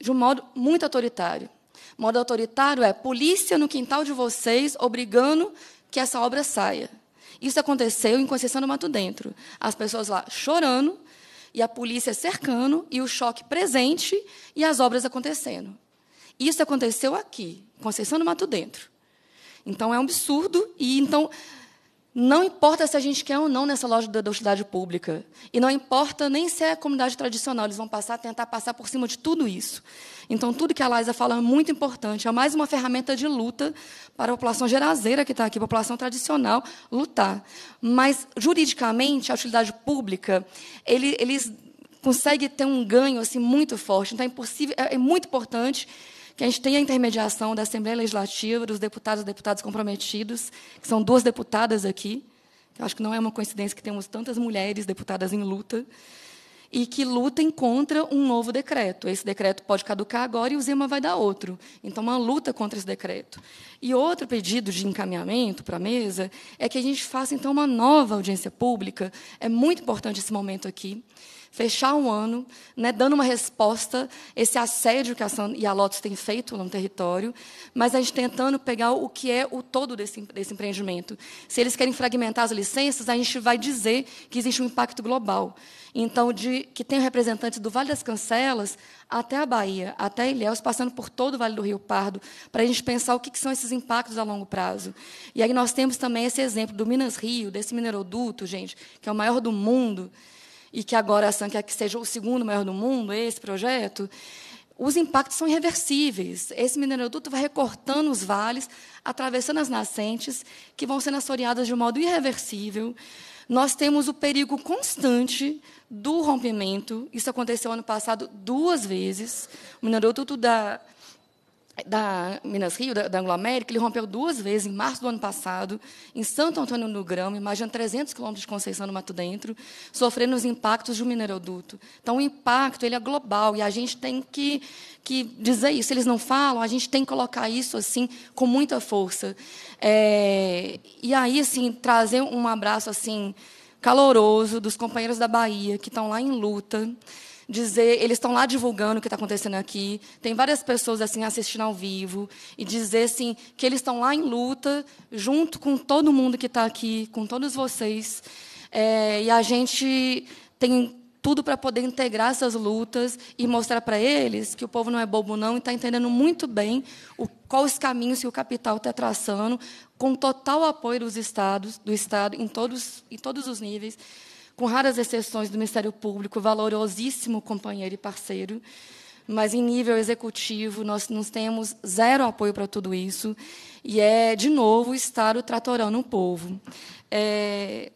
de um modo muito autoritário. Modo autoritário é polícia no quintal de vocês obrigando que essa obra saia. Isso aconteceu em Conceição do Mato Dentro. As pessoas lá chorando, e a polícia cercando, e o choque presente, e as obras acontecendo. Isso aconteceu aqui, Conceição do Mato Dentro. Então é um absurdo e então não importa se a gente quer ou não nessa loja da utilidade pública. E não importa nem se é a comunidade tradicional, eles vão passar, tentar passar por cima de tudo isso. Então, tudo que a Laisa fala é muito importante. É mais uma ferramenta de luta para a população gerazeira que está aqui, a população tradicional, lutar. Mas, juridicamente, a utilidade pública, ele, eles conseguem ter um ganho assim, muito forte. Então, é, impossível, é, é muito importante que a gente tenha a intermediação da Assembleia Legislativa, dos deputados e deputadas comprometidos, que são duas deputadas aqui. Eu acho que não é uma coincidência que temos tantas mulheres deputadas em luta, e que lutem contra um novo decreto. Esse decreto pode caducar agora e o Zema vai dar outro. Então, uma luta contra esse decreto. E outro pedido de encaminhamento para a mesa é que a gente faça, então, uma nova audiência pública. É muito importante esse momento aqui fechar um ano, né, dando uma resposta esse assédio que a San e a Lotus têm feito no território, mas a gente tentando pegar o que é o todo desse, desse empreendimento. Se eles querem fragmentar as licenças, a gente vai dizer que existe um impacto global. Então, de, que tem representantes do Vale das Cancelas até a Bahia, até Ilhéus, passando por todo o Vale do Rio Pardo, para a gente pensar o que, que são esses impactos a longo prazo. E aí nós temos também esse exemplo do Minas Rio, desse mineroduto, gente, que é o maior do mundo, e que agora a quer que seja o segundo maior do mundo, esse projeto, os impactos são irreversíveis. Esse mineroduto vai recortando os vales, atravessando as nascentes, que vão sendo assoreadas de um modo irreversível. Nós temos o perigo constante do rompimento. Isso aconteceu ano passado duas vezes. O mineroduto da da Minas Rio, da, da Anglo-América, ele rompeu duas vezes, em março do ano passado, em Santo Antônio do Grama, imagina 300 quilômetros de Conceição no Mato Dentro, sofrendo os impactos de um mineroduto. Então, o impacto ele é global e a gente tem que, que dizer isso. Eles não falam, a gente tem que colocar isso assim com muita força. É, e aí, assim, trazer um abraço assim caloroso dos companheiros da Bahia que estão lá em luta dizer, eles estão lá divulgando o que está acontecendo aqui, tem várias pessoas assim assistindo ao vivo. E dizer assim que eles estão lá em luta junto com todo mundo que está aqui, com todos vocês, é, e a gente tem tudo para poder integrar essas lutas e mostrar para eles que o povo não é bobo não e está entendendo muito bem o, quais os caminhos que o capital está traçando, com total apoio dos estados, do estado em todos em todos os níveis com raras exceções do Ministério Público, valorosíssimo companheiro e parceiro, mas em nível executivo nós, nós temos zero apoio para tudo isso, e é, de novo, o Estado tratorando o povo. É,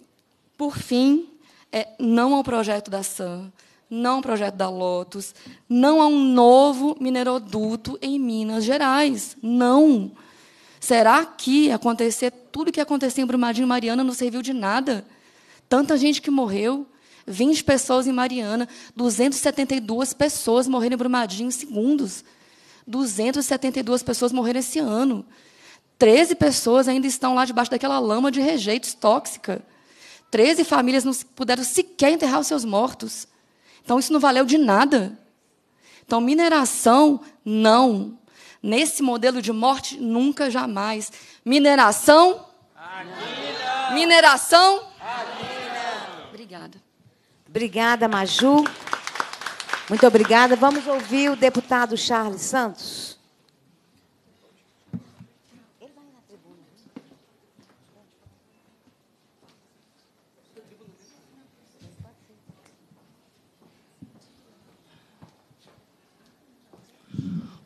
por fim, é, não ao projeto da SAM, não ao projeto da Lotus, não a um novo mineroduto em Minas Gerais. Não. Será que acontecer tudo o que aconteceu em Brumadinho e Mariana não serviu de nada? Tanta gente que morreu. 20 pessoas em Mariana, 272 pessoas morreram em Brumadinho em segundos. 272 pessoas morreram esse ano. 13 pessoas ainda estão lá debaixo daquela lama de rejeitos tóxica. 13 famílias não puderam sequer enterrar os seus mortos. Então, isso não valeu de nada. Então, mineração, não. Nesse modelo de morte, nunca, jamais. Mineração. Mineração. Obrigada. Maju. Muito obrigada. Vamos ouvir o deputado Charles Santos.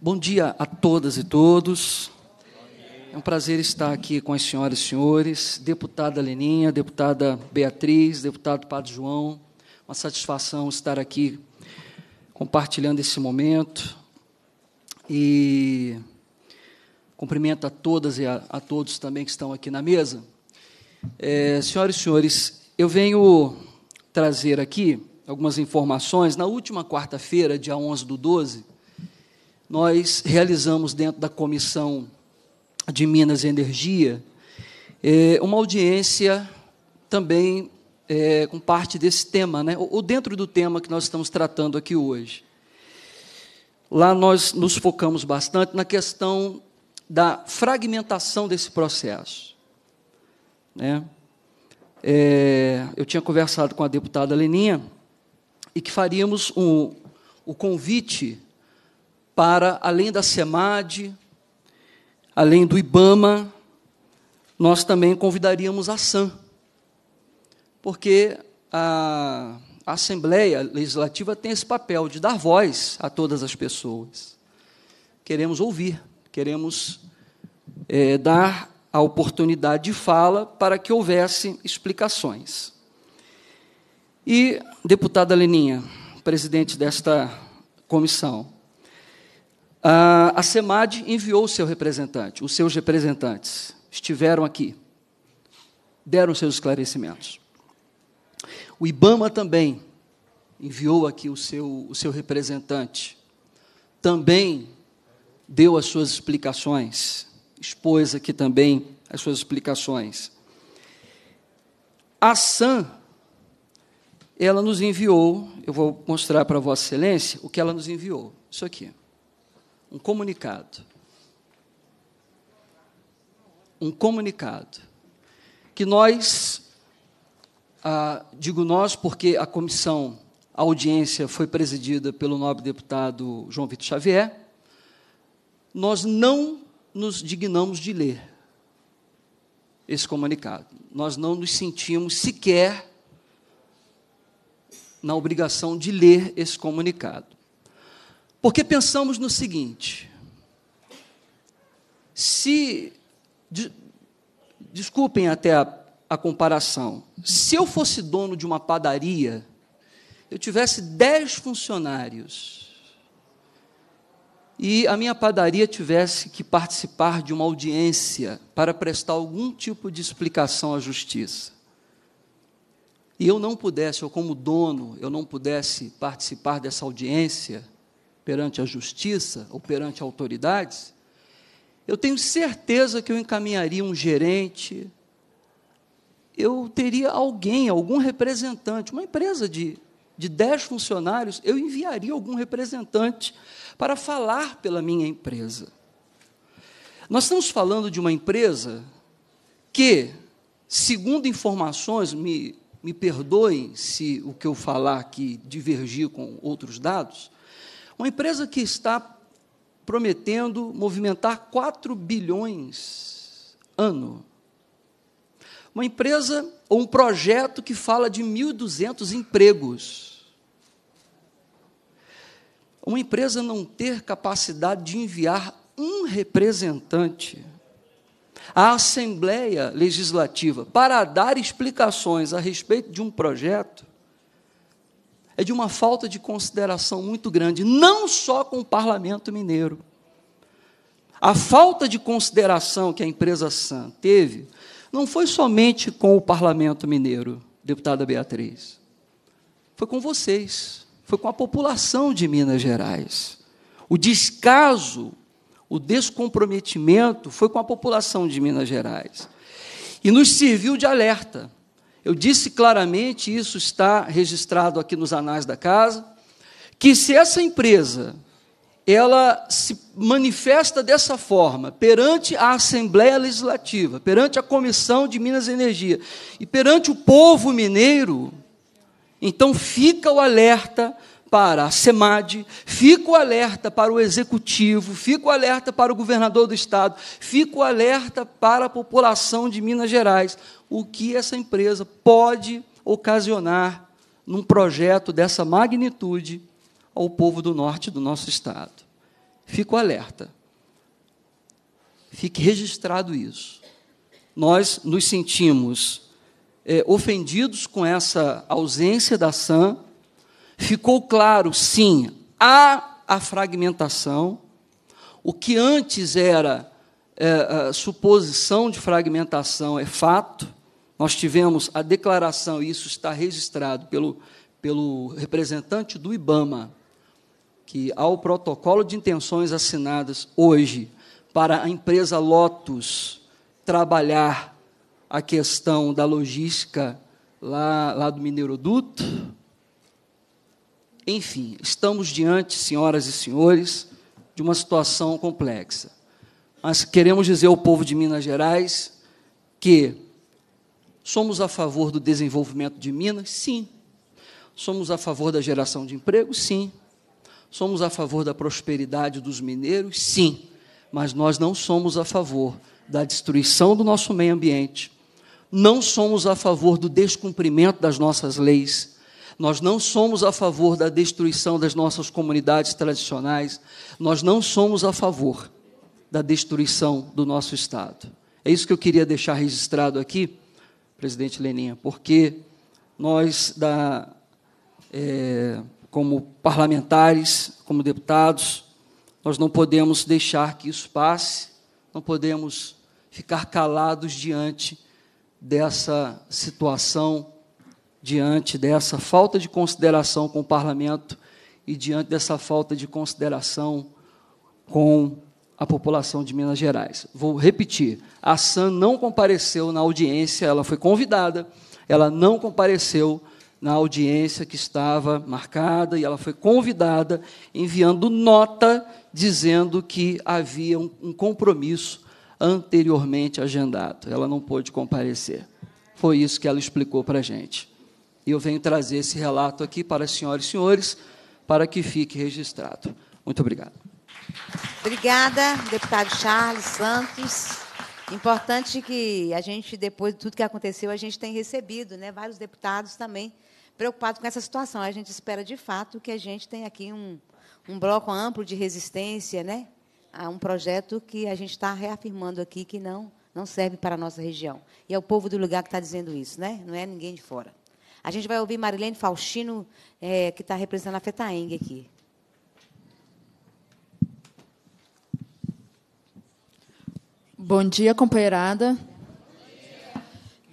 Bom dia a todas e todos. É um prazer estar aqui com as senhoras e senhores, deputada Leninha, deputada Beatriz, deputado Padre João. Uma satisfação estar aqui compartilhando esse momento. E cumprimento a todas e a, a todos também que estão aqui na mesa. É, senhoras e senhores, eu venho trazer aqui algumas informações. Na última quarta-feira, dia 11 do 12, nós realizamos dentro da comissão de Minas e Energia, é, uma audiência também é, com parte desse tema, né, ou dentro do tema que nós estamos tratando aqui hoje. Lá nós nos focamos bastante na questão da fragmentação desse processo. Né? É, eu tinha conversado com a deputada Leninha e que faríamos um, o convite para, além da SEMAD, além do IBAMA, nós também convidaríamos a SAM, porque a, a Assembleia Legislativa tem esse papel de dar voz a todas as pessoas. Queremos ouvir, queremos é, dar a oportunidade de fala para que houvesse explicações. E, deputada Leninha, presidente desta comissão, a SEMAD enviou o seu representante, os seus representantes estiveram aqui, deram seus esclarecimentos. O IBAMA também enviou aqui o seu, o seu representante, também deu as suas explicações, expôs aqui também as suas explicações. A SAM, ela nos enviou, eu vou mostrar para Vossa Excelência o que ela nos enviou, isso aqui um comunicado. Um comunicado. Que nós, ah, digo nós porque a comissão, a audiência foi presidida pelo nobre deputado João Vitor Xavier, nós não nos dignamos de ler esse comunicado. Nós não nos sentimos sequer na obrigação de ler esse comunicado. Porque pensamos no seguinte: se. De, desculpem até a, a comparação. Se eu fosse dono de uma padaria, eu tivesse dez funcionários e a minha padaria tivesse que participar de uma audiência para prestar algum tipo de explicação à justiça, e eu não pudesse, ou como dono, eu não pudesse participar dessa audiência perante a justiça ou perante autoridades, eu tenho certeza que eu encaminharia um gerente, eu teria alguém, algum representante, uma empresa de, de dez funcionários, eu enviaria algum representante para falar pela minha empresa. Nós estamos falando de uma empresa que, segundo informações, me, me perdoem se o que eu falar aqui divergir com outros dados, uma empresa que está prometendo movimentar 4 bilhões ano. Uma empresa ou um projeto que fala de 1.200 empregos. Uma empresa não ter capacidade de enviar um representante à Assembleia Legislativa para dar explicações a respeito de um projeto é de uma falta de consideração muito grande, não só com o parlamento mineiro. A falta de consideração que a empresa SAM teve não foi somente com o parlamento mineiro, deputada Beatriz, foi com vocês, foi com a população de Minas Gerais. O descaso, o descomprometimento foi com a população de Minas Gerais. E nos serviu de alerta. Eu disse claramente, isso está registrado aqui nos anais da casa, que se essa empresa ela se manifesta dessa forma perante a Assembleia Legislativa, perante a Comissão de Minas e Energia e perante o povo mineiro, então fica o alerta para a SEMAD, fica o alerta para o Executivo, fica o alerta para o governador do Estado, fica o alerta para a população de Minas Gerais o que essa empresa pode ocasionar num projeto dessa magnitude ao povo do norte do nosso estado. Fico alerta. Fique registrado isso. Nós nos sentimos é, ofendidos com essa ausência da SAM. Ficou claro, sim, há a fragmentação. O que antes era é, suposição de fragmentação é fato. Nós tivemos a declaração, e isso está registrado pelo, pelo representante do IBAMA, que ao protocolo de intenções assinadas hoje para a empresa Lotus trabalhar a questão da logística lá, lá do Mineiroduto. Enfim, estamos diante, senhoras e senhores, de uma situação complexa. Mas queremos dizer ao povo de Minas Gerais que Somos a favor do desenvolvimento de Minas? Sim. Somos a favor da geração de emprego? Sim. Somos a favor da prosperidade dos mineiros? Sim. Mas nós não somos a favor da destruição do nosso meio ambiente. Não somos a favor do descumprimento das nossas leis. Nós não somos a favor da destruição das nossas comunidades tradicionais. Nós não somos a favor da destruição do nosso Estado. É isso que eu queria deixar registrado aqui presidente Leninha, porque nós, da, é, como parlamentares, como deputados, nós não podemos deixar que isso passe, não podemos ficar calados diante dessa situação, diante dessa falta de consideração com o parlamento e diante dessa falta de consideração com a população de Minas Gerais. Vou repetir: a SAM não compareceu na audiência, ela foi convidada, ela não compareceu na audiência que estava marcada e ela foi convidada enviando nota dizendo que havia um, um compromisso anteriormente agendado. Ela não pôde comparecer. Foi isso que ela explicou para a gente. E eu venho trazer esse relato aqui para as senhoras e senhores, para que fique registrado. Muito obrigado. Obrigada, deputado Charles Santos. Importante que a gente, depois de tudo que aconteceu, a gente tem recebido né, vários deputados também preocupados com essa situação. A gente espera, de fato, que a gente tenha aqui um, um bloco amplo de resistência né, a um projeto que a gente está reafirmando aqui que não, não serve para a nossa região. E é o povo do lugar que está dizendo isso, né? não é ninguém de fora. A gente vai ouvir Marilene Faustino, é, que está representando a FETAENG aqui. Bom dia, companheirada.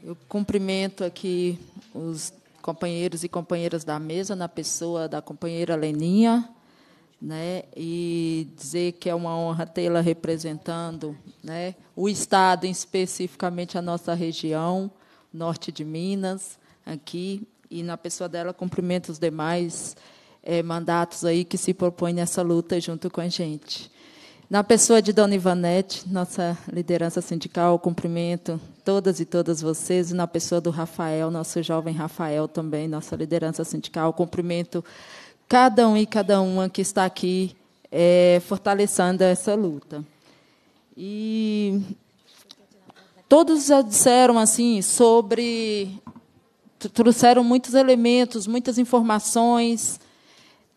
Eu cumprimento aqui os companheiros e companheiras da mesa, na pessoa da companheira Leninha, né, e dizer que é uma honra tê-la representando né, o Estado, especificamente a nossa região, norte de Minas, aqui, e na pessoa dela cumprimento os demais é, mandatos aí que se propõem nessa luta junto com a gente. Na pessoa de Dona Ivanete, nossa liderança sindical, cumprimento todas e todas vocês, e na pessoa do Rafael, nosso jovem Rafael também, nossa liderança sindical, cumprimento cada um e cada uma que está aqui é, fortalecendo essa luta. E todos já disseram assim sobre trouxeram muitos elementos, muitas informações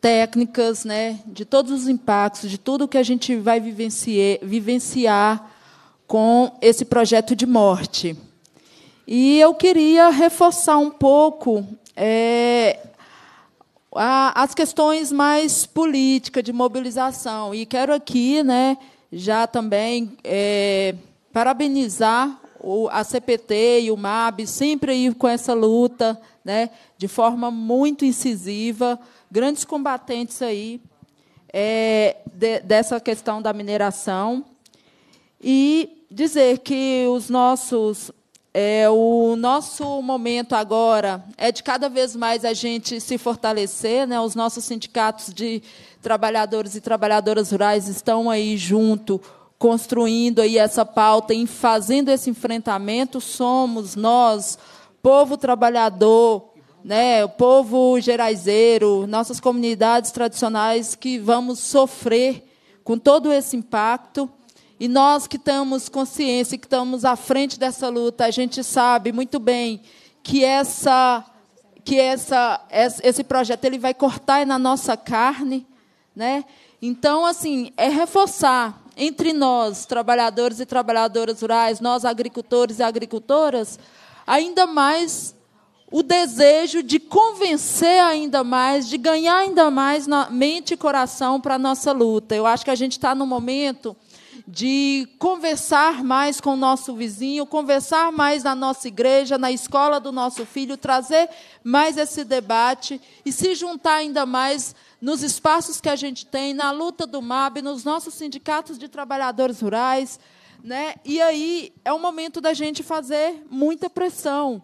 técnicas, né, de todos os impactos, de tudo que a gente vai vivenciar, vivenciar com esse projeto de morte. E eu queria reforçar um pouco é, a, as questões mais políticas de mobilização. E quero aqui, né, já também é, parabenizar a CPT e o MAB, sempre aí com essa luta, né, de forma muito incisiva, grandes combatentes aí é, de, dessa questão da mineração. E dizer que os nossos é, o nosso momento agora é de cada vez mais a gente se fortalecer, né? Os nossos sindicatos de trabalhadores e trabalhadoras rurais estão aí junto, construindo aí essa pauta e fazendo esse enfrentamento. Somos nós, povo trabalhador, né? O povo geraizeiro, nossas comunidades tradicionais que vamos sofrer com todo esse impacto e nós que estamos consciência, que estamos à frente dessa luta, a gente sabe muito bem que essa que essa esse projeto ele vai cortar na nossa carne, né? Então, assim, é reforçar entre nós, trabalhadores e trabalhadoras rurais, nós agricultores e agricultoras, ainda mais o desejo de convencer ainda mais, de ganhar ainda mais na mente e coração para a nossa luta. Eu acho que a gente está no momento de conversar mais com o nosso vizinho, conversar mais na nossa igreja, na escola do nosso filho, trazer mais esse debate e se juntar ainda mais nos espaços que a gente tem, na luta do MAB, nos nossos sindicatos de trabalhadores rurais. Né? E aí é o momento da gente fazer muita pressão.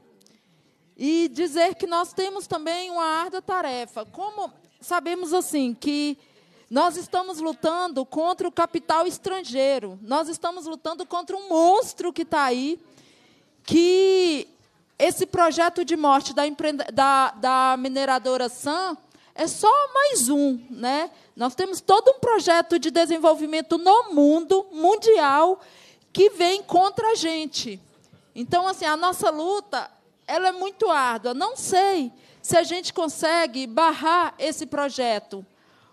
E dizer que nós temos também uma árdua tarefa. Como sabemos assim que nós estamos lutando contra o capital estrangeiro. Nós estamos lutando contra um monstro que está aí, que esse projeto de morte da, da, da mineradora Sam é só mais um. Né? Nós temos todo um projeto de desenvolvimento no mundo, mundial, que vem contra a gente. Então, assim, a nossa luta ela é muito árdua. Não sei se a gente consegue barrar esse projeto.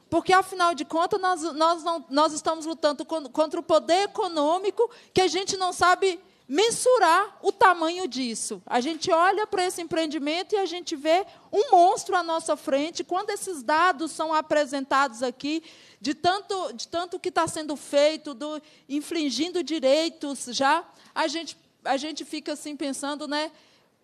Porque, afinal de contas, nós, nós, não, nós estamos lutando contra o poder econômico que a gente não sabe mensurar o tamanho disso. A gente olha para esse empreendimento e a gente vê um monstro à nossa frente. Quando esses dados são apresentados aqui, de tanto, de tanto que está sendo feito, do, infringindo direitos já, a gente, a gente fica assim pensando, né?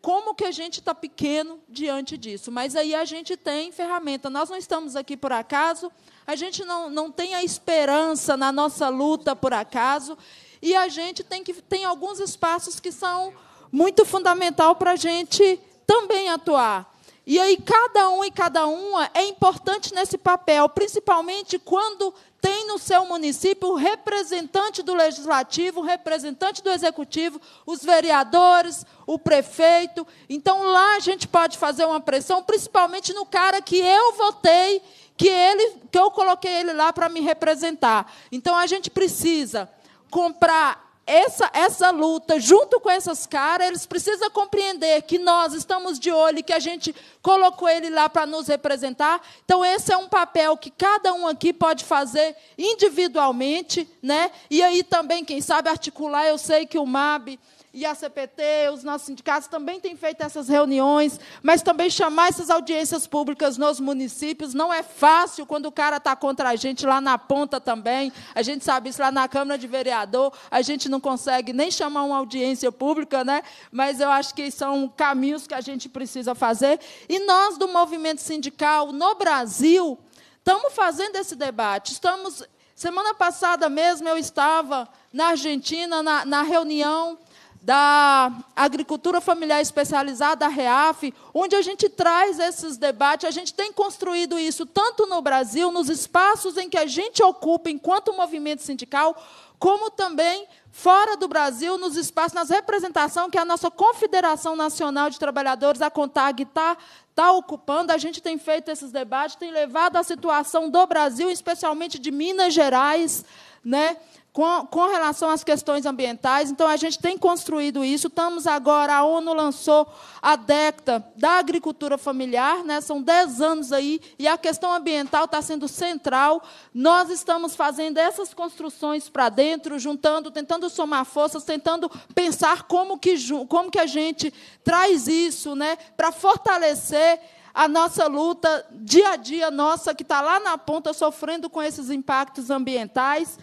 Como que a gente está pequeno diante disso. Mas aí a gente tem ferramenta. Nós não estamos aqui por acaso, a gente não, não tem a esperança na nossa luta por acaso, e a gente tem, que, tem alguns espaços que são muito fundamental para a gente também atuar. E aí, cada um e cada uma é importante nesse papel, principalmente quando tem no seu município o representante do legislativo, o representante do executivo, os vereadores, o prefeito. Então, lá a gente pode fazer uma pressão, principalmente no cara que eu votei, que, ele, que eu coloquei ele lá para me representar. Então, a gente precisa comprar essa, essa luta, junto com essas caras, eles precisam compreender que nós estamos de olho e que a gente colocou ele lá para nos representar. Então, esse é um papel que cada um aqui pode fazer individualmente, né? E aí também, quem sabe, articular. Eu sei que o MAB e a CPT, os nossos sindicatos também têm feito essas reuniões, mas também chamar essas audiências públicas nos municípios não é fácil quando o cara está contra a gente lá na ponta também. A gente sabe isso lá na Câmara de Vereador, a gente não consegue nem chamar uma audiência pública, né? mas eu acho que são caminhos que a gente precisa fazer. E nós, do movimento sindical, no Brasil, estamos fazendo esse debate. Estamos. Semana passada mesmo eu estava na Argentina, na, na reunião da agricultura familiar especializada, a REAF, onde a gente traz esses debates, a gente tem construído isso tanto no Brasil, nos espaços em que a gente ocupa enquanto movimento sindical, como também fora do Brasil, nos espaços, nas representações que a nossa Confederação Nacional de Trabalhadores, a CONTAG, está tá ocupando. A gente tem feito esses debates, tem levado a situação do Brasil, especialmente de Minas Gerais, né? Com, com relação às questões ambientais. Então, a gente tem construído isso. Estamos agora, a ONU lançou a década da agricultura familiar, né? são 10 anos aí, e a questão ambiental está sendo central. Nós estamos fazendo essas construções para dentro, juntando, tentando somar forças, tentando pensar como que, como que a gente traz isso né? para fortalecer a nossa luta dia a dia nossa, que está lá na ponta, sofrendo com esses impactos ambientais.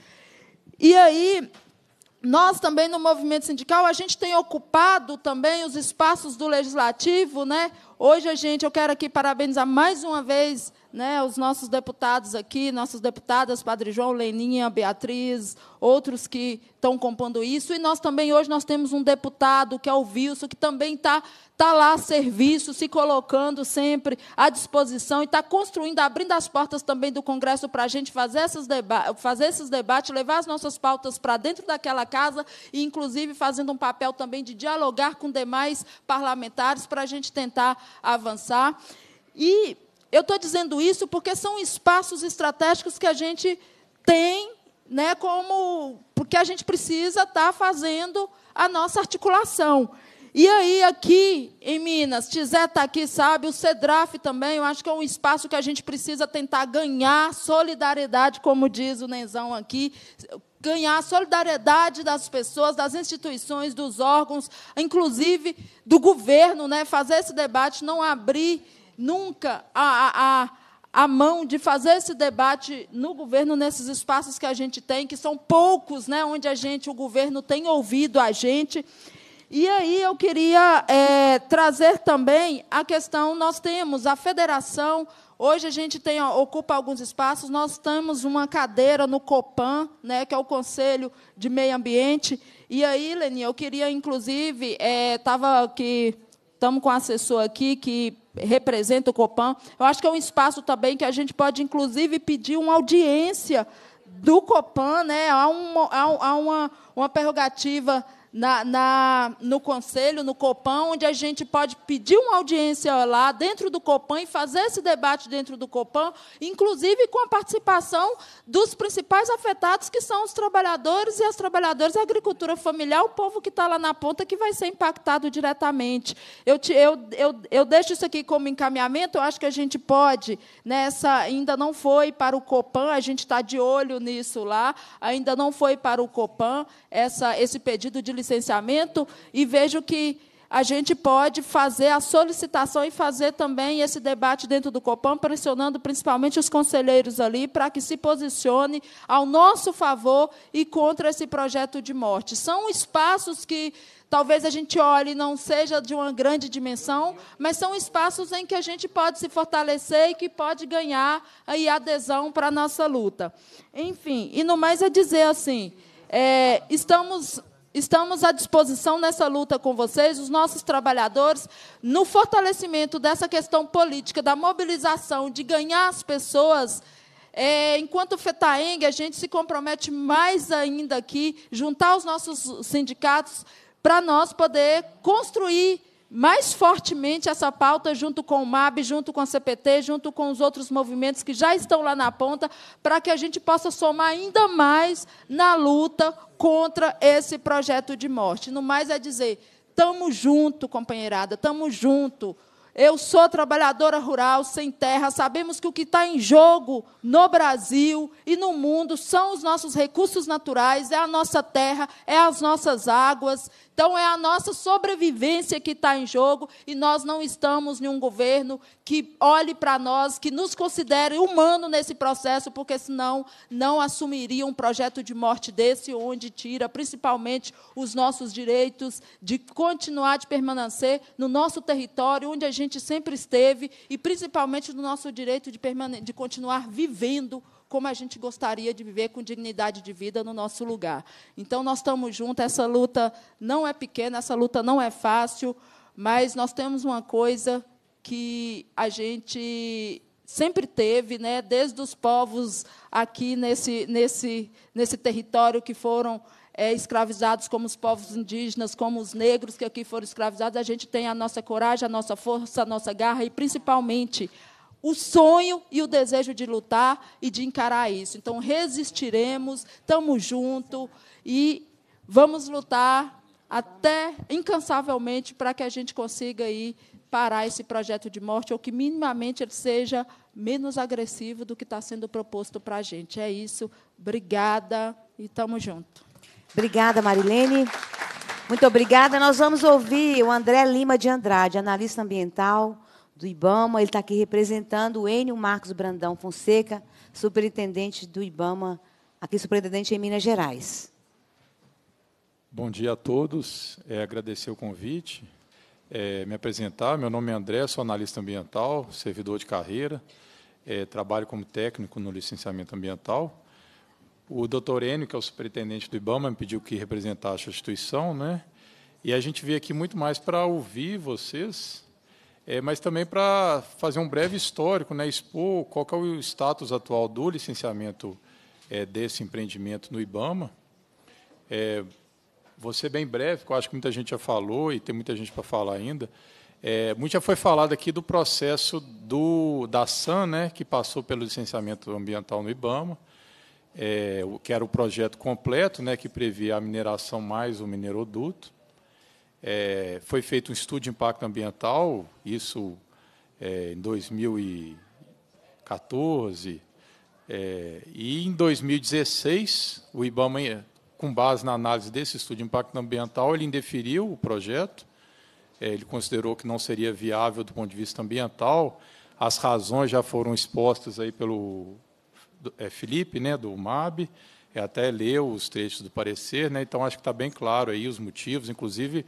E aí, nós também no movimento sindical, a gente tem ocupado também os espaços do legislativo, né? Hoje a gente, eu quero aqui parabenizar mais uma vez né, os nossos deputados aqui, nossas deputadas, Padre João, Leninha, Beatriz, outros que estão compondo isso. E nós também, hoje, nós temos um deputado, que é o Wilson, que também está tá lá a serviço, se colocando sempre à disposição e está construindo, abrindo as portas também do Congresso para a gente fazer, essas fazer esses debates, levar as nossas pautas para dentro daquela casa e, inclusive, fazendo um papel também de dialogar com demais parlamentares para a gente tentar avançar. E eu estou dizendo isso porque são espaços estratégicos que a gente tem, né, como porque a gente precisa estar tá fazendo a nossa articulação. E aí, aqui em Minas, Tizé está aqui, sabe, o CEDRAF também, eu acho que é um espaço que a gente precisa tentar ganhar solidariedade, como diz o Nenzão aqui, ganhar a solidariedade das pessoas, das instituições, dos órgãos, inclusive do governo, né, fazer esse debate, não abrir nunca a, a, a mão de fazer esse debate no governo, nesses espaços que a gente tem, que são poucos, né, onde a gente, o governo tem ouvido a gente. E aí eu queria é, trazer também a questão, nós temos a federação, hoje a gente tem, ocupa alguns espaços, nós temos uma cadeira no COPAN, né, que é o Conselho de Meio Ambiente. E aí, Leni, eu queria, inclusive, estava é, aqui, estamos com um assessor aqui que representa o Copan. Eu acho que é um espaço também que a gente pode, inclusive, pedir uma audiência do Copan, né? há, uma, há uma, uma prerrogativa na, na, no Conselho, no Copan, onde a gente pode pedir uma audiência lá dentro do Copan e fazer esse debate dentro do Copan, inclusive com a participação dos principais afetados, que são os trabalhadores e as trabalhadoras da agricultura familiar, o povo que está lá na ponta que vai ser impactado diretamente. Eu, te, eu, eu, eu deixo isso aqui como encaminhamento, eu acho que a gente pode, nessa ainda não foi para o Copan, a gente está de olho nisso lá, ainda não foi para o Copan essa, esse pedido de licenciamento e vejo que a gente pode fazer a solicitação e fazer também esse debate dentro do Copam, pressionando principalmente os conselheiros ali para que se posicione ao nosso favor e contra esse projeto de morte. São espaços que talvez a gente olhe não seja de uma grande dimensão, mas são espaços em que a gente pode se fortalecer e que pode ganhar aí adesão para a nossa luta. Enfim, e no mais é dizer assim, é, estamos Estamos à disposição nessa luta com vocês, os nossos trabalhadores, no fortalecimento dessa questão política, da mobilização, de ganhar as pessoas. É, enquanto FETAENG, a gente se compromete mais ainda aqui, juntar os nossos sindicatos, para nós poder construir mais fortemente essa pauta junto com o MAB, junto com a CPT, junto com os outros movimentos que já estão lá na ponta, para que a gente possa somar ainda mais na luta contra esse projeto de morte. No mais é dizer, estamos junto, companheirada, estamos junto. Eu sou trabalhadora rural, sem terra. Sabemos que o que está em jogo no Brasil e no mundo são os nossos recursos naturais, é a nossa terra, é as nossas águas. Então, é a nossa sobrevivência que está em jogo e nós não estamos em um governo que olhe para nós, que nos considere humano nesse processo, porque senão não assumiria um projeto de morte desse, onde tira principalmente os nossos direitos de continuar, de permanecer no nosso território, onde a gente sempre esteve, e principalmente no nosso direito de, de continuar vivendo como a gente gostaria de viver com dignidade de vida no nosso lugar. Então, nós estamos juntos, essa luta não é pequena, essa luta não é fácil, mas nós temos uma coisa que a gente sempre teve, né, desde os povos aqui nesse, nesse, nesse território que foram é, escravizados, como os povos indígenas, como os negros que aqui foram escravizados, a gente tem a nossa coragem, a nossa força, a nossa garra e, principalmente, o sonho e o desejo de lutar e de encarar isso. Então, resistiremos, estamos juntos e vamos lutar até incansavelmente para que a gente consiga aí parar esse projeto de morte ou que minimamente ele seja menos agressivo do que está sendo proposto para a gente. É isso. Obrigada e estamos juntos. Obrigada, Marilene. Muito obrigada. Nós vamos ouvir o André Lima de Andrade, analista ambiental do IBAMA. Ele está aqui representando o Enio Marcos Brandão Fonseca, superintendente do IBAMA, aqui superintendente em Minas Gerais. Bom dia a todos. É, agradecer o convite. É, me apresentar. Meu nome é André, sou analista ambiental, servidor de carreira. É, trabalho como técnico no licenciamento ambiental. O doutor Enio, que é o superintendente do IBAMA, me pediu que representasse a instituição, né? E a gente veio aqui muito mais para ouvir vocês, é, mas também para fazer um breve histórico, né, expor qual é o status atual do licenciamento é, desse empreendimento no IBAMA. É, vou ser bem breve, porque eu acho que muita gente já falou e tem muita gente para falar ainda. É, muito já foi falado aqui do processo do, da SAM, né, que passou pelo licenciamento ambiental no IBAMA, é, que era o projeto completo, né, que previa a mineração mais o mineroduto. É, foi feito um estudo de impacto ambiental, isso é, em 2014, é, e em 2016, o IBAMA, com base na análise desse estudo de impacto ambiental, ele indeferiu o projeto, é, ele considerou que não seria viável do ponto de vista ambiental, as razões já foram expostas aí pelo é, Felipe, né, do MAB, é, até leu os trechos do parecer, né, então acho que está bem claro aí os motivos, inclusive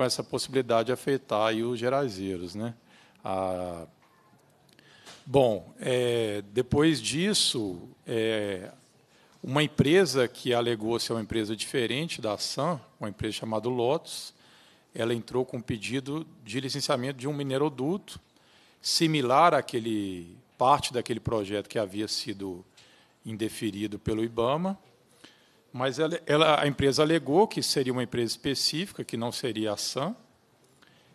com essa possibilidade de afetar aí os gerazeiros. Né? Ah, bom, é, depois disso, é, uma empresa que alegou ser uma empresa diferente da SAM, uma empresa chamada Lotus, ela entrou com um pedido de licenciamento de um mineroduto similar àquele parte daquele projeto que havia sido indeferido pelo IBAMA, mas ela, ela, a empresa alegou que seria uma empresa específica, que não seria a SAM.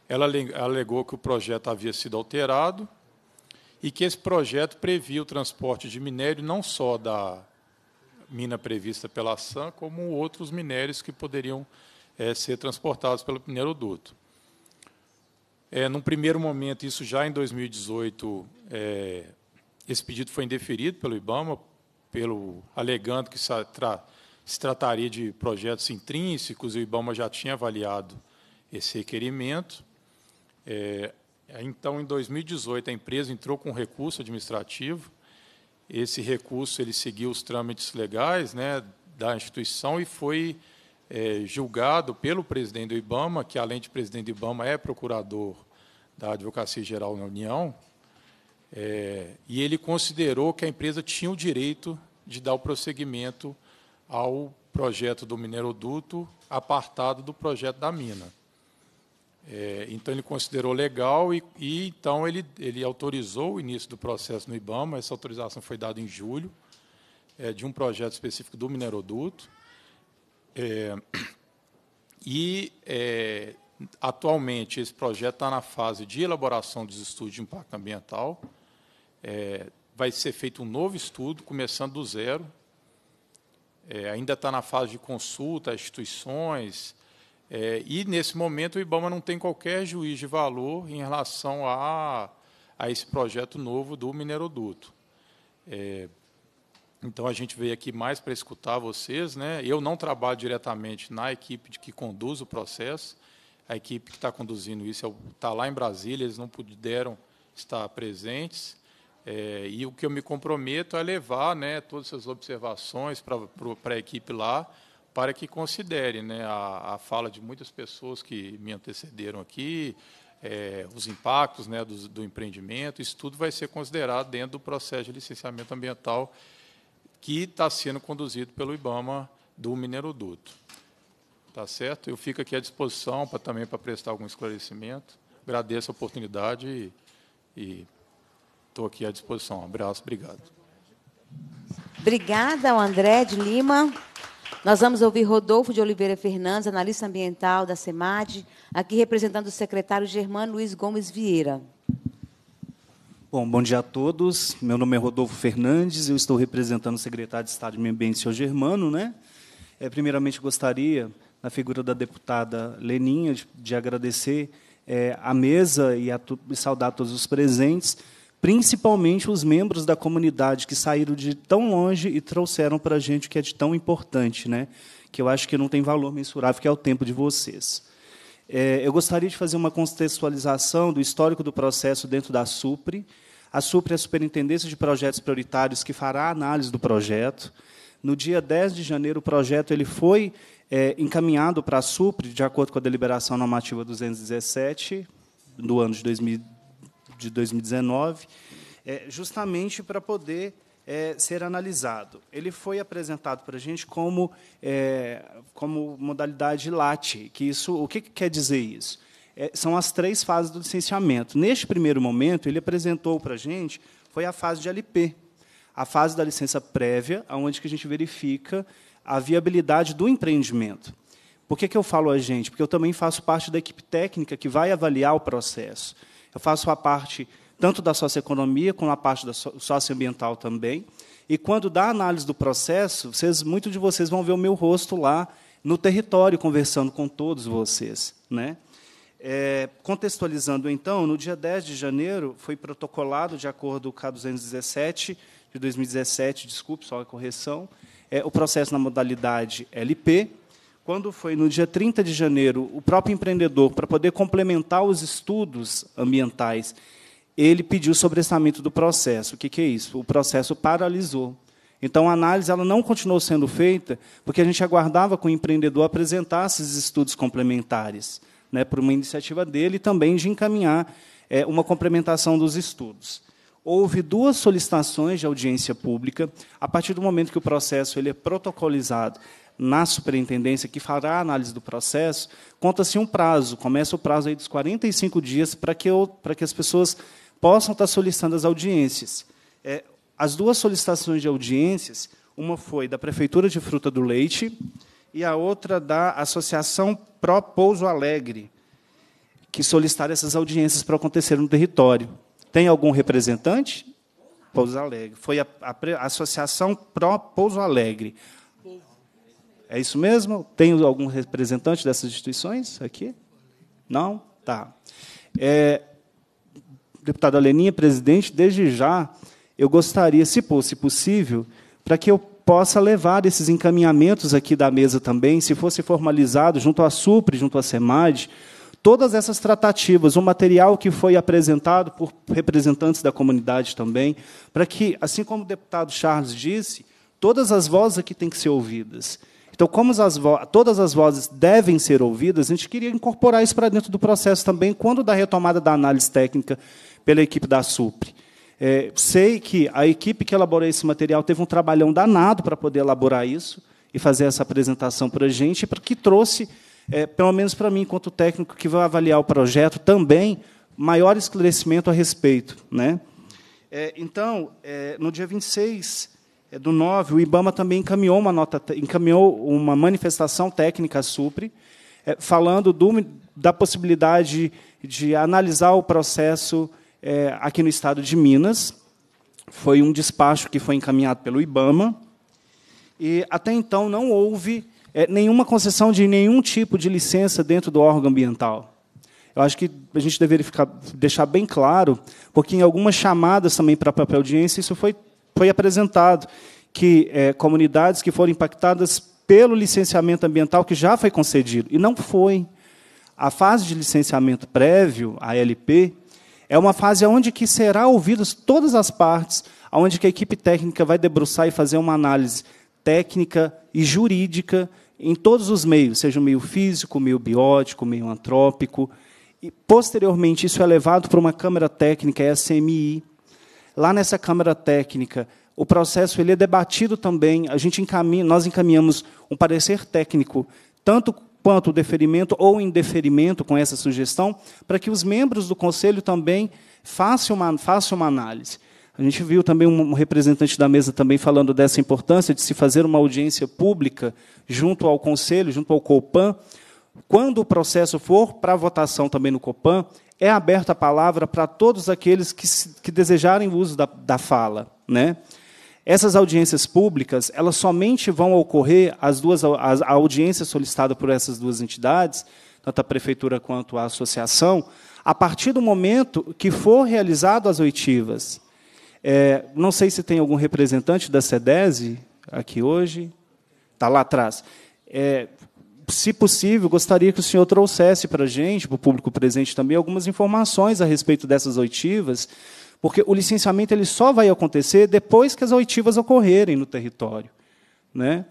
Ela alegou que o projeto havia sido alterado e que esse projeto previa o transporte de minério não só da mina prevista pela SAM, como outros minérios que poderiam é, ser transportados pelo mineroduto. É, num primeiro momento, isso já em 2018, é, esse pedido foi indeferido pelo IBAMA, pelo, alegando que se, tra, se trataria de projetos intrínsecos, o IBAMA já tinha avaliado esse requerimento. É, então, em 2018, a empresa entrou com um recurso administrativo. Esse recurso ele seguiu os trâmites legais né, da instituição e foi é, julgado pelo presidente do IBAMA, que, além de presidente do IBAMA, é procurador da Advocacia Geral na União. É, e ele considerou que a empresa tinha o direito de dar o prosseguimento ao projeto do mineroduto apartado do projeto da mina. É, então, ele considerou legal e, e, então, ele, ele autorizou o início do processo no IBAMA. Essa autorização foi dada em julho, é, de um projeto específico do mineroduto. É, e, é, atualmente, esse projeto está na fase de elaboração dos estudos de impacto ambiental. É, vai ser feito um novo estudo, começando do zero. É, ainda está na fase de consulta às instituições. É, e, nesse momento, o IBAMA não tem qualquer juiz de valor em relação a, a esse projeto novo do mineroduto. É, então, a gente veio aqui mais para escutar vocês. Né? Eu não trabalho diretamente na equipe de que conduz o processo. A equipe que está conduzindo isso está lá em Brasília, eles não puderam estar presentes. É, e o que eu me comprometo é levar né, todas essas observações para a equipe lá, para que considere né, a, a, fala de muitas pessoas que me antecederam aqui, é, os impactos né, do, do, empreendimento, isso tudo vai ser considerado dentro do processo de licenciamento ambiental que está sendo conduzido pelo IBAMA do Mineroduto. Tá certo? Eu fico aqui à disposição para também para prestar algum esclarecimento. Agradeço a oportunidade e, e Estou aqui à disposição. Um abraço, obrigado. Obrigada ao André de Lima. Nós vamos ouvir Rodolfo de Oliveira Fernandes, analista ambiental da SEMAD, aqui representando o secretário Germano Luiz Gomes Vieira. Bom, bom dia a todos. Meu nome é Rodolfo Fernandes, eu estou representando o secretário de Estado de Meio Ambiente, senhor Germano. Né? É, primeiramente, gostaria, na figura da deputada Leninha, de, de agradecer é, a mesa e, a, e saudar todos os presentes principalmente os membros da comunidade que saíram de tão longe e trouxeram para a gente o que é de tão importante, né? que eu acho que não tem valor mensurável, que é o tempo de vocês. É, eu gostaria de fazer uma contextualização do histórico do processo dentro da SUPRE. A SUPRE é a Superintendência de Projetos Prioritários que fará a análise do projeto. No dia 10 de janeiro, o projeto ele foi é, encaminhado para a SUPRE, de acordo com a deliberação normativa 217, do ano de 2000, de 2019, é, justamente para poder é, ser analisado. Ele foi apresentado para a gente como, é, como modalidade LAT. Que isso, o que, que quer dizer isso? É, são as três fases do licenciamento. Neste primeiro momento, ele apresentou para a gente foi a fase de LP, a fase da licença prévia, onde que a gente verifica a viabilidade do empreendimento. Por que, que eu falo a gente? Porque eu também faço parte da equipe técnica que vai avaliar o processo. Eu faço a parte tanto da socioeconomia como a parte da socioambiental também. E quando dá análise do processo, vocês, muitos de vocês vão ver o meu rosto lá no território conversando com todos vocês, né? É, contextualizando então, no dia 10 de janeiro foi protocolado de acordo com a 217 de 2017, desculpe só a correção, é, o processo na modalidade LP, quando foi no dia 30 de janeiro, o próprio empreendedor, para poder complementar os estudos ambientais, ele pediu o sobrestamento do processo. O que, que é isso? O processo paralisou. Então, a análise ela não continuou sendo feita, porque a gente aguardava que o empreendedor apresentasse esses estudos complementares, né, por uma iniciativa dele e também de encaminhar é, uma complementação dos estudos. Houve duas solicitações de audiência pública, a partir do momento que o processo ele é protocolizado na superintendência que fará a análise do processo, conta-se um prazo, começa o prazo aí dos 45 dias para que, eu, para que as pessoas possam estar solicitando as audiências. É, as duas solicitações de audiências, uma foi da Prefeitura de Fruta do Leite e a outra da Associação Pro Pouso Alegre, que solicitaram essas audiências para acontecer no território. Tem algum representante? Pouso Alegre. Foi a, a, a Associação Pro Pouso Alegre. É isso mesmo? Tem algum representante dessas instituições aqui? Não? Tá. É, deputada Leninha, presidente, desde já, eu gostaria, se fosse possível, para que eu possa levar esses encaminhamentos aqui da mesa também, se fosse formalizado junto à SUPRE, junto à SEMAD, todas essas tratativas, o material que foi apresentado por representantes da comunidade também, para que, assim como o deputado Charles disse, todas as vozes aqui têm que ser ouvidas. Então, como as todas as vozes devem ser ouvidas, a gente queria incorporar isso para dentro do processo também, quando da retomada da análise técnica pela equipe da SUPRE. É, sei que a equipe que elaborou esse material teve um trabalhão danado para poder elaborar isso e fazer essa apresentação para a gente, porque trouxe, é, pelo menos para mim, enquanto técnico que vai avaliar o projeto, também maior esclarecimento a respeito. Né? É, então, é, no dia 26 é, do 9, o IBAMA também encaminhou uma nota, encaminhou uma manifestação técnica à SUPRE, é, falando do, da possibilidade de analisar o processo é, aqui no estado de Minas. Foi um despacho que foi encaminhado pelo IBAMA, e até então não houve é, nenhuma concessão de nenhum tipo de licença dentro do órgão ambiental. Eu acho que a gente deveria ficar, deixar bem claro, porque em algumas chamadas também para papel audiência isso foi, foi apresentado, que é, comunidades que foram impactadas pelo licenciamento ambiental que já foi concedido, e não foi. A fase de licenciamento prévio, a LP, é uma fase onde que será ouvidas todas as partes, onde que a equipe técnica vai debruçar e fazer uma análise técnica e jurídica em todos os meios, seja o meio físico, meio biótico, meio antrópico. E, posteriormente, isso é levado para uma câmara técnica, é a CMI. Lá nessa câmara técnica, o processo ele é debatido também. A gente encaminha, nós encaminhamos um parecer técnico, tanto quanto o deferimento ou indeferimento com essa sugestão, para que os membros do conselho também façam uma, façam uma análise. A gente viu também um representante da mesa também falando dessa importância de se fazer uma audiência pública junto ao Conselho, junto ao COPAN. Quando o processo for para votação também no COPAN, é aberta a palavra para todos aqueles que, que desejarem o uso da, da fala. Né? Essas audiências públicas, elas somente vão ocorrer, as duas, a audiência solicitada por essas duas entidades, tanto a prefeitura quanto a associação, a partir do momento que for realizado as oitivas. É, não sei se tem algum representante da SEDESE aqui hoje. Está lá atrás. É, se possível, gostaria que o senhor trouxesse para a gente, para o público presente também, algumas informações a respeito dessas oitivas, porque o licenciamento ele só vai acontecer depois que as oitivas ocorrerem no território. Né?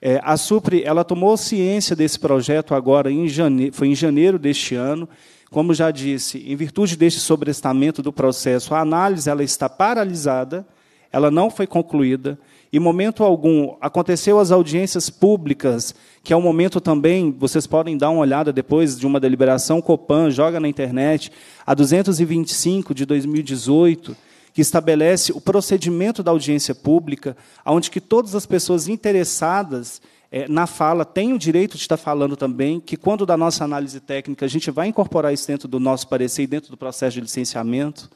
É, a Supre ela tomou ciência desse projeto agora em janeiro, foi em janeiro deste ano, como já disse, em virtude deste sobrestamento do processo, a análise ela está paralisada, ela não foi concluída. Em momento algum aconteceu as audiências públicas, que é um momento também, vocês podem dar uma olhada depois de uma deliberação Copan, joga na internet, a 225 de 2018, que estabelece o procedimento da audiência pública, onde que todas as pessoas interessadas é, na fala, tem o direito de estar falando também, que quando da nossa análise técnica, a gente vai incorporar isso dentro do nosso parecer e dentro do processo de licenciamento.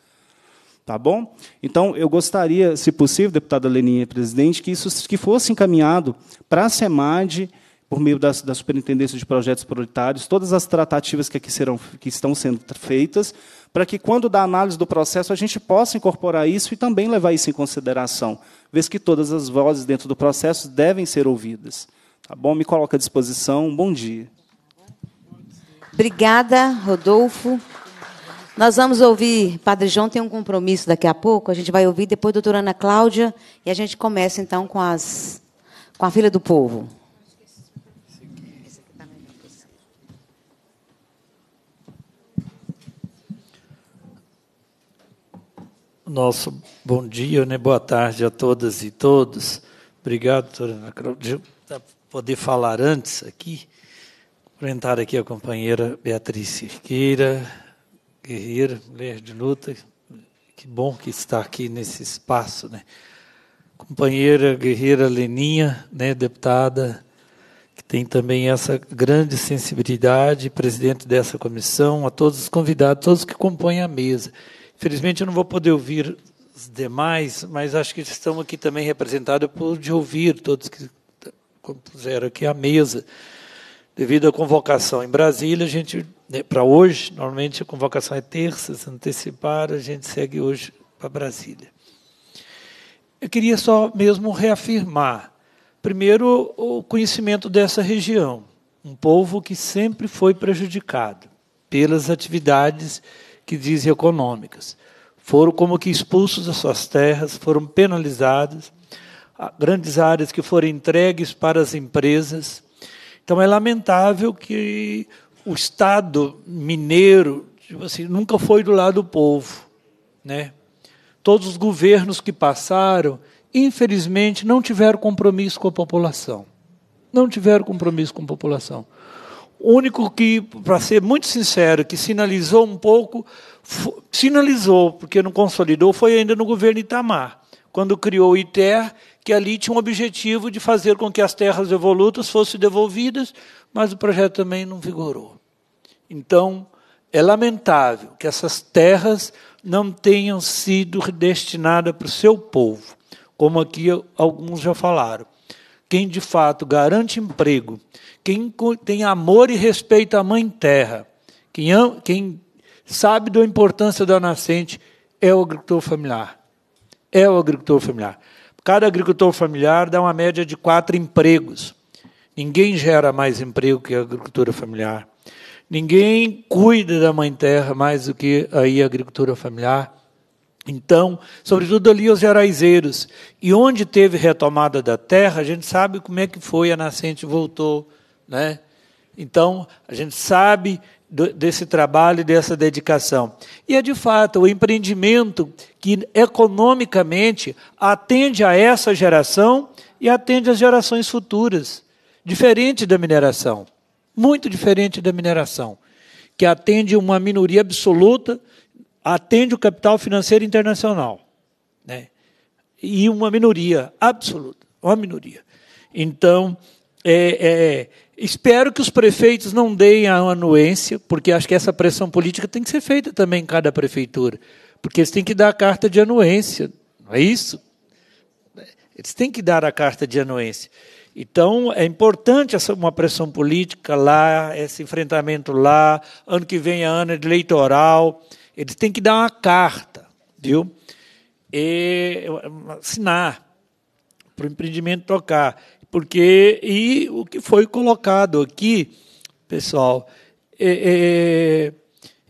Tá bom? Então, eu gostaria, se possível, deputada Leninha, presidente, que isso que fosse encaminhado para a SEMAD, por meio da, da Superintendência de Projetos Prioritários, todas as tratativas que aqui serão, que estão sendo feitas, para que, quando da análise do processo, a gente possa incorporar isso e também levar isso em consideração, vez que todas as vozes dentro do processo devem ser ouvidas. Tá bom? Me coloca à disposição. Bom dia. Obrigada, Rodolfo. Nós vamos ouvir, Padre João tem um compromisso daqui a pouco, a gente vai ouvir depois a doutora Ana Cláudia e a gente começa então com as com a filha do povo. Nosso bom dia, né? boa tarde a todas e todos. Obrigado, doutora Ana Cláudia poder falar antes aqui, cumprimentar aqui a companheira Beatriz Cerqueira, guerreira, mulher de luta, que bom que está aqui nesse espaço, né? Companheira guerreira Leninha, né, deputada, que tem também essa grande sensibilidade, presidente dessa comissão, a todos os convidados, todos que compõem a mesa. Infelizmente eu não vou poder ouvir os demais, mas acho que estão aqui também representados por de ouvir todos que compuseram aqui a mesa. Devido à convocação em Brasília, a gente, para hoje, normalmente a convocação é terça, se antecipar, a gente segue hoje para Brasília. Eu queria só mesmo reafirmar, primeiro, o conhecimento dessa região, um povo que sempre foi prejudicado pelas atividades que dizem econômicas. Foram como que expulsos das suas terras, foram penalizados, grandes áreas que foram entregues para as empresas. Então é lamentável que o Estado mineiro tipo assim, nunca foi do lado do povo. Né? Todos os governos que passaram, infelizmente, não tiveram compromisso com a população. Não tiveram compromisso com a população. O único que, para ser muito sincero, que sinalizou um pouco, sinalizou, porque não consolidou, foi ainda no governo Itamar, quando criou o ITER que ali tinha um objetivo de fazer com que as terras evolutas fossem devolvidas mas o projeto também não vigorou. Então, é lamentável que essas terras não tenham sido destinadas para o seu povo, como aqui alguns já falaram. Quem de fato garante emprego, quem tem amor e respeito à mãe terra, quem, quem sabe da importância da nascente, é o agricultor familiar. É o agricultor familiar. Cada agricultor familiar dá uma média de quatro empregos. Ninguém gera mais emprego que a agricultura familiar. Ninguém cuida da mãe terra mais do que aí a agricultura familiar. Então, sobretudo ali os geraizeiros. E onde teve retomada da terra, a gente sabe como é que foi, a nascente voltou. Né? Então, a gente sabe desse trabalho e dessa dedicação. E é de fato o empreendimento que economicamente atende a essa geração e atende às gerações futuras, diferente da mineração, muito diferente da mineração, que atende uma minoria absoluta, atende o capital financeiro internacional, né? E uma minoria absoluta, uma minoria. Então, é, é Espero que os prefeitos não deem a anuência, porque acho que essa pressão política tem que ser feita também em cada prefeitura, porque eles têm que dar a carta de anuência, não é isso? Eles têm que dar a carta de anuência. Então, é importante essa, uma pressão política lá, esse enfrentamento lá. Ano que vem é ano eleitoral. Eles têm que dar uma carta, viu? E assinar para o empreendimento tocar. Porque, e o que foi colocado aqui, pessoal, é, é,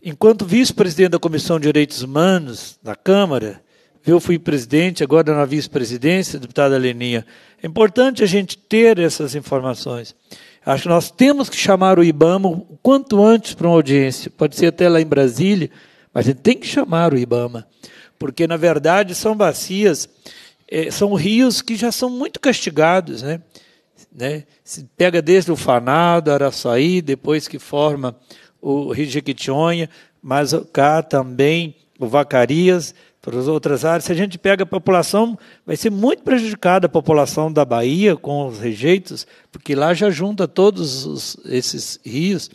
enquanto vice-presidente da Comissão de Direitos Humanos da Câmara, eu fui presidente, agora na vice-presidência, deputada Leninha, é importante a gente ter essas informações. Acho que nós temos que chamar o IBAMA o quanto antes para uma audiência, pode ser até lá em Brasília, mas a gente tem que chamar o IBAMA, porque, na verdade, são bacias é, são rios que já são muito castigados, né? né? Se pega desde o Fanado, Araçaí, depois que forma o Rio Jequitinhonha, mas cá também o Vacarias, para as outras áreas. Se a gente pega a população, vai ser muito prejudicada a população da Bahia com os rejeitos, porque lá já junta todos os, esses rios.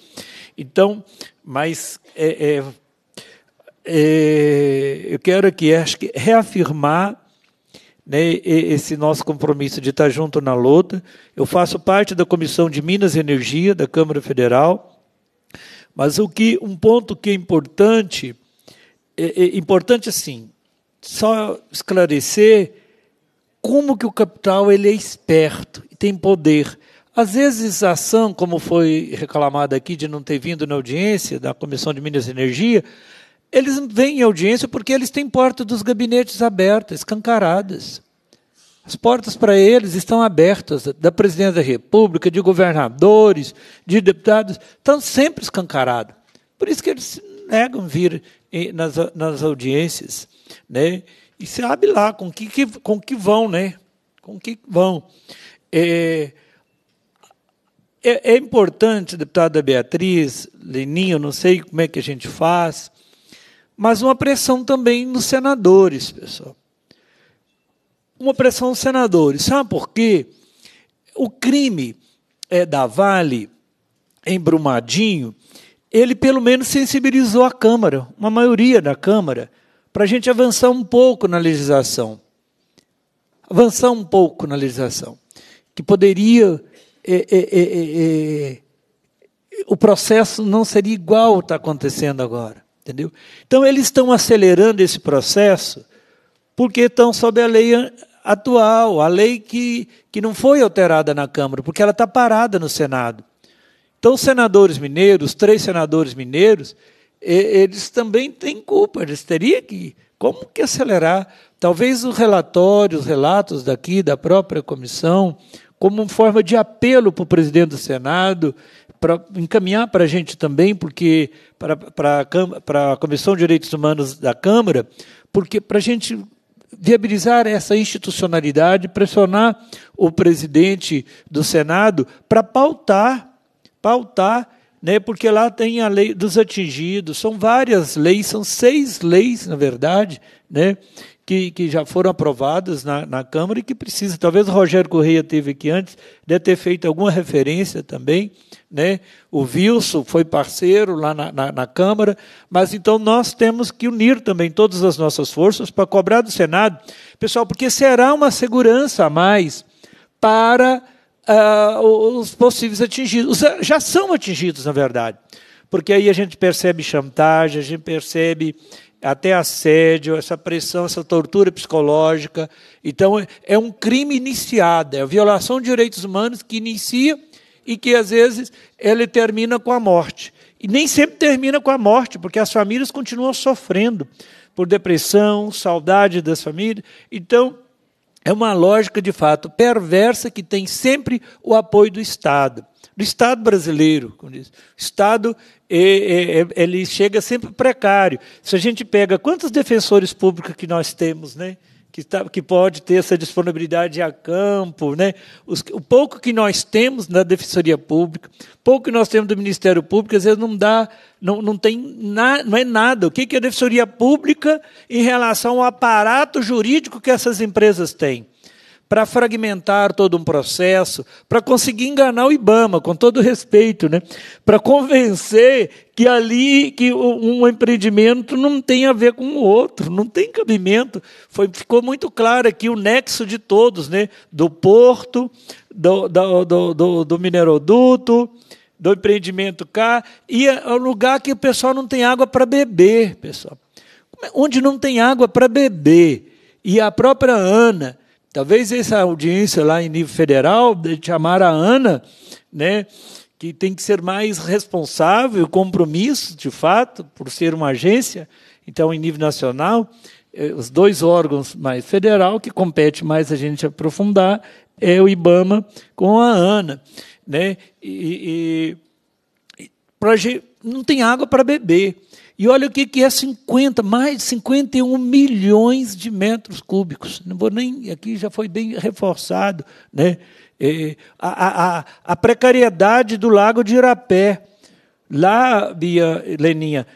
Então, mas é, é, é, eu quero aqui acho que reafirmar né, esse nosso compromisso de estar junto na luta. Eu faço parte da Comissão de Minas e Energia da Câmara Federal, mas o que um ponto que é importante, é, é importante assim, só esclarecer como que o capital ele é esperto e tem poder. Às vezes a ação, como foi reclamada aqui de não ter vindo na audiência da Comissão de Minas e Energia, eles vêm em audiência porque eles têm porta dos gabinetes abertas, escancaradas. As portas para eles estão abertas, da presidência da República, de governadores, de deputados, estão sempre escancarados. Por isso que eles negam vir nas, nas audiências. Né? E sabe lá com que, que, com que vão, né? Com que vão. É, é, é importante, deputada Beatriz, Leninho, não sei como é que a gente faz, mas uma pressão também nos senadores, pessoal. Uma pressão nos senadores. Sabe por quê? O crime é, da Vale, em Brumadinho, ele pelo menos sensibilizou a Câmara, uma maioria da Câmara, para a gente avançar um pouco na legislação. Avançar um pouco na legislação. Que poderia. É, é, é, o processo não seria igual ao que está acontecendo agora. Entendeu? Então, eles estão acelerando esse processo porque estão sob a lei atual, a lei que, que não foi alterada na Câmara, porque ela está parada no Senado. Então, senadores mineiros, os três senadores mineiros, eles também têm culpa, eles teriam que. Como que acelerar? Talvez o relatório, os relatos daqui, da própria comissão, como forma de apelo para o presidente do Senado, para encaminhar para a gente também, porque para, para, para a Comissão de Direitos Humanos da Câmara, porque para a gente viabilizar essa institucionalidade, pressionar o presidente do Senado para pautar, pautar, né, porque lá tem a lei dos atingidos, são várias leis, são seis leis, na verdade, né, que, que já foram aprovadas na, na Câmara e que precisam. Talvez o Rogério Correia teve aqui antes, deve ter feito alguma referência também. Né? O Wilson foi parceiro lá na, na, na Câmara, mas então nós temos que unir também todas as nossas forças para cobrar do Senado, pessoal, porque será uma segurança a mais para uh, os possíveis atingidos. Já são atingidos, na verdade, porque aí a gente percebe chantagem, a gente percebe até assédio, essa pressão, essa tortura psicológica. Então, é um crime iniciado, é a violação de direitos humanos que inicia e que, às vezes, ele termina com a morte. E nem sempre termina com a morte, porque as famílias continuam sofrendo por depressão, saudade das famílias. Então, é uma lógica, de fato, perversa que tem sempre o apoio do Estado do Estado brasileiro. O Estado ele chega sempre precário. Se a gente pega quantos defensores públicos que nós temos, né? Que, tá, que pode ter essa disponibilidade a campo, né? Os, o pouco que nós temos na Defensoria Pública, pouco que nós temos do Ministério Público, às vezes não dá, não, não tem na, não é nada. O que é a Defensoria Pública em relação ao aparato jurídico que essas empresas têm? Para fragmentar todo um processo, para conseguir enganar o IBAMA, com todo respeito, né? para convencer que ali que um empreendimento não tem a ver com o outro, não tem cabimento. Foi, ficou muito claro aqui o nexo de todos, né? do porto, do, do, do, do, do mineroduto, do empreendimento cá, e é o lugar que o pessoal não tem água para beber, pessoal. É, onde não tem água para beber. E a própria Ana, Talvez essa audiência lá em nível federal, de chamar a Ana, né, que tem que ser mais responsável, compromisso, de fato, por ser uma agência, então, em nível nacional, eh, os dois órgãos mais federal, que compete mais a gente aprofundar, é o IBAMA com a ANA. Né? E, e, e pra, não tem água para beber. E olha o que é 50, mais de 51 milhões de metros cúbicos. Não vou nem, aqui já foi bem reforçado, né? É, a, a, a, precariedade do lago de Irapé. Lá, Bia Leninha,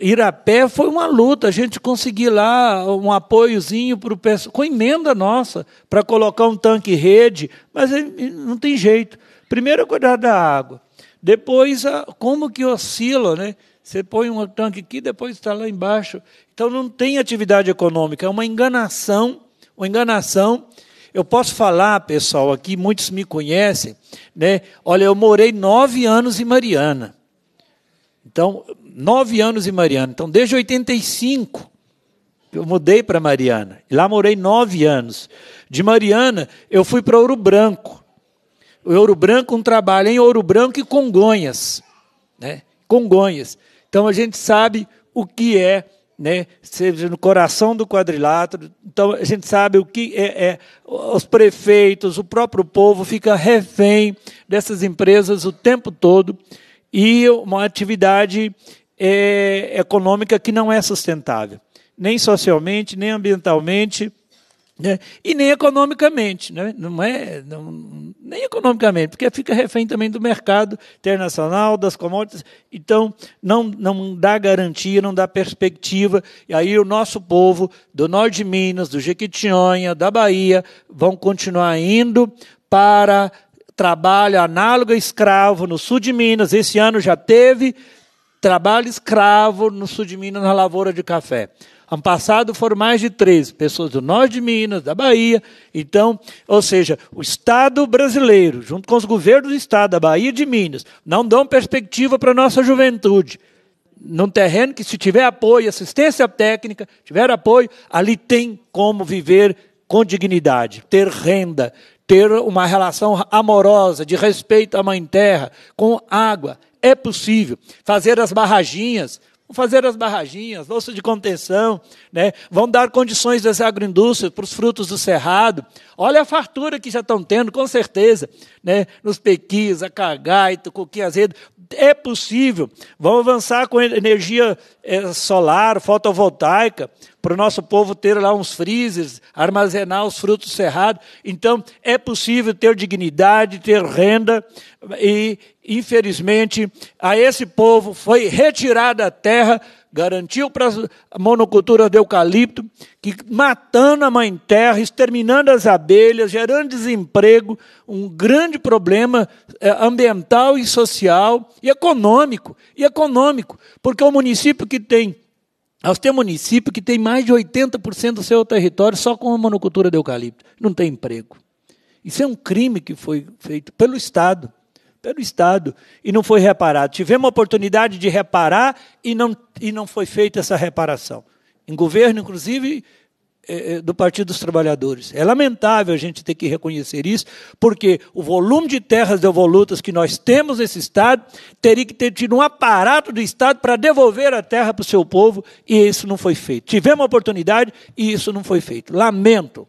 Irapé foi uma luta, a gente conseguir lá um apoiozinho para o pessoal, com emenda nossa, para colocar um tanque rede, mas não tem jeito. Primeiro, cuidar da água. Depois, como que oscila, né? Você põe um tanque aqui, depois está lá embaixo. Então não tem atividade econômica, é uma enganação, uma enganação. Eu posso falar, pessoal, aqui muitos me conhecem, né? Olha, eu morei nove anos em Mariana. Então, nove anos em Mariana. Então, desde 85, eu mudei para Mariana. Lá morei nove anos. De Mariana, eu fui para Ouro Branco. O Ouro Branco, um trabalho em Ouro Branco e Congonhas. Né? Congonhas. Então a gente sabe o que é, né, seja no coração do quadrilátero. Então a gente sabe o que é, é os prefeitos, o próprio povo fica refém dessas empresas o tempo todo e uma atividade é, econômica que não é sustentável, nem socialmente, nem ambientalmente né? E nem economicamente, né? não é, não, nem economicamente, porque fica refém também do mercado internacional, das commodities, então não, não dá garantia, não dá perspectiva, e aí o nosso povo do norte de Minas, do Jequitinhonha, da Bahia, vão continuar indo para trabalho análogo a escravo no sul de Minas, esse ano já teve trabalho escravo no sul de Minas na lavoura de café. Ano passado foram mais de 13 pessoas do norte de Minas, da Bahia. Então, ou seja, o Estado brasileiro, junto com os governos do Estado, da Bahia e de Minas, não dão perspectiva para a nossa juventude. Num terreno que, se tiver apoio, assistência técnica, tiver apoio, ali tem como viver com dignidade, ter renda, ter uma relação amorosa, de respeito à mãe terra, com água. É possível fazer as barraginhas, fazer as barraginhas, louça de contenção, né? vão dar condições das agroindústrias para os frutos do cerrado. Olha a fartura que já estão tendo, com certeza, né? nos pequis, a cagaito, coquinha azedo. É possível. Vão avançar com energia é, solar, fotovoltaica. para o nosso povo ter lá uns freezers, armazenar os frutos cerrados. Então, é possível ter dignidade, ter renda, e, infelizmente, a esse povo foi retirada a terra, garantiu para a monocultura de eucalipto, que matando a mãe terra, exterminando as abelhas, gerando desemprego, um grande problema é, ambiental e social e econômico, e econômico, porque o município que tem nós temos município que tem mais de 80% do seu território só com a monocultura de eucalipto. Não tem emprego. Isso é um crime que foi feito pelo Estado. Pelo Estado. E não foi reparado. Tivemos a oportunidade de reparar e não, e não foi feita essa reparação. Em governo, inclusive, é, é, do Partido dos Trabalhadores. É lamentável a gente ter que reconhecer isso, porque o volume de terras devolutas que nós temos nesse Estado teria que ter tido um aparato do Estado para devolver a terra para o seu povo, e isso não foi feito. Tivemos a oportunidade e isso não foi feito. Lamento,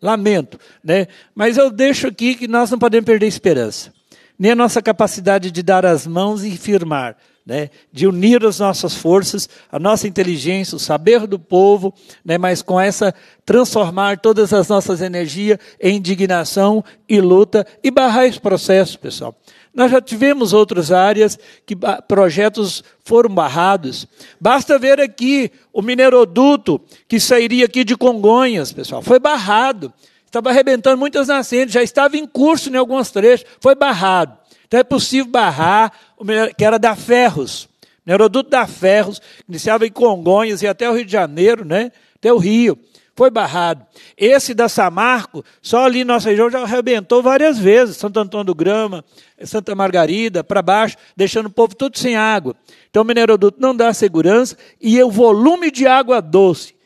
lamento. Né? Mas eu deixo aqui que nós não podemos perder esperança, nem a nossa capacidade de dar as mãos e firmar né, de unir as nossas forças, a nossa inteligência, o saber do povo, né, mas com essa transformar todas as nossas energias em indignação e luta e barrar esse processo, pessoal. Nós já tivemos outras áreas que projetos foram barrados. Basta ver aqui o mineroduto que sairia aqui de Congonhas, pessoal, foi barrado. Estava arrebentando muitas nascentes, já estava em curso em alguns trechos, foi barrado. Então é possível barrar, que era da Ferros, o Neuroduto da Ferros, iniciava em Congonhas e até o Rio de Janeiro, né? até o Rio. Foi barrado. Esse da Samarco, só ali nossa região já arrebentou várias vezes. Santo Antônio do Grama, Santa Margarida, para baixo, deixando o povo tudo sem água. Então o mineroduto não dá segurança e o volume de água doce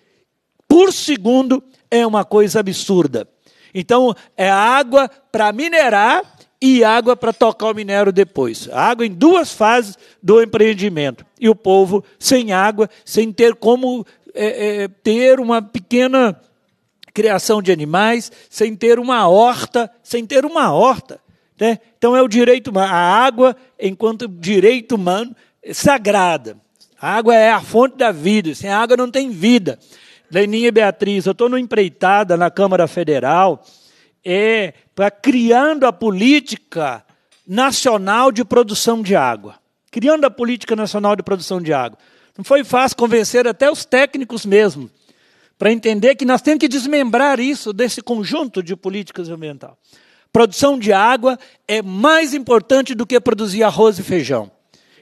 por segundo é uma coisa absurda. Então, é água para minerar e água para tocar o minério depois. Água em duas fases do empreendimento. E o povo sem água, sem ter como é, é, ter uma pequena criação de animais, sem ter uma horta, sem ter uma horta. Né? Então é o direito humano. A água, enquanto direito humano, é sagrada. A água é a fonte da vida. Sem água não tem vida. Leninha e Beatriz, eu estou no empreitada na Câmara Federal é para criando a política nacional de produção de água. Criando a política nacional de produção de água. Não foi fácil convencer até os técnicos mesmo, para entender que nós temos que desmembrar isso desse conjunto de políticas ambientais. Produção de água é mais importante do que produzir arroz e feijão.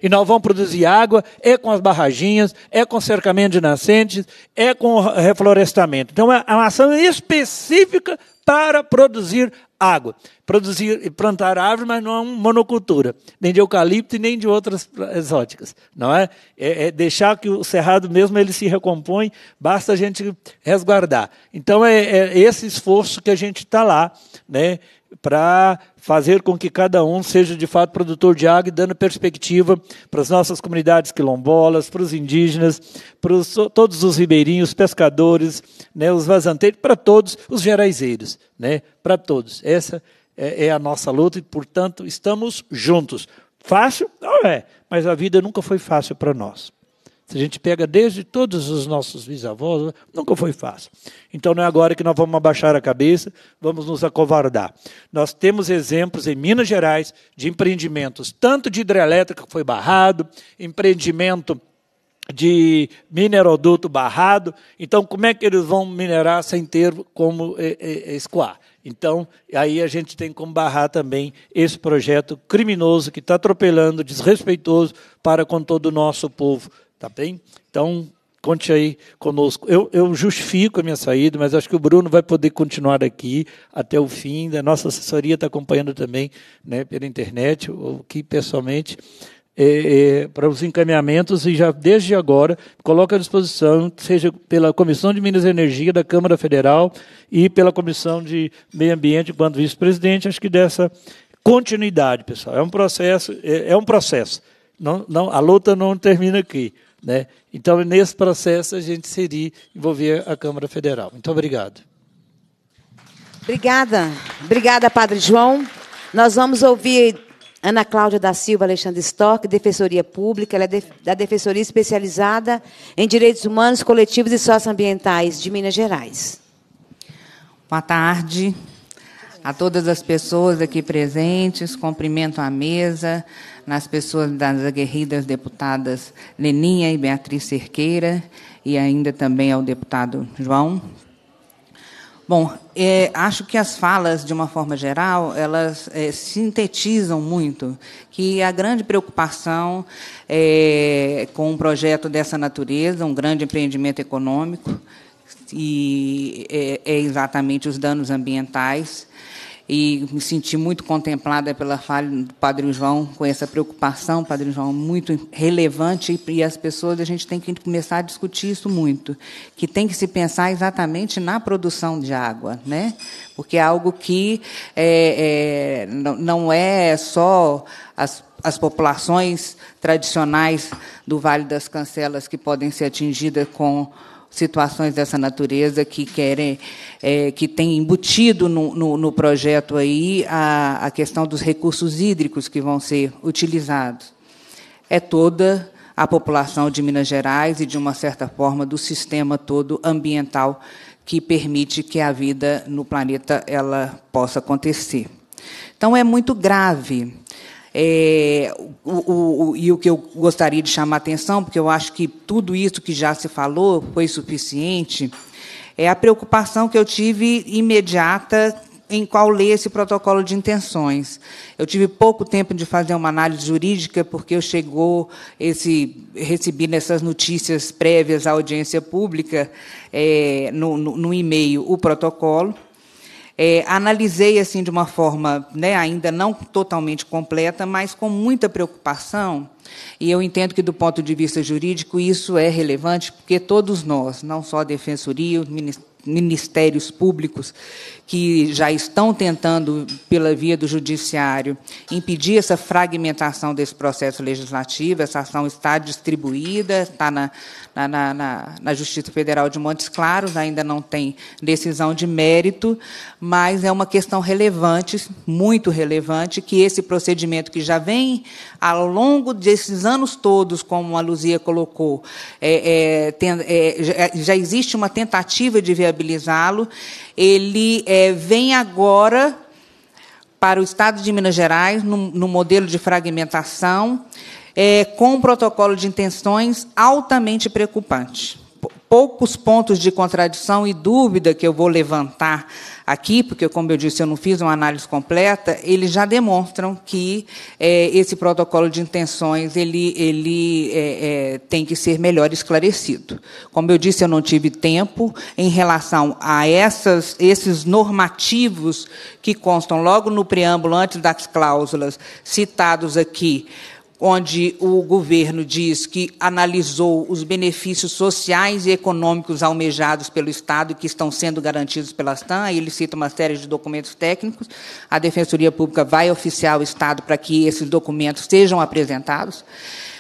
E nós vamos produzir água, é com as barraginhas, é com cercamento de nascentes, é com reflorestamento. Então, é uma ação específica para produzir água. Produzir plantar árvore, mas não é uma monocultura, nem de eucalipto e nem de outras exóticas, não é? é? é? deixar que o cerrado mesmo ele se recompõe, basta a gente resguardar. Então é, é esse esforço que a gente está lá, né? para fazer com que cada um seja de fato produtor de água e dando perspectiva para as nossas comunidades quilombolas, para os indígenas, para os, todos os ribeirinhos, pescadores, né, os vazanteiros, para todos os geraizeiros, né, para todos. Essa é, é a nossa luta e, portanto, estamos juntos. Fácil? Não é, mas a vida nunca foi fácil para nós. Se a gente pega desde todos os nossos bisavós, nunca foi fácil. Então não é agora que nós vamos abaixar a cabeça, vamos nos acovardar. Nós temos exemplos em Minas Gerais de empreendimentos, tanto de hidrelétrica que foi barrado, empreendimento de mineroduto barrado. Então, como é que eles vão minerar sem ter como é, é, escoar? Então, aí a gente tem como barrar também esse projeto criminoso que está atropelando, desrespeitoso para com todo o nosso povo Tá bem? Então, conte aí conosco. Eu, eu, justifico a minha saída, mas acho que o Bruno vai poder continuar aqui até o fim. A nossa assessoria está acompanhando também né, pela internet, ou aqui pessoalmente, é, é, para os encaminhamentos e já desde agora coloca à disposição, seja pela Comissão de Minas e Energia da Câmara Federal e pela Comissão de Meio Ambiente, enquanto vice-presidente, acho que dessa continuidade, pessoal. É um processo, é, é um processo. Não, não, a luta não termina aqui. Né? Então, nesse processo, a gente seria envolver a Câmara Federal. Muito obrigado. Obrigada. Obrigada, Padre João. Nós vamos ouvir Ana Cláudia da Silva Alexandre Stock, Defensoria Pública, ela é da Defensoria Especializada em Direitos Humanos, Coletivos e Socioambientais de Minas Gerais. Boa tarde a todas as pessoas aqui presentes, cumprimento a mesa, nas pessoas das aguerridas deputadas Leninha e Beatriz Cerqueira, e ainda também ao deputado João. Bom, é, acho que as falas, de uma forma geral, elas é, sintetizam muito que a grande preocupação é, com um projeto dessa natureza, um grande empreendimento econômico, e é, é exatamente os danos ambientais e me senti muito contemplada pela fala do Padre João com essa preocupação, Padre João, muito relevante e as pessoas a gente tem que começar a discutir isso muito, que tem que se pensar exatamente na produção de água, né? Porque é algo que é, é, não é só as as populações tradicionais do Vale das Cancelas que podem ser atingidas com situações dessa natureza que querem, é, que tem embutido no, no, no projeto aí a, a questão dos recursos hídricos que vão ser utilizados. É toda a população de Minas Gerais e, de uma certa forma, do sistema todo ambiental que permite que a vida no planeta ela possa acontecer. Então, é muito grave é, o, o, e o que eu gostaria de chamar a atenção, porque eu acho que tudo isso que já se falou foi suficiente, é a preocupação que eu tive imediata em qual ler esse protocolo de intenções. Eu tive pouco tempo de fazer uma análise jurídica, porque eu chegou esse recebi nessas notícias prévias à audiência pública é, no, no, no e-mail o protocolo. É, analisei assim de uma forma né, ainda não totalmente completa, mas com muita preocupação. E eu entendo que, do ponto de vista jurídico, isso é relevante, porque todos nós, não só a Defensoria, ministérios públicos que já estão tentando, pela via do judiciário, impedir essa fragmentação desse processo legislativo. Essa ação está distribuída, está na, na, na, na Justiça Federal de Montes Claros, ainda não tem decisão de mérito, mas é uma questão relevante, muito relevante, que esse procedimento que já vem ao longo desses anos todos, como a Luzia colocou, é, é, tem, é, já existe uma tentativa de viabilizá-lo, ele é, vem agora para o Estado de Minas Gerais, no, no modelo de fragmentação, é, com um protocolo de intenções altamente preocupante poucos pontos de contradição e dúvida que eu vou levantar aqui, porque, como eu disse, eu não fiz uma análise completa, eles já demonstram que é, esse protocolo de intenções ele, ele é, é, tem que ser melhor esclarecido. Como eu disse, eu não tive tempo em relação a essas, esses normativos que constam logo no preâmbulo, antes das cláusulas citados aqui, onde o governo diz que analisou os benefícios sociais e econômicos almejados pelo Estado que estão sendo garantidos pela STAN, aí ele cita uma série de documentos técnicos. A Defensoria Pública vai oficiar o Estado para que esses documentos sejam apresentados.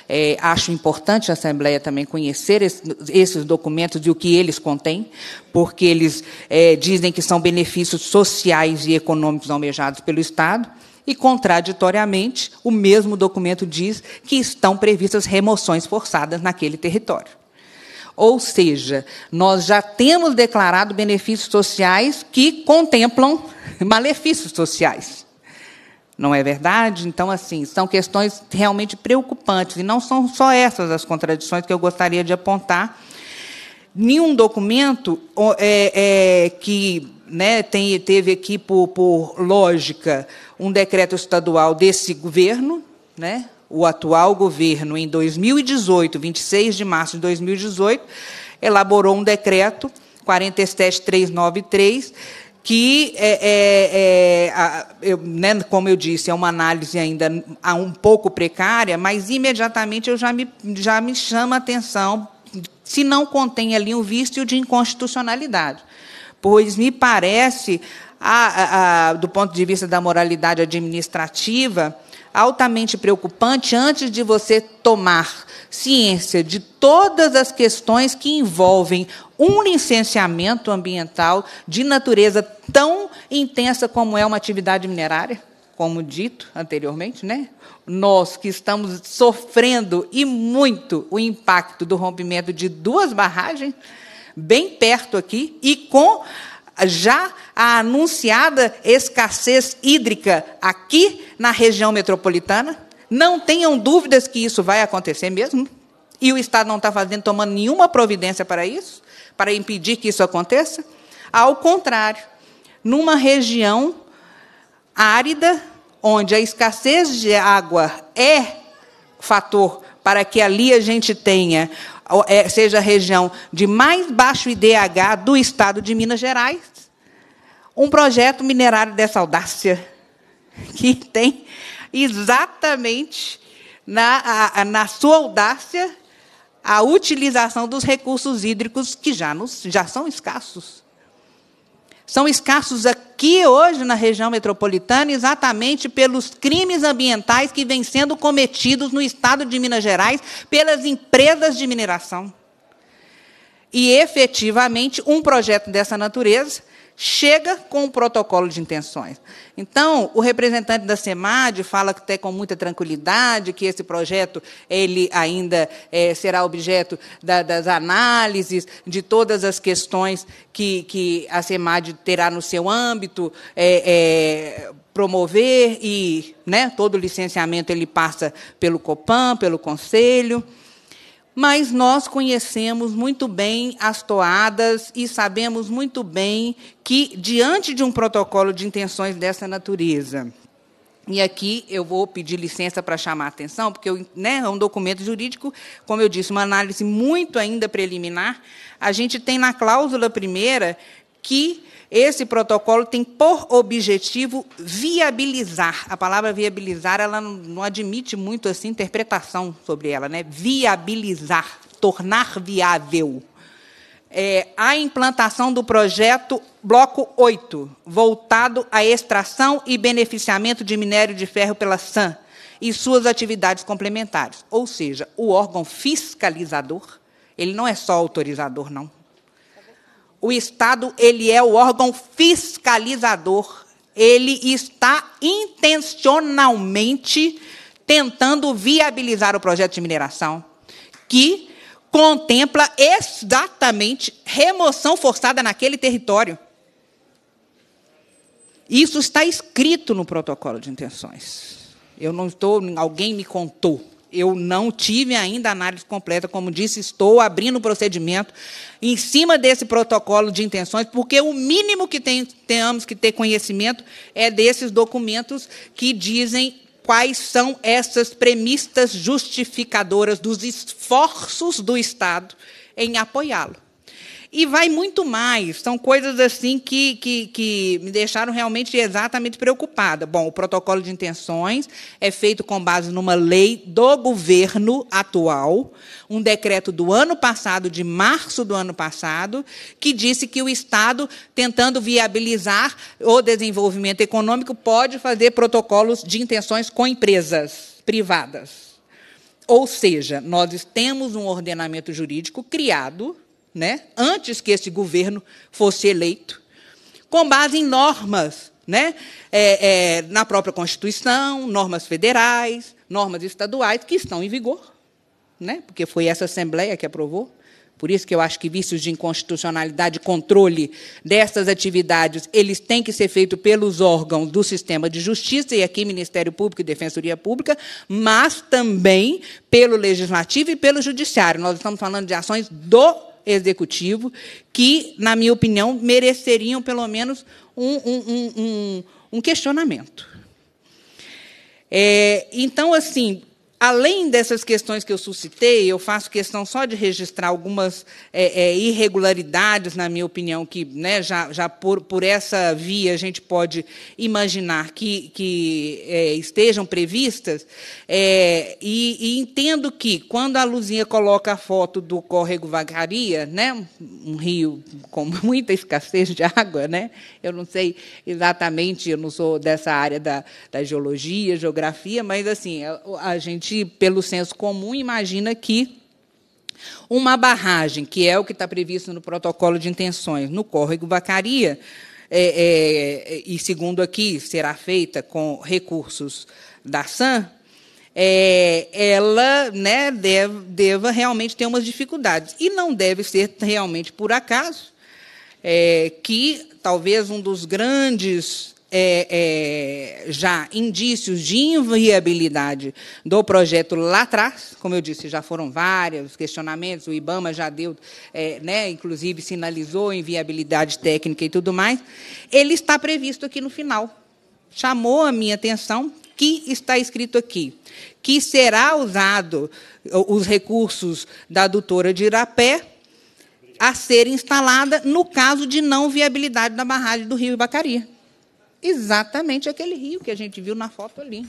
É, acho importante a Assembleia também conhecer esse, esses documentos e o que eles contêm, porque eles é, dizem que são benefícios sociais e econômicos almejados pelo Estado e, contraditoriamente, o mesmo documento diz que estão previstas remoções forçadas naquele território. Ou seja, nós já temos declarado benefícios sociais que contemplam malefícios sociais. Não é verdade? Então, assim, são questões realmente preocupantes. E não são só essas as contradições que eu gostaria de apontar. Nenhum documento é, é, que né, tem, teve aqui, por, por lógica, um decreto estadual desse governo, né, o atual governo, em 2018, 26 de março de 2018, elaborou um decreto 47393, que, é, é, é a, eu, né, como eu disse, é uma análise ainda um pouco precária, mas imediatamente eu já me, já me chama a atenção se não contém ali um vício de inconstitucionalidade pois me parece, a, a, do ponto de vista da moralidade administrativa, altamente preocupante antes de você tomar ciência de todas as questões que envolvem um licenciamento ambiental de natureza tão intensa como é uma atividade minerária como dito anteriormente, né? Nós que estamos sofrendo e muito o impacto do rompimento de duas barragens, bem perto aqui, e com já a anunciada escassez hídrica aqui na região metropolitana. Não tenham dúvidas que isso vai acontecer mesmo. E o Estado não está fazendo, tomando nenhuma providência para isso, para impedir que isso aconteça. Ao contrário, numa região árida, onde a escassez de água é fator para que ali a gente tenha, seja a região de mais baixo IDH do estado de Minas Gerais, um projeto minerário dessa audácia, que tem exatamente na, a, na sua audácia a utilização dos recursos hídricos que já, nos, já são escassos. São escassos aqui hoje na região metropolitana exatamente pelos crimes ambientais que vêm sendo cometidos no estado de Minas Gerais pelas empresas de mineração. E, efetivamente, um projeto dessa natureza chega com o protocolo de intenções. Então, o representante da SEMAD fala até com muita tranquilidade que esse projeto ele ainda é, será objeto da, das análises de todas as questões que, que a SEMAD terá no seu âmbito, é, é, promover e né, todo licenciamento ele passa pelo COPAN, pelo Conselho mas nós conhecemos muito bem as toadas e sabemos muito bem que, diante de um protocolo de intenções dessa natureza, e aqui eu vou pedir licença para chamar a atenção, porque né, é um documento jurídico, como eu disse, uma análise muito ainda preliminar. A gente tem na cláusula primeira que esse protocolo tem por objetivo viabilizar. A palavra viabilizar, ela não admite muito assim interpretação sobre ela, né? Viabilizar, tornar viável. É, a implantação do projeto Bloco 8, voltado à extração e beneficiamento de minério de ferro pela SAM e suas atividades complementares. Ou seja, o órgão fiscalizador, ele não é só autorizador, não o Estado ele é o órgão fiscalizador. Ele está intencionalmente tentando viabilizar o projeto de mineração, que contempla exatamente remoção forçada naquele território. Isso está escrito no protocolo de intenções. Eu não estou, alguém me contou. Eu não tive ainda análise completa, como disse, estou abrindo o procedimento em cima desse protocolo de intenções, porque o mínimo que tem, tenhamos que ter conhecimento é desses documentos que dizem quais são essas premissas justificadoras dos esforços do Estado em apoiá-lo. E vai muito mais. São coisas assim que, que, que me deixaram realmente exatamente preocupada. Bom, o protocolo de intenções é feito com base numa lei do governo atual, um decreto do ano passado, de março do ano passado, que disse que o Estado, tentando viabilizar o desenvolvimento econômico, pode fazer protocolos de intenções com empresas privadas. Ou seja, nós temos um ordenamento jurídico criado né, antes que esse governo fosse eleito, com base em normas, né, é, é, na própria Constituição, normas federais, normas estaduais que estão em vigor, né, porque foi essa Assembleia que aprovou. Por isso que eu acho que vícios de inconstitucionalidade e controle dessas atividades, eles têm que ser feitos pelos órgãos do sistema de justiça, e aqui Ministério Público e Defensoria Pública, mas também pelo Legislativo e pelo Judiciário. Nós estamos falando de ações do executivo que, na minha opinião, mereceriam pelo menos um, um, um, um questionamento. É, então, assim, Além dessas questões que eu suscitei, eu faço questão só de registrar algumas é, é, irregularidades, na minha opinião, que né, já, já por, por, essa via a gente pode imaginar que, que é, estejam previstas. É, e, e, entendo que, quando a Luzinha coloca a foto do córrego Vagaria, né, um rio com muita escassez de água, né, eu não sei exatamente, eu não sou dessa área da, da geologia, geografia, mas assim a, a gente gente, pelo senso comum, imagina que uma barragem, que é o que está previsto no protocolo de intenções, no córrego Vacaria, é, é, e segundo aqui será feita com recursos da SAM, é, ela né, deve, deva realmente ter umas dificuldades. E não deve ser realmente por acaso é, que talvez um dos grandes é, é, já indícios de inviabilidade do projeto lá atrás, como eu disse, já foram vários questionamentos, o IBAMA já deu, é, né, inclusive sinalizou inviabilidade técnica e tudo mais, ele está previsto aqui no final. Chamou a minha atenção que está escrito aqui, que será usado os recursos da adutora de Irapé a ser instalada no caso de não viabilidade da barragem do Rio Ibacaria. Exatamente aquele rio que a gente viu na foto ali.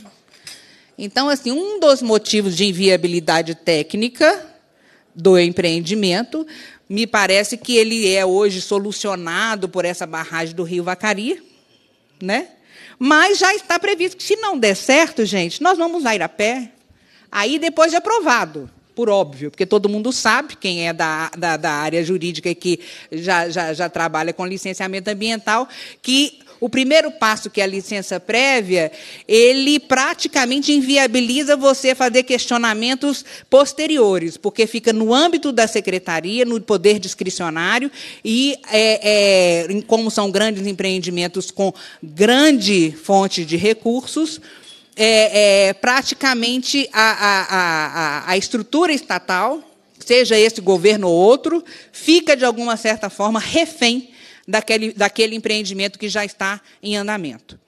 Então, assim, um dos motivos de inviabilidade técnica do empreendimento, me parece que ele é hoje solucionado por essa barragem do Rio Vacaria, né? Mas já está previsto que, se não der certo, gente, nós vamos a pé. Aí, depois de aprovado, por óbvio, porque todo mundo sabe, quem é da, da, da área jurídica que já, já, já trabalha com licenciamento ambiental, que o primeiro passo, que é a licença prévia, ele praticamente inviabiliza você fazer questionamentos posteriores, porque fica no âmbito da secretaria, no poder discricionário, e é, é, como são grandes empreendimentos com grande fonte de recursos, é, é, praticamente a, a, a, a estrutura estatal, seja esse governo ou outro, fica, de alguma certa forma, refém daquele, daquele empreendimento que já está em andamento.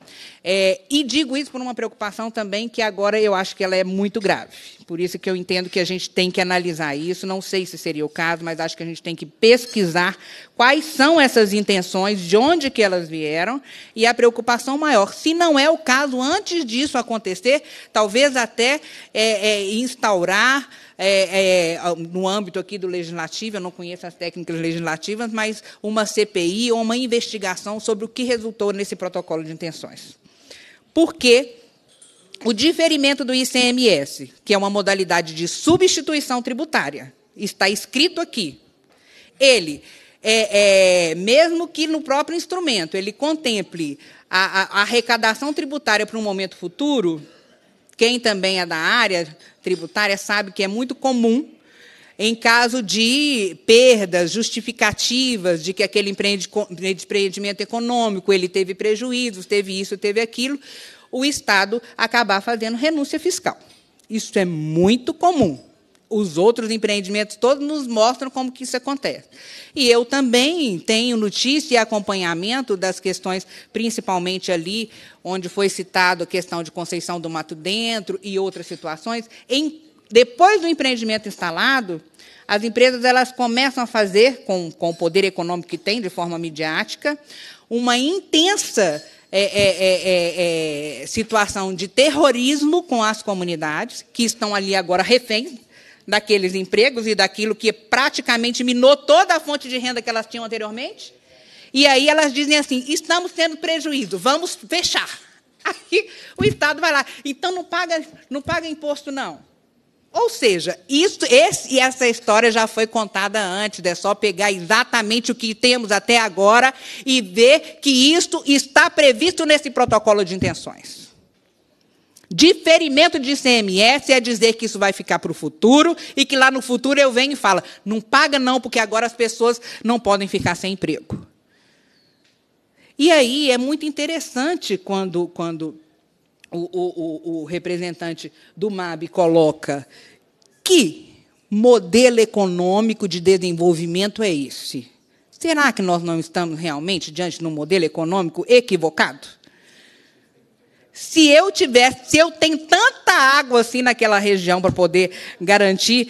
É, e digo isso por uma preocupação também que agora eu acho que ela é muito grave. Por isso que eu entendo que a gente tem que analisar isso. Não sei se seria o caso, mas acho que a gente tem que pesquisar quais são essas intenções, de onde que elas vieram, e a preocupação maior. Se não é o caso, antes disso acontecer, talvez até é, é, instaurar é, é, no âmbito aqui do legislativo, eu não conheço as técnicas legislativas, mas uma CPI ou uma investigação sobre o que resultou nesse protocolo de intenções. Porque o diferimento do ICMS, que é uma modalidade de substituição tributária, está escrito aqui. Ele, é, é, mesmo que no próprio instrumento ele contemple a, a, a arrecadação tributária para um momento futuro, quem também é da área tributária sabe que é muito comum, em caso de perdas justificativas de que aquele empreendimento econômico ele teve prejuízos, teve isso, teve aquilo, o Estado acabar fazendo renúncia fiscal. Isso é muito comum. Os outros empreendimentos todos nos mostram como que isso acontece. E eu também tenho notícia e acompanhamento das questões, principalmente ali onde foi citado a questão de Conceição do Mato Dentro e outras situações. Em, depois do empreendimento instalado, as empresas elas começam a fazer, com, com o poder econômico que tem, de forma midiática, uma intensa é é, é, é, é, situação de terrorismo com as comunidades, que estão ali agora reféns daqueles empregos e daquilo que praticamente minou toda a fonte de renda que elas tinham anteriormente. E aí elas dizem assim: estamos tendo prejuízo, vamos fechar. Aí o Estado vai lá, então não paga, não paga imposto, não. Ou seja, isso, esse, essa história já foi contada antes, é só pegar exatamente o que temos até agora e ver que isto está previsto nesse protocolo de intenções. Diferimento de ICMS é dizer que isso vai ficar para o futuro e que lá no futuro eu venho e falo, não paga não, porque agora as pessoas não podem ficar sem emprego. E aí é muito interessante quando, quando o, o, o representante do MAB coloca que modelo econômico de desenvolvimento é esse? Será que nós não estamos realmente diante de um modelo econômico equivocado? Se eu tivesse, se eu tenho tanta água assim naquela região para poder garantir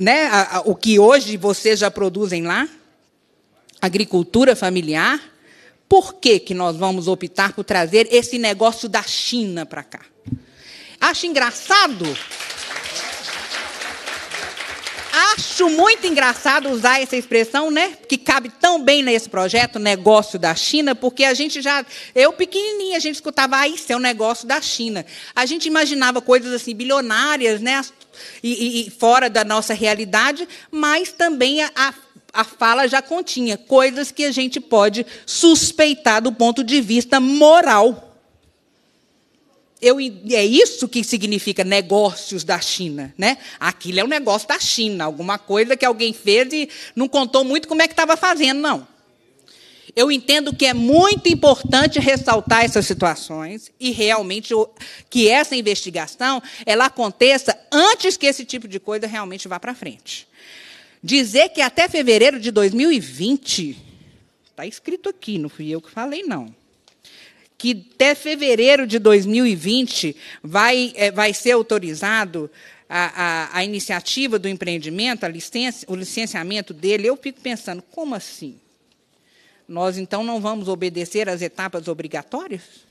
né, a, a, o que hoje vocês já produzem lá, agricultura familiar, por que, que nós vamos optar por trazer esse negócio da China para cá? Acho engraçado. Acho muito engraçado usar essa expressão, né? Que cabe tão bem nesse projeto, negócio da China, porque a gente já. Eu, pequenininha, a gente escutava, ah, isso é um negócio da China. A gente imaginava coisas assim, bilionárias, né? E, e, e fora da nossa realidade, mas também a, a fala já continha coisas que a gente pode suspeitar do ponto de vista moral. Eu, é isso que significa negócios da China. Né? Aquilo é um negócio da China, alguma coisa que alguém fez e não contou muito como é que estava fazendo, não. Eu entendo que é muito importante ressaltar essas situações e realmente que essa investigação ela aconteça antes que esse tipo de coisa realmente vá para frente. Dizer que até fevereiro de 2020, está escrito aqui, não fui eu que falei, não que até fevereiro de 2020 vai, é, vai ser autorizado a, a, a, iniciativa do empreendimento, a licença, o licenciamento dele, eu fico pensando, como assim? Nós, então, não vamos obedecer às etapas obrigatórias?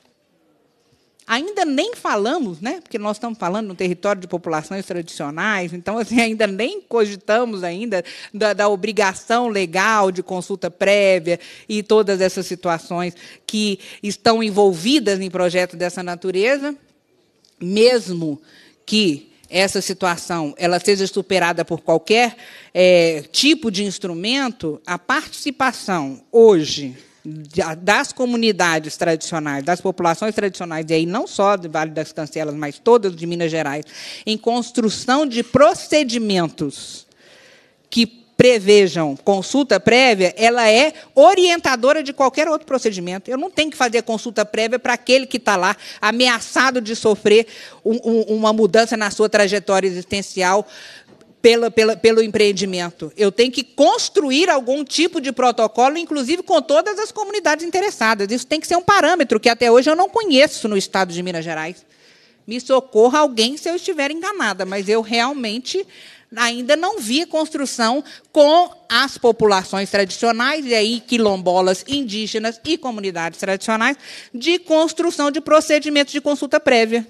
Ainda nem falamos, né? porque nós estamos falando no território de populações tradicionais, então assim, ainda nem cogitamos ainda da, da, obrigação legal de consulta prévia e todas essas situações que estão envolvidas em projetos dessa natureza, mesmo que essa situação ela seja superada por qualquer é, tipo de instrumento, a participação hoje das comunidades tradicionais, das populações tradicionais, e aí não só do Vale das Cancelas, mas todas de Minas Gerais, em construção de procedimentos que prevejam consulta prévia, ela é orientadora de qualquer outro procedimento. Eu não tenho que fazer consulta prévia para aquele que está lá ameaçado de sofrer um, um, uma mudança na sua trajetória existencial pela, pela, pelo empreendimento. Eu tenho que construir algum tipo de protocolo, inclusive com todas as comunidades interessadas. Isso tem que ser um parâmetro que até hoje eu não conheço no estado de Minas Gerais. Me socorra alguém se eu estiver enganada, mas eu realmente ainda não vi construção com as populações tradicionais, e aí quilombolas, indígenas e comunidades tradicionais, de construção de procedimentos de consulta prévia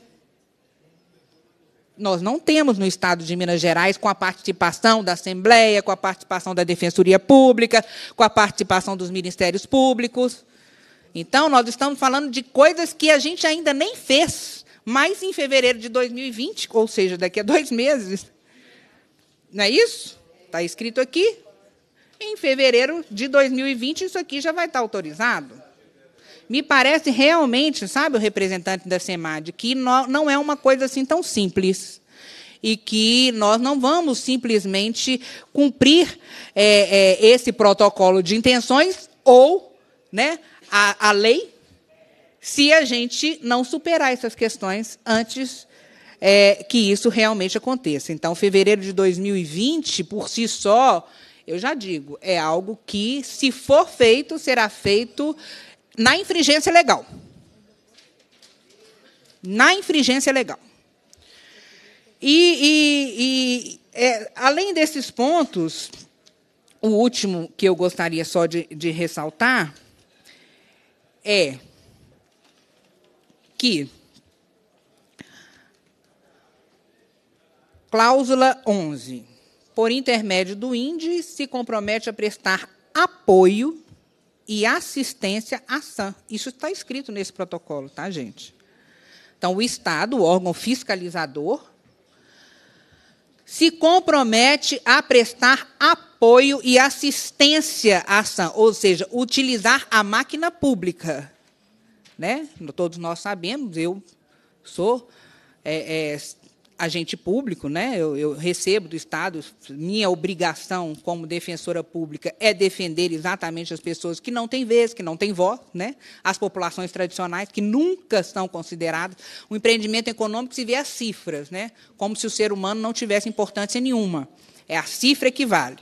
nós não temos no Estado de Minas Gerais, com a participação da Assembleia, com a participação da Defensoria Pública, com a participação dos Ministérios Públicos. Então, nós estamos falando de coisas que a gente ainda nem fez, mas em fevereiro de 2020, ou seja, daqui a dois meses. Não é isso? Está escrito aqui. Em fevereiro de 2020, isso aqui já vai estar autorizado. Me parece realmente, sabe, o representante da SEMAD, que não é uma coisa assim tão simples e que nós não vamos simplesmente cumprir é, é, esse protocolo de intenções ou né, a, a, lei se a gente não superar essas questões antes é, que isso realmente aconteça. Então, fevereiro de 2020, por si só, eu já digo, é algo que, se for feito, será feito na infringência legal. Na infringência legal. E, e, e é, além desses pontos, o último que eu gostaria só de, de ressaltar é que cláusula 11, por intermédio do índice, se compromete a prestar apoio e assistência à SAM. Isso está escrito nesse protocolo, tá, gente? Então, o Estado, o órgão fiscalizador, se compromete a prestar apoio e assistência à ação, ou seja, utilizar a máquina pública. Né? Todos nós sabemos, eu sou é, é, agente público, né? Eu, eu, recebo do Estado, minha obrigação como defensora pública é defender exatamente as pessoas que não têm vez, que não têm voz, né? As populações tradicionais que nunca são consideradas. O empreendimento econômico se vê as cifras, né? Como se o ser humano não tivesse importância nenhuma. É a cifra que vale.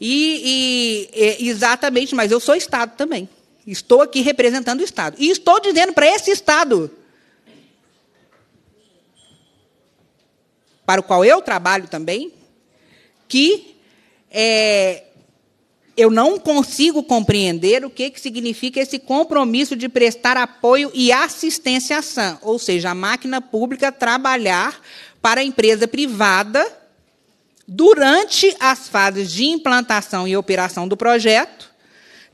E, e exatamente, mas eu sou Estado também. Estou aqui representando o Estado. E estou dizendo para esse Estado para o qual eu trabalho também, que é, eu não consigo compreender o que, que significa esse compromisso de prestar apoio e SAM, ou seja, a máquina pública trabalhar para a empresa privada durante as fases de implantação e operação do projeto,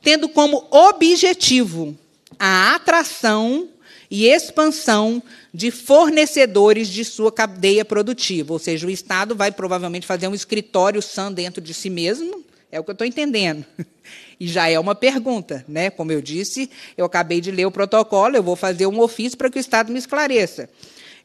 tendo como objetivo a atração e expansão de fornecedores de sua cadeia produtiva. Ou seja, o Estado vai provavelmente fazer um escritório SAM dentro de si mesmo, É o que eu estou entendendo. E já é uma pergunta, né? Como eu disse, eu acabei de ler o protocolo, eu vou fazer um ofício para que o Estado me esclareça.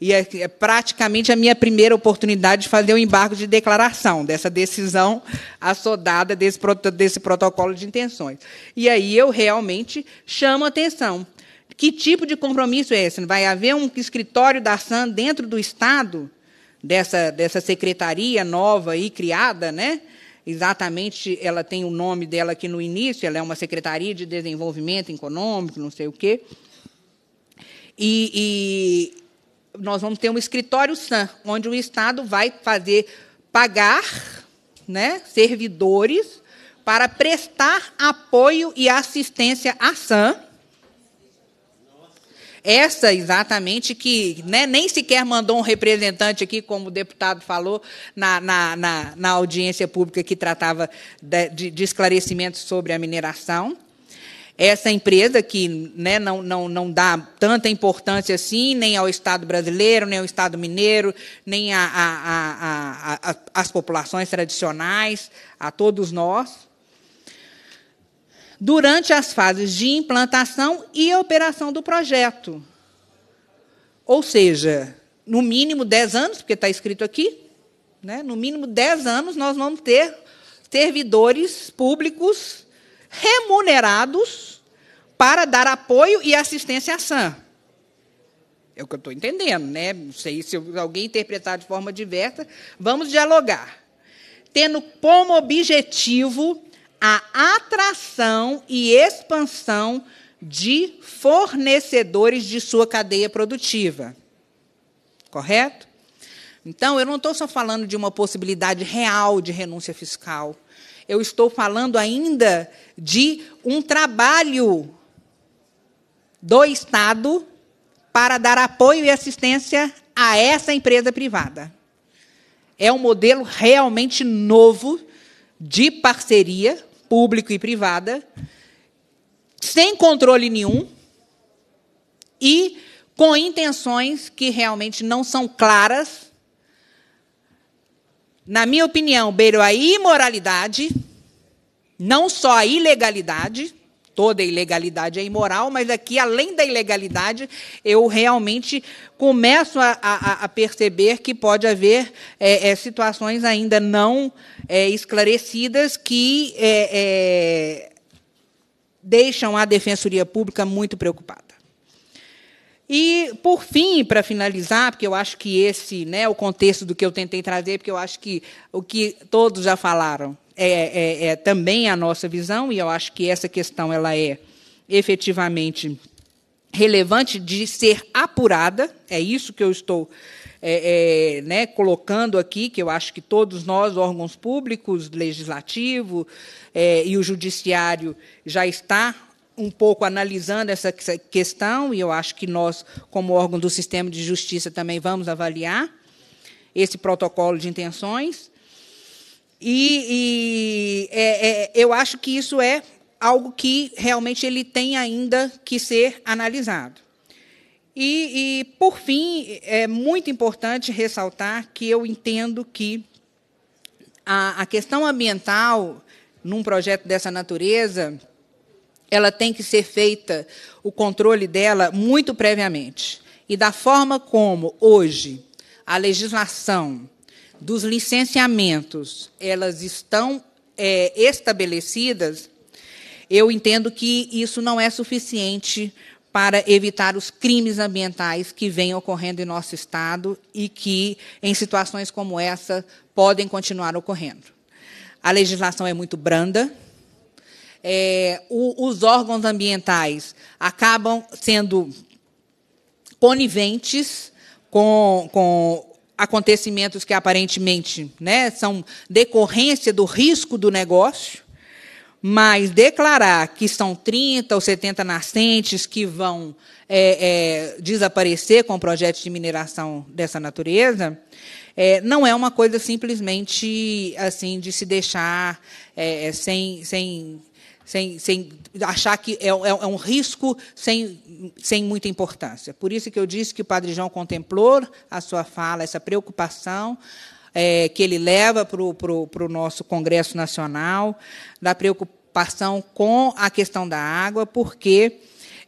E é, é praticamente a minha primeira oportunidade de fazer o um embargo de declaração dessa decisão assodada desse, desse protocolo de intenções. E aí eu realmente chamo atenção. Que tipo de compromisso é esse? Vai haver um escritório da SAM dentro do Estado, dessa, dessa secretaria nova aí criada, né? exatamente, ela tem o nome dela aqui no início, ela é uma Secretaria de Desenvolvimento Econômico, não sei o quê. E, e nós vamos ter um escritório SAM, onde o Estado vai fazer pagar né, servidores para prestar apoio e assistência à SAM, essa exatamente que né, nem sequer mandou um representante aqui, como o deputado falou, na, na, na, na audiência pública que tratava de, de, de esclarecimentos sobre a mineração. Essa empresa que né, não, não, não dá tanta importância assim, nem ao Estado brasileiro, nem ao Estado mineiro, nem às populações tradicionais, a todos nós durante as fases de implantação e operação do projeto. Ou seja, no mínimo 10 anos, porque está escrito aqui, né, no mínimo 10 anos nós vamos ter servidores públicos remunerados para dar apoio e assistência à SAM. É o que eu estou entendendo, né? Não sei se alguém interpretar de forma diversa. Vamos dialogar. Tendo como objetivo a atração e expansão de fornecedores de sua cadeia produtiva. Correto? Então, eu não estou só falando de uma possibilidade real de renúncia fiscal. Eu estou falando ainda de um trabalho do Estado para dar apoio e assistência a essa empresa privada. É um modelo realmente novo de parceria público e privada, sem controle nenhum e com intenções que realmente não são claras. Na minha opinião, beiro a imoralidade, não só a ilegalidade, toda ilegalidade é imoral, mas aqui, além da ilegalidade, eu realmente começo a, a, a perceber que pode haver é, é, situações ainda não é, esclarecidas que é, é, deixam a Defensoria Pública muito preocupada. E, por fim, para finalizar, porque eu acho que esse né, é o contexto do que eu tentei trazer, porque eu acho que o que todos já falaram é, é, é também a nossa visão, e eu acho que essa questão ela é efetivamente relevante de ser apurada, é isso que eu estou é, é, né, colocando aqui, que eu acho que todos nós, órgãos públicos, legislativo é, e o judiciário, já está um pouco analisando essa questão, e eu acho que nós, como órgão do sistema de justiça, também vamos avaliar esse protocolo de intenções. E, e é, é, eu acho que isso é algo que realmente ele tem ainda que ser analisado. E, e, por fim, é muito importante ressaltar que eu entendo que a, a questão ambiental, num projeto dessa natureza, ela tem que ser feita, o controle dela, muito previamente. E da forma como, hoje, a legislação dos licenciamentos elas estão é, estabelecidas, eu entendo que isso não é suficiente para evitar os crimes ambientais que vêm ocorrendo em nosso Estado e que, em situações como essa, podem continuar ocorrendo. A legislação é muito branda, é, o, os órgãos ambientais acabam sendo coniventes com, com acontecimentos que aparentemente né, são decorrência do risco do negócio, mas declarar que são 30 ou 70 nascentes que vão é, é, desaparecer com projetos de mineração dessa natureza, é, não é uma coisa simplesmente assim de se deixar é, sem, sem sem, sem achar que é, é, é, um risco sem, sem muita importância. Por isso que eu disse que o Padre João contemplou a sua fala, essa preocupação, é, que ele leva para o nosso Congresso Nacional, da preocupação com a questão da água, porque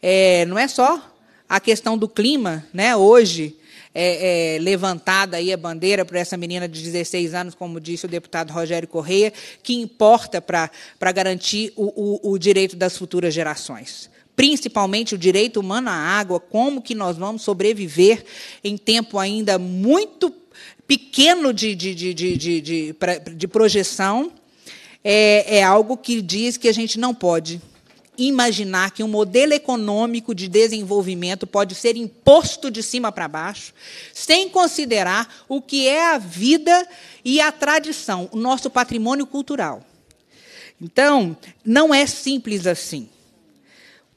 é, não é só a questão do clima, né? Hoje é, é, levantada aí a bandeira por essa menina de 16 anos, como disse o deputado Rogério Correia, que importa para garantir o, o, o direito das futuras gerações. Principalmente o direito humano à água, como que nós vamos sobreviver em tempo ainda muito pequeno de, de, de, de, de, de, de projeção, é, é algo que diz que a gente não pode imaginar que um modelo econômico de desenvolvimento pode ser imposto de cima para baixo, sem considerar o que é a vida e a tradição, o nosso patrimônio cultural. Então, não é simples assim.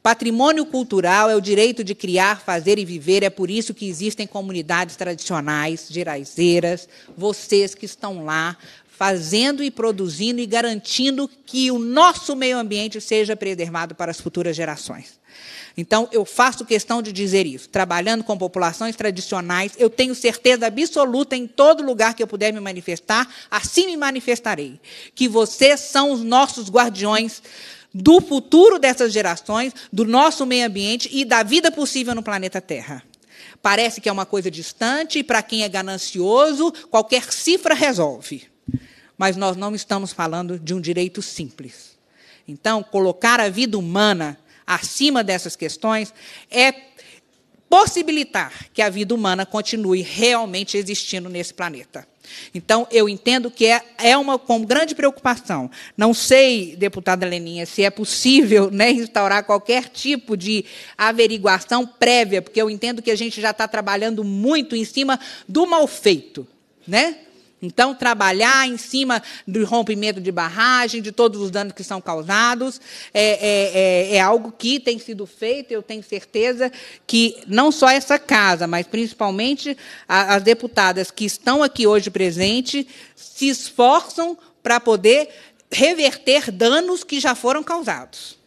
Patrimônio cultural é o direito de criar, fazer e viver, é por isso que existem comunidades tradicionais, geraizeiras, vocês que estão lá fazendo e produzindo e garantindo que o nosso meio ambiente seja preservado para as futuras gerações. Então, eu faço questão de dizer isso. Trabalhando com populações tradicionais, eu tenho certeza absoluta em todo lugar que eu puder me manifestar, assim me manifestarei. Que vocês são os nossos guardiões do futuro dessas gerações, do nosso meio ambiente e da vida possível no planeta Terra. Parece que é uma coisa distante e, para quem é ganancioso, qualquer cifra resolve mas nós não estamos falando de um direito simples. Então, colocar a vida humana acima dessas questões é possibilitar que a vida humana continue realmente existindo nesse planeta. Então, eu entendo que é, é uma com grande preocupação. Não sei, deputada Leninha, se é possível né, instaurar qualquer tipo de averiguação prévia, porque eu entendo que a gente já está trabalhando muito em cima do mal feito. Né? Então, trabalhar em cima do rompimento de barragem, de todos os danos que são causados, é, é, é, é, algo que tem sido feito. Eu tenho certeza que não só essa casa, mas principalmente as deputadas que estão aqui hoje presentes, se esforçam para poder reverter danos que já foram causados.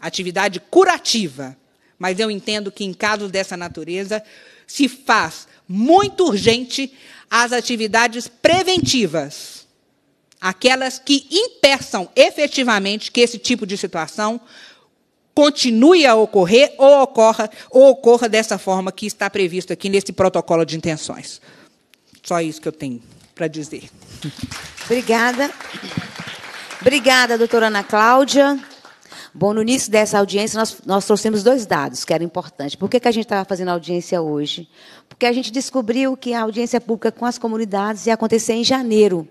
Atividade curativa. Mas eu entendo que, em casos dessa natureza, se faz muito urgente as atividades preventivas, aquelas que impeçam efetivamente que esse tipo de situação continue a ocorrer ou ocorra, ou ocorra dessa forma que está previsto aqui nesse protocolo de intenções. Só isso que eu tenho para dizer. Obrigada. Obrigada, doutora Ana Cláudia. Bom, no início dessa audiência, nós, nós trouxemos dois dados que eram importantes. Por que, que a gente estava fazendo audiência hoje? Porque a gente descobriu que a audiência pública com as comunidades ia acontecer em janeiro.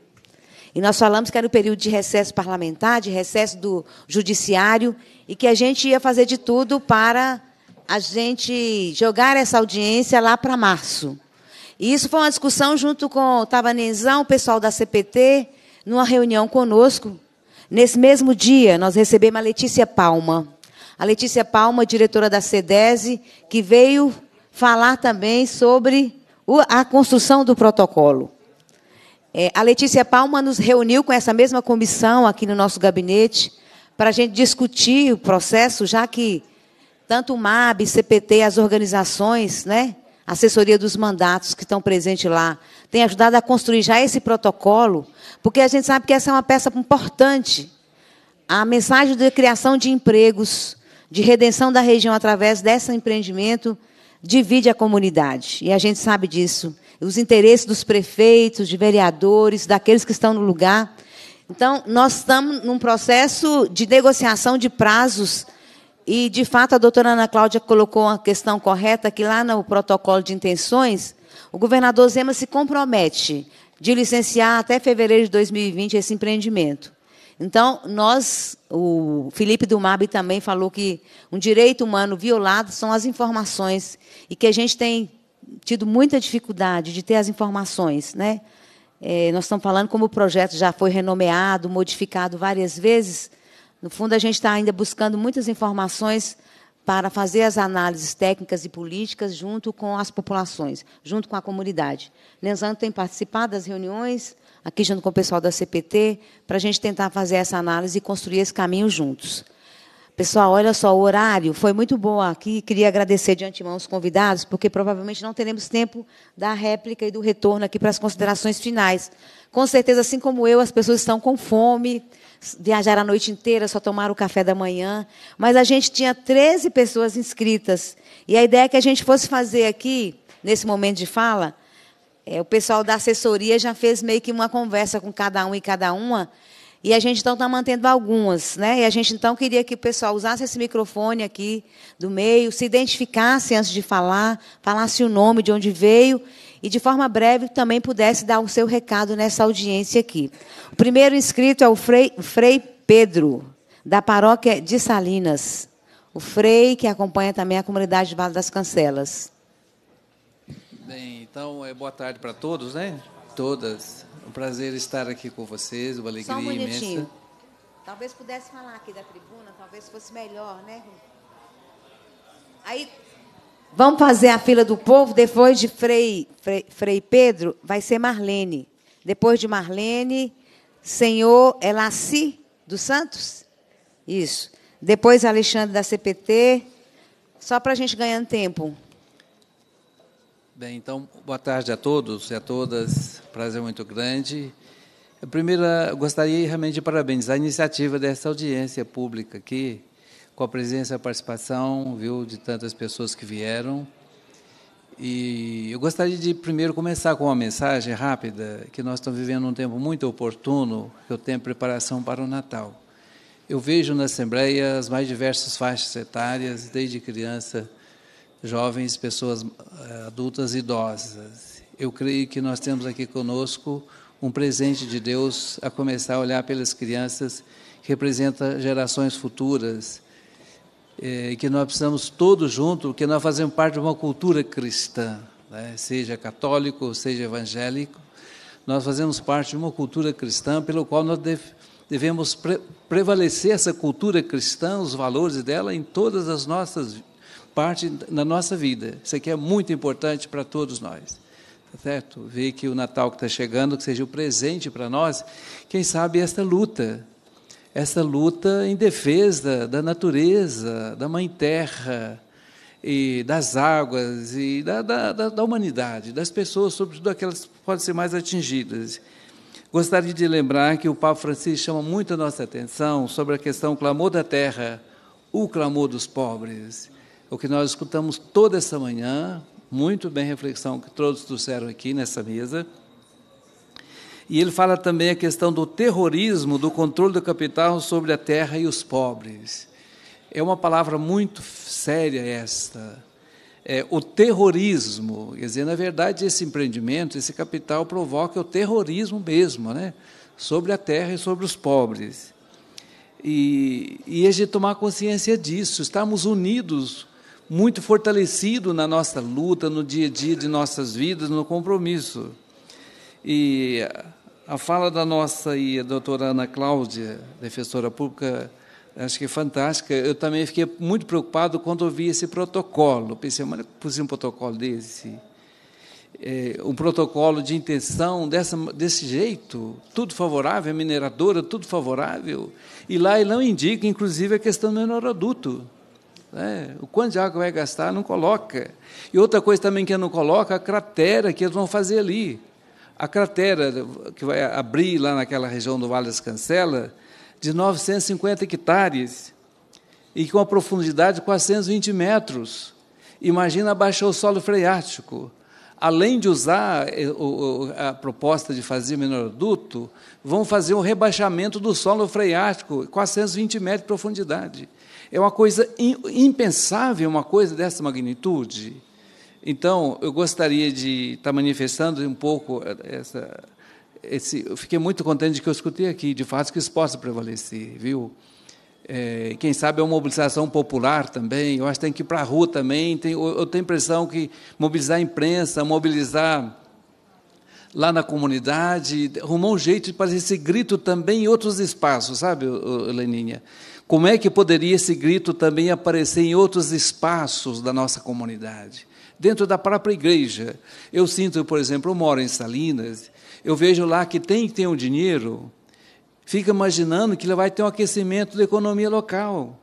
E nós falamos que era o período de recesso parlamentar, de recesso do judiciário, e que a gente ia fazer de tudo para a gente jogar essa audiência lá para março. E isso foi uma discussão junto com o Tavanenzão, o pessoal da CPT, numa reunião conosco, Nesse mesmo dia, nós recebemos a Letícia Palma. A Letícia Palma, diretora da CEDESE, que veio falar também sobre a construção do protocolo. É, a Letícia Palma nos reuniu com essa mesma comissão aqui no nosso gabinete para a gente discutir o processo, já que tanto o MAB, CPT, as organizações, né, assessoria dos mandatos que estão presentes lá, têm ajudado a construir já esse protocolo porque a gente sabe que essa é uma peça importante. A mensagem de criação de empregos, de redenção da região através desse empreendimento, divide a comunidade. E a gente sabe disso. Os interesses dos prefeitos, de vereadores, daqueles que estão no lugar. Então, nós estamos num processo de negociação de prazos. E, de fato, a doutora Ana Cláudia colocou uma questão correta, que lá no protocolo de intenções, o governador Zema se compromete de licenciar até fevereiro de 2020 esse empreendimento. Então, nós, o Felipe Dumab também falou que um direito humano violado são as informações e que a gente tem tido muita dificuldade de ter as informações, né? É, nós estamos falando como o projeto já foi renomeado, modificado várias vezes. No fundo, a gente está ainda buscando muitas informações para fazer as análises técnicas e políticas junto com as populações, junto com a comunidade. Nenzano tem participado das reuniões, aqui junto com o pessoal da CPT, para a gente tentar fazer essa análise e construir esse caminho juntos. Pessoal, olha só, o horário foi muito bom aqui. Queria agradecer de antemão os convidados, porque provavelmente não teremos tempo da réplica e do retorno aqui para as considerações finais. Com certeza, assim como eu, as pessoas estão com fome, viajaram a noite inteira, só tomaram o café da manhã. Mas a gente tinha 13 pessoas inscritas. E a ideia é que a gente fosse fazer aqui, nesse momento de fala, é, o pessoal da assessoria já fez meio que uma conversa com cada um e cada uma e a gente então está mantendo algumas, né? E a gente então queria que o pessoal usasse esse microfone aqui do meio, se identificasse antes de falar, falasse o nome de onde veio e de forma breve também pudesse dar o seu recado nessa audiência aqui. O primeiro inscrito é o Frei, Frei Pedro, da paróquia de Salinas. O Frei que acompanha também a comunidade de Vale das Cancelas. Bem, então, é boa tarde para todos, né? Todas um prazer estar aqui com vocês, uma alegria Só um minutinho. imensa. Talvez pudesse falar aqui da tribuna, talvez fosse melhor, né? Aí, vamos fazer a fila do povo. Depois de Frei, Frei, Frei Pedro, vai ser Marlene. Depois de Marlene, Senhor Elaci dos Santos? Isso. Depois Alexandre da CPT. Só para a gente ganhando tempo. Bem, então, boa tarde a todos e a todas. Prazer muito grande. Primeiro, gostaria realmente de parabenizar a iniciativa dessa audiência pública aqui, com a presença e a participação, viu, de tantas pessoas que vieram. E eu gostaria de primeiro começar com uma mensagem rápida, que nós estamos vivendo um tempo muito oportuno, que o tempo de preparação para o Natal. Eu vejo na Assembleia as mais diversas faixas etárias, desde criança jovens, pessoas eh, adultas e idosas. Eu creio que nós temos aqui conosco um presente de Deus a começar a olhar pelas crianças, que representa gerações futuras, e que nós precisamos todos juntos, porque nós fazemos parte de uma cultura cristã, né? seja católico, seja evangélico, nós fazemos parte de uma cultura cristã pelo qual nós devemos pre prevalecer essa cultura cristã, os valores dela em todas as nossas vidas parte na nossa vida. Isso aqui é muito importante para todos nós. Tá certo? Ver que o Natal que está chegando, que seja o presente para nós, quem sabe esta luta, essa luta em defesa da natureza, da Mãe Terra, e das águas, e da, da, da, humanidade, das pessoas, sobretudo aquelas que podem ser mais atingidas. Gostaria de lembrar que o Papa Francisco chama muito a nossa atenção sobre a questão do clamor da terra, o clamor dos pobres o que nós escutamos toda essa manhã, muito bem reflexão que todos trouxeram aqui nessa mesa. E ele fala também a questão do terrorismo, do controle do capital sobre a terra e os pobres. É uma palavra muito séria esta. É, o terrorismo, quer dizer, na verdade, esse empreendimento, esse capital provoca o terrorismo mesmo, né? sobre a terra e sobre os pobres. E, e a gente tomar consciência disso, estamos unidos muito fortalecido na nossa luta, no dia a dia de nossas vidas, no compromisso. E a fala da nossa e a doutora Ana Cláudia, defensora pública, acho que é fantástica. Eu também fiquei muito preocupado quando ouvi esse protocolo. Pensei, mas pus um protocolo desse? É, um protocolo de intenção dessa, desse jeito, tudo favorável, a mineradora, tudo favorável. E lá ele não indica, inclusive, a questão do menor adulto. Né? O quanto de água vai gastar, não coloca. E outra coisa também que não coloca, a cratera que eles vão fazer ali. A cratera que vai abrir lá naquela região do Vale das Cancelas, de 950 hectares, e com a profundidade de 420 metros. Imagina abaixar o solo freático. Além de usar eh, a proposta de fazer menor duto, vão fazer um rebaixamento do solo freático, 420 metros de profundidade. É uma coisa impensável uma coisa dessa magnitude. Então, eu gostaria de estar manifestando um pouco essa. Esse, eu fiquei muito contente de que eu escutei aqui, de fato, que isso possa prevalecer, viu? É, quem sabe é uma mobilização popular também. Eu acho que tem que ir para a rua também. Tem, eu tenho a impressão que mobilizar a imprensa, mobilizar lá na comunidade, arrumar um jeito de fazer esse grito também em outros espaços, sabe, Leninha? Como é que poderia esse grito também aparecer em outros espaços da nossa comunidade? Dentro da própria igreja. Eu sinto, por exemplo, eu moro em Salinas, eu vejo lá que tem que ter um dinheiro, fica imaginando que ele vai ter um aquecimento da economia local.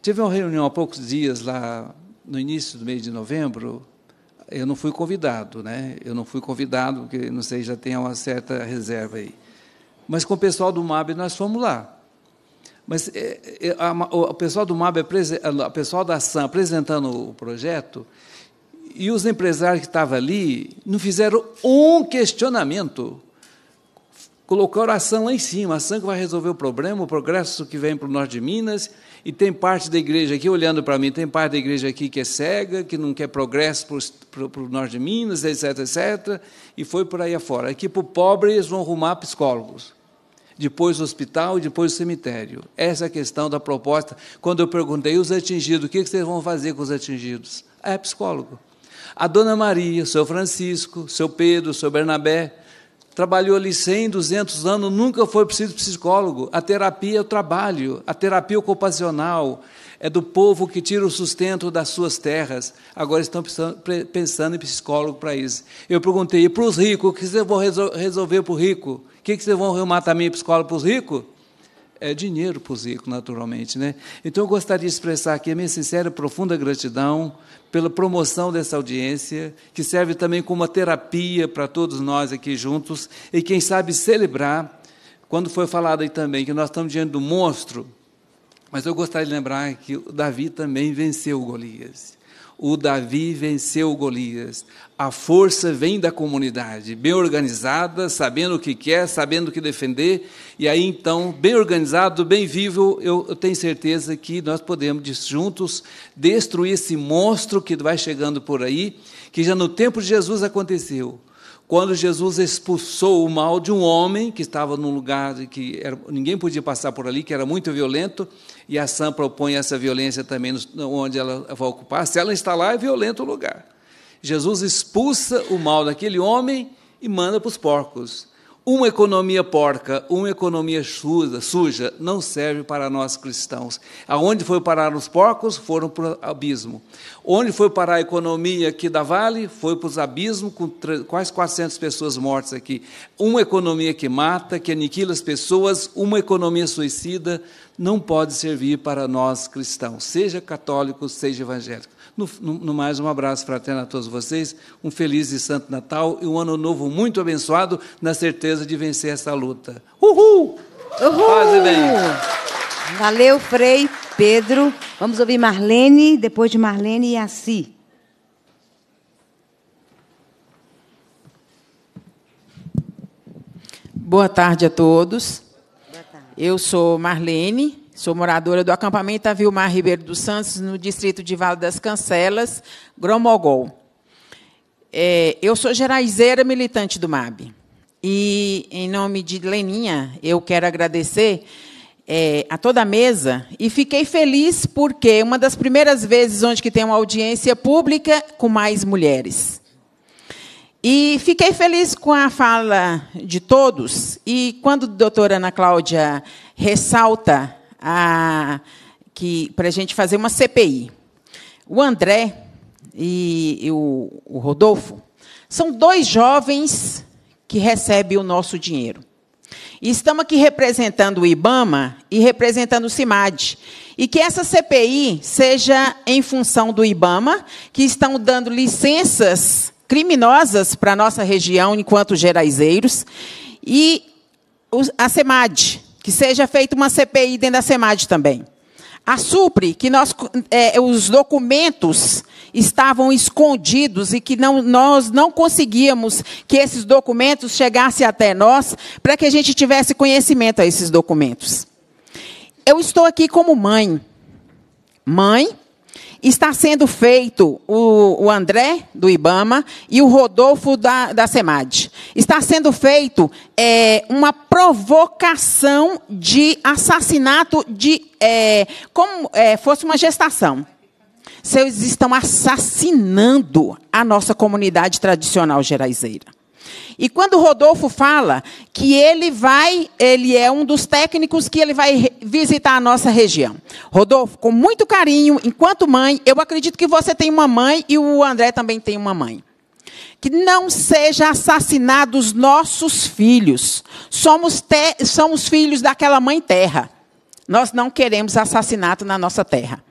Teve uma reunião há poucos dias lá no início do mês de novembro. Eu não fui convidado, né? Eu não fui convidado porque não sei já tem uma certa reserva aí. Mas com o pessoal do MAB nós fomos lá. Mas é, é, a, o pessoal do MAB, o pessoal da SAM apresentando o projeto, e os empresários que estavam ali não fizeram um questionamento. Colocou a ação lá em cima, a ação que vai resolver o problema, o progresso que vem para o norte de Minas, e tem parte da igreja aqui, olhando para mim, tem parte da igreja aqui que é cega, que não quer progresso para o norte de Minas, etc, etc, e foi por aí afora. Aqui para o pobre eles vão arrumar psicólogos depois o hospital depois o cemitério. Essa é a questão da proposta. Quando eu perguntei os atingidos, o que vocês vão fazer com os atingidos? É psicólogo. A dona Maria, seu Francisco, seu Pedro, seu Bernabé, trabalhou ali 100, 200 anos, nunca foi preciso psicólogo. A terapia é o trabalho, a terapia ocupacional, é do povo que tira o sustento das suas terras. Agora estão pensando em psicólogo para isso. Eu perguntei, e para os ricos, o que vocês vão resolver para o rico? O que vocês vão arrumar também psicólogo para os ricos? É dinheiro para os ricos, naturalmente. Né? Então, eu gostaria de expressar aqui a minha sincera e profunda gratidão pela promoção dessa audiência, que serve também como uma terapia para todos nós aqui juntos, e quem sabe celebrar, quando foi falado aí também que nós estamos diante do monstro, mas eu gostaria de lembrar que Davi também venceu Golias o Davi venceu Golias. A força vem da comunidade, bem organizada, sabendo o que quer, sabendo o que defender, e aí então, bem organizado, bem vivo, eu, eu tenho certeza que nós podemos juntos destruir esse monstro que vai chegando por aí, que já no tempo de Jesus aconteceu quando Jesus expulsou o mal de um homem que estava num lugar que era, ninguém podia passar por ali, que era muito violento, e a Sam propõe essa violência também onde ela vai ocupar. Se ela está lá, é violento o lugar. Jesus expulsa o mal daquele homem e manda para os porcos. Uma economia porca, uma economia suja, suja, não serve para nós cristãos. Aonde foi parar os porcos, foram para o abismo. Onde foi parar a economia aqui da Vale, foi para os abismos, com quase 400 pessoas mortas aqui. Uma economia que mata, que aniquila as pessoas, uma economia suicida, não pode servir para nós cristãos, seja católico, seja evangélico. No, no, no, mais, um abraço fraterno a todos vocês, um feliz e santo Natal e um ano novo muito abençoado, na certeza de vencer essa luta. Uhul! Uhul! Paz e bem. Valeu, Frei, Pedro. Vamos ouvir Marlene, depois de Marlene e Assi. Boa tarde a todos. Boa tarde. Eu sou Marlene, Sou moradora do acampamento Avilmar Ribeiro dos Santos, no distrito de Vale das Cancelas, Gromogol. É, eu sou geraizeira militante do MAB. E, em nome de Leninha, eu quero agradecer é, a toda a mesa e fiquei feliz porque uma das primeiras vezes onde que tem uma audiência pública com mais mulheres. E fiquei feliz com a fala de todos. E quando a doutora Ana Cláudia ressalta a, que para a gente fazer uma CPI. O André e, e o, o Rodolfo são dois jovens que recebem o nosso dinheiro. E estamos aqui representando o IBAMA e representando o CIMAD. E que essa CPI seja em função do IBAMA, que estão dando licenças criminosas para a nossa região enquanto geraizeiros, e a CEMAD, que seja feita uma CPI dentro da SEMAD também. A SUPRE, que nós, é, os documentos estavam escondidos e que não, nós não conseguíamos que esses documentos chegassem até nós para que a gente tivesse conhecimento a esses documentos. Eu estou aqui como mãe. Mãe está sendo feito o, o André, do IBAMA, e o Rodolfo, da, da SEMAD. Está sendo feito é, uma provocação de assassinato de. É, como é, fosse uma gestação. Vocês estão assassinando a nossa comunidade tradicional geraizeira. E quando Rodolfo fala que ele vai, ele é um dos técnicos que ele vai visitar a nossa região. Rodolfo, com muito carinho, enquanto mãe, eu acredito que você tem uma mãe e o André também tem uma mãe. Que não seja assassinados nossos filhos. Somos, te, somos filhos daquela mãe terra. Nós não queremos assassinato na nossa terra.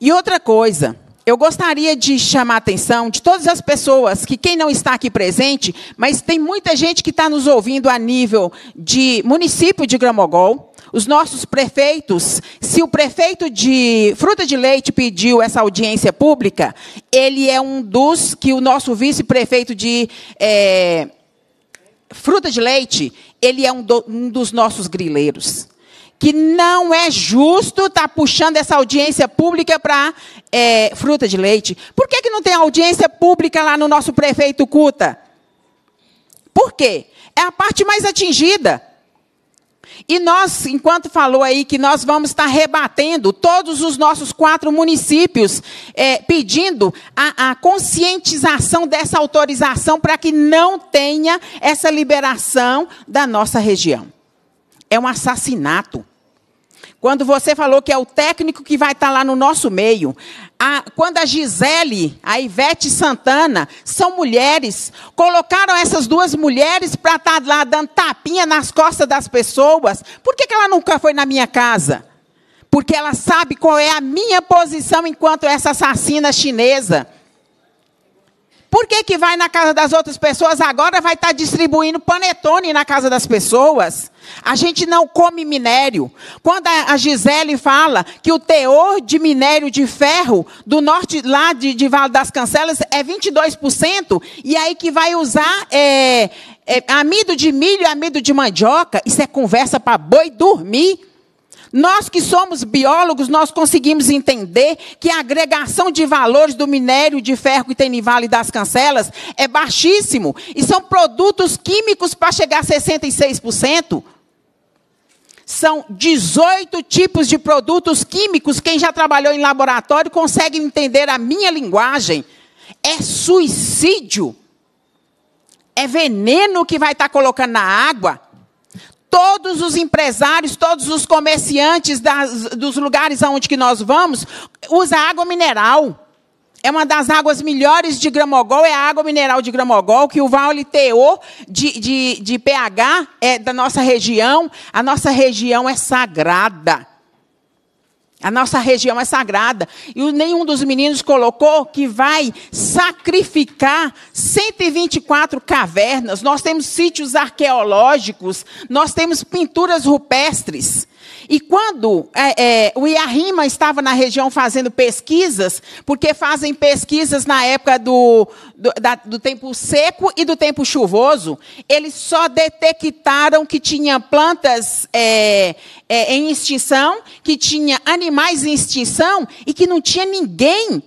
E outra coisa, eu gostaria de chamar a atenção de todas as pessoas, que quem não está aqui presente, mas tem muita gente que está nos ouvindo a nível de município de Gramogol, os nossos prefeitos, se o prefeito de Fruta de Leite pediu essa audiência pública, ele é um dos que o nosso vice-prefeito de é, Fruta de Leite, ele é um, do, um dos nossos grileiros que não é justo estar tá puxando essa audiência pública para é, fruta de leite. Por que, que não tem audiência pública lá no nosso prefeito Cuta? Por quê? É a parte mais atingida. E nós, enquanto falou aí que nós vamos estar rebatendo todos os nossos quatro municípios, é, pedindo a, a conscientização dessa autorização para que não tenha essa liberação da nossa região. É um assassinato. Quando você falou que é o técnico que vai estar lá no nosso meio. A, quando a Gisele, a Ivete Santana, são mulheres, colocaram essas duas mulheres para estar lá dando tapinha nas costas das pessoas. Por que, que ela nunca foi na minha casa? Porque ela sabe qual é a minha posição enquanto essa assassina chinesa. Por que, que vai na casa das outras pessoas agora vai estar distribuindo panetone na casa das pessoas? A gente não come minério. Quando a Gisele fala que o teor de minério de ferro do norte lá de, de Vale das Cancelas é 22%, e aí que vai usar é, é, amido de milho e amido de mandioca, isso é conversa para boi dormir. Nós que somos biólogos, nós conseguimos entender que a agregação de valores do minério de ferro que tem em Vale das Cancelas é baixíssimo. E são produtos químicos para chegar a 66%. São 18 tipos de produtos químicos. Quem já trabalhou em laboratório consegue entender a minha linguagem. É suicídio. É veneno que vai estar colocando na água todos os empresários, todos os comerciantes das, dos lugares aonde que nós vamos, usam água mineral. É uma das águas melhores de Gramogol, é a água mineral de Gramogol, que o vale teor de, de, de pH é da nossa região. A nossa região é sagrada. A nossa região é sagrada. E nenhum dos meninos colocou que vai sacrificar 124 cavernas. Nós temos sítios arqueológicos, nós temos pinturas rupestres. E quando é, é, o Iarrima estava na região fazendo pesquisas, porque fazem pesquisas na época do, do, da, do tempo seco e do tempo chuvoso, eles só detectaram que tinha plantas é, é em extinção, que tinha animais em extinção e que não tinha ninguém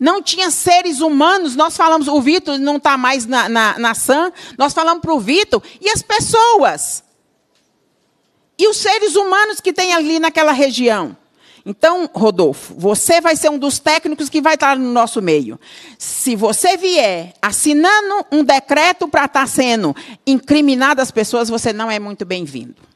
não tinha seres humanos. Nós falamos, o Vitor não está mais na, na, na SAM, nós falamos para o Vitor, e as pessoas? E os seres humanos que tem ali naquela região. Então, Rodolfo, você vai ser um dos técnicos que vai estar no nosso meio. Se você vier assinando um decreto para estar sendo incriminado as pessoas, você não é muito bem-vindo.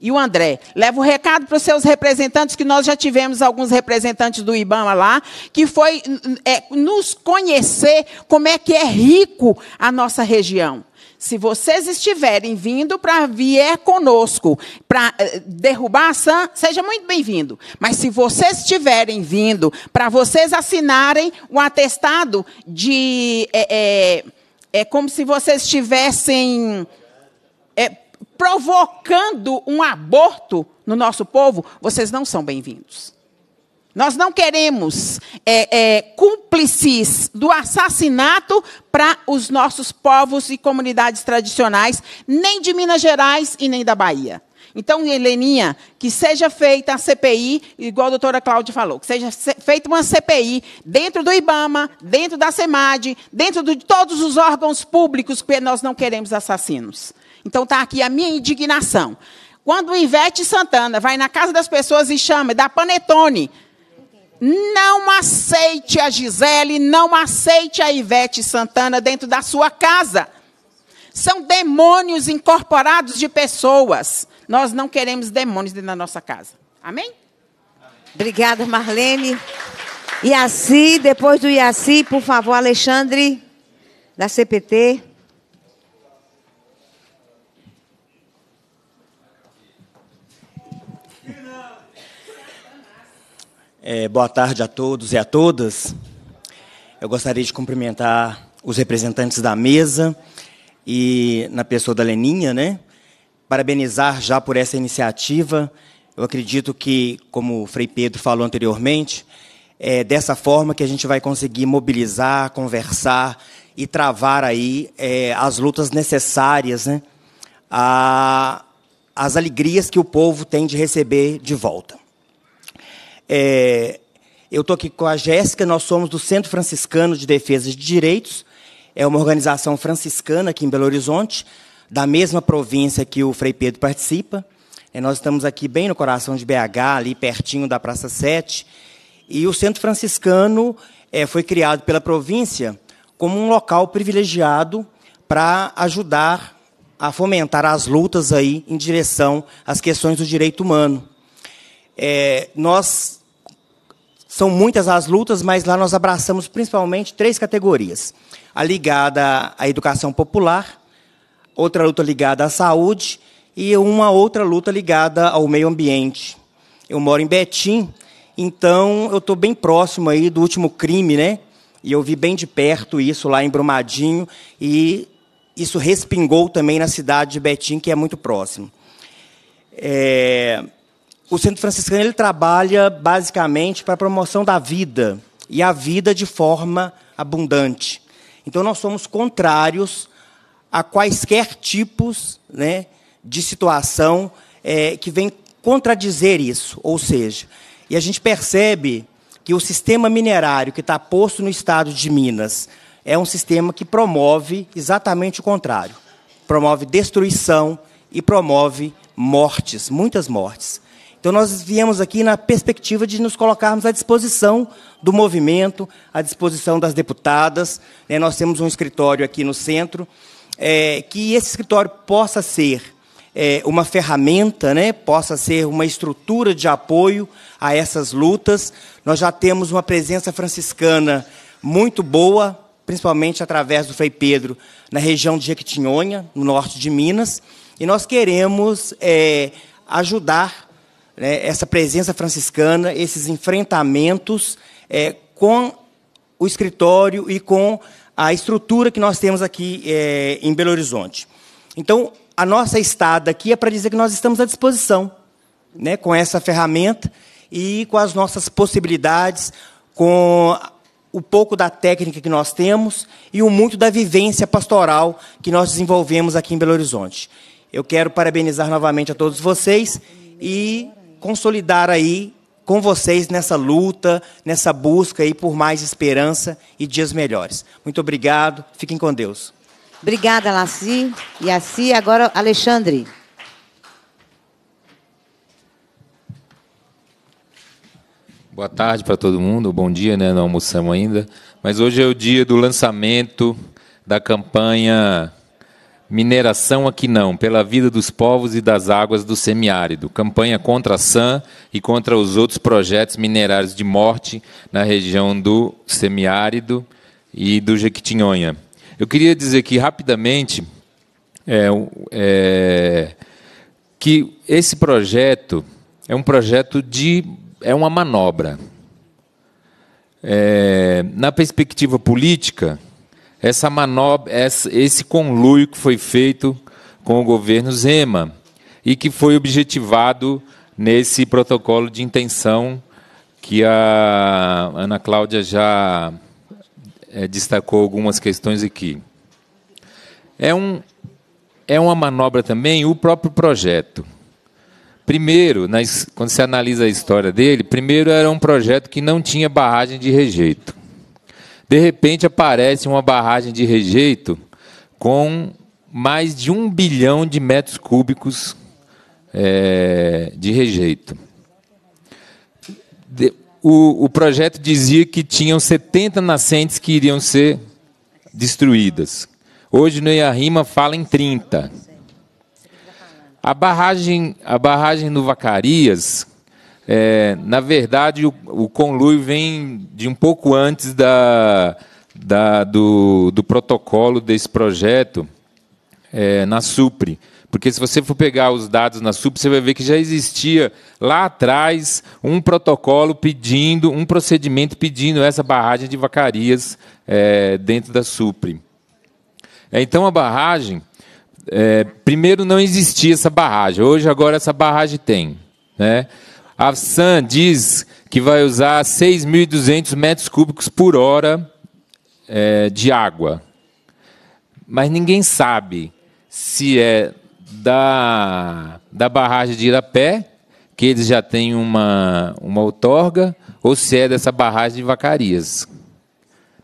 E o André, leva o recado para os seus representantes, que nós já tivemos alguns representantes do IBAMA lá, que foi é, nos conhecer como é que é rico a nossa região. Se vocês estiverem vindo para vier conosco para eh, derrubar a SAM, seja muito bem-vindo. Mas se vocês estiverem vindo para vocês assinarem o atestado de. É, é, é como se vocês estivessem é, provocando um aborto no nosso povo, vocês não são bem-vindos. Nós não queremos é, é, cúmplices do assassinato para os nossos povos e comunidades tradicionais, nem de Minas Gerais e nem da Bahia. Então, Heleninha, que seja feita a CPI, igual a doutora Cláudia falou, que seja feita uma CPI dentro do IBAMA, dentro da SEMAD, dentro de todos os órgãos públicos, porque nós não queremos assassinos. Então, está aqui a minha indignação. Quando o Ivete Santana vai na casa das pessoas e chama, dá panetone, não aceite a Gisele, não aceite a Ivete Santana dentro da sua casa. São demônios incorporados de pessoas. Nós não queremos demônios dentro da nossa casa. Amém? Obrigada, Marlene. Iaci, depois do Iaci, por favor, Alexandre, da CPT. É, boa tarde a todos e a todas. Eu gostaria de cumprimentar os representantes da mesa e, na pessoa da Leninha, né, parabenizar já por essa iniciativa. Eu acredito que, como o Frei Pedro falou anteriormente, é dessa forma que a gente vai conseguir mobilizar, conversar e travar aí é, as lutas necessárias, né, a, as alegrias que o povo tem de receber de volta. É, eu estou aqui com a Jéssica, nós somos do Centro Franciscano de Defesa de Direitos, é uma organização franciscana aqui em Belo Horizonte, da mesma província que o Frei Pedro participa. É, nós estamos aqui bem no coração de BH, ali pertinho da Praça 7. E o Centro Franciscano é, foi criado pela província como um local privilegiado para ajudar a fomentar as lutas aí em direção às questões do direito humano. É, nós são muitas as lutas, mas lá nós abraçamos principalmente três categorias: a ligada à educação popular, outra luta ligada à saúde e uma outra luta ligada ao meio ambiente. Eu moro em Betim, então eu estou bem próximo aí do último crime, né? E eu vi bem de perto isso lá em Brumadinho e isso respingou também na cidade de Betim, que é muito próximo. É, o Centro Franciscano ele trabalha basicamente para a promoção da vida e a vida de forma abundante. Então nós somos contrários a quaisquer tipos né, de situação é, que vem contradizer isso. Ou seja, e a gente percebe que o sistema minerário que está posto no estado de Minas é um sistema que promove exatamente o contrário. Promove destruição e promove mortes, muitas mortes. Então, nós viemos aqui na perspectiva de nos colocarmos à disposição do movimento, à disposição das deputadas. Né? Nós temos um escritório aqui no centro, é, que esse escritório possa ser é, uma ferramenta, né? possa ser uma estrutura de apoio a essas lutas. Nós já temos uma presença franciscana muito boa, principalmente através do Frei Pedro, na região de Jequitinhonha, no norte de Minas, e nós queremos é, ajudar né, essa presença franciscana, esses enfrentamentos é, com o escritório e com a estrutura que nós temos aqui é, em Belo Horizonte. Então, a nossa estada aqui é para dizer que nós estamos à disposição né, com essa ferramenta e com as nossas possibilidades, com o pouco da técnica que nós temos e o muito da vivência pastoral que nós desenvolvemos aqui em Belo Horizonte. Eu quero parabenizar novamente a todos vocês e consolidar aí com vocês nessa luta, nessa busca aí por mais esperança e dias melhores. Muito obrigado. Fiquem com Deus. Obrigada, Laci. E assim, agora, Alexandre. Boa tarde para todo mundo. Bom dia, né? Não almoçamos ainda. Mas hoje é o dia do lançamento da campanha Mineração aqui não, pela vida dos povos e das águas do semiárido. Campanha contra a SAM e contra os outros projetos minerários de morte na região do semiárido e do Jequitinhonha. Eu queria dizer aqui rapidamente é, é, que esse projeto é um projeto de é uma manobra. É, na perspectiva política, essa manobra, esse conluio que foi feito com o governo Zema e que foi objetivado nesse protocolo de intenção que a Ana Cláudia já é, destacou algumas questões aqui. É, um, é uma manobra também o próprio projeto. Primeiro, nas, quando se analisa a história dele, primeiro era um projeto que não tinha barragem de rejeito. De repente aparece uma barragem de rejeito com mais de um bilhão de metros cúbicos é, de rejeito. De, o, o projeto dizia que tinham 70 nascentes que iriam ser destruídas. Hoje no Iarima fala em 30. A barragem, a barragem no Vacarias, é, na verdade, o, o conluio vem de um pouco antes da, da, do, do protocolo desse projeto é, na SUPRE, Porque se você for pegar os dados na SUP, você vai ver que já existia lá atrás um protocolo pedindo, um procedimento pedindo essa barragem de vacarias é, dentro da SUPRE. É, então a barragem, é, primeiro não existia essa barragem, hoje agora essa barragem tem. Né? A SAN diz que vai usar 6.200 metros cúbicos por hora é, de água. Mas ninguém sabe se é da, da barragem de Irapé, que eles já têm uma, uma outorga, ou se é dessa barragem de Vacarias.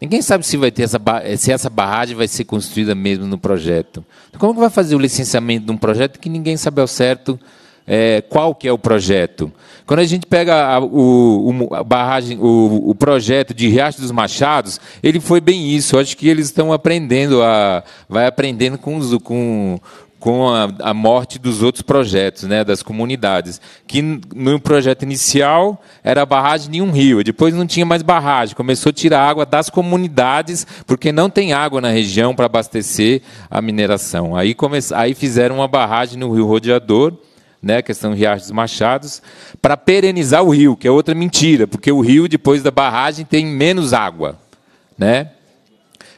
Ninguém sabe se vai ter essa se essa barragem vai ser construída mesmo no projeto. Então, como que vai fazer o licenciamento de um projeto que ninguém sabe ao certo é, qual que é o projeto? Quando a gente pega a, o, o, a barragem, o, o, projeto de Riacho dos Machados, ele foi bem isso. Acho que eles estão aprendendo a, vai aprendendo com, os, com com a, a, morte dos outros projetos, né, das comunidades. Que no projeto inicial era barragem de um rio, depois não tinha mais barragem, começou a tirar água das comunidades, porque não tem água na região para abastecer a mineração. Aí, come, aí fizeram uma barragem no rio Rodeador, né, questão do dos Machados, para perenizar o rio, que é outra mentira, porque o rio, depois da barragem, tem menos água. Né?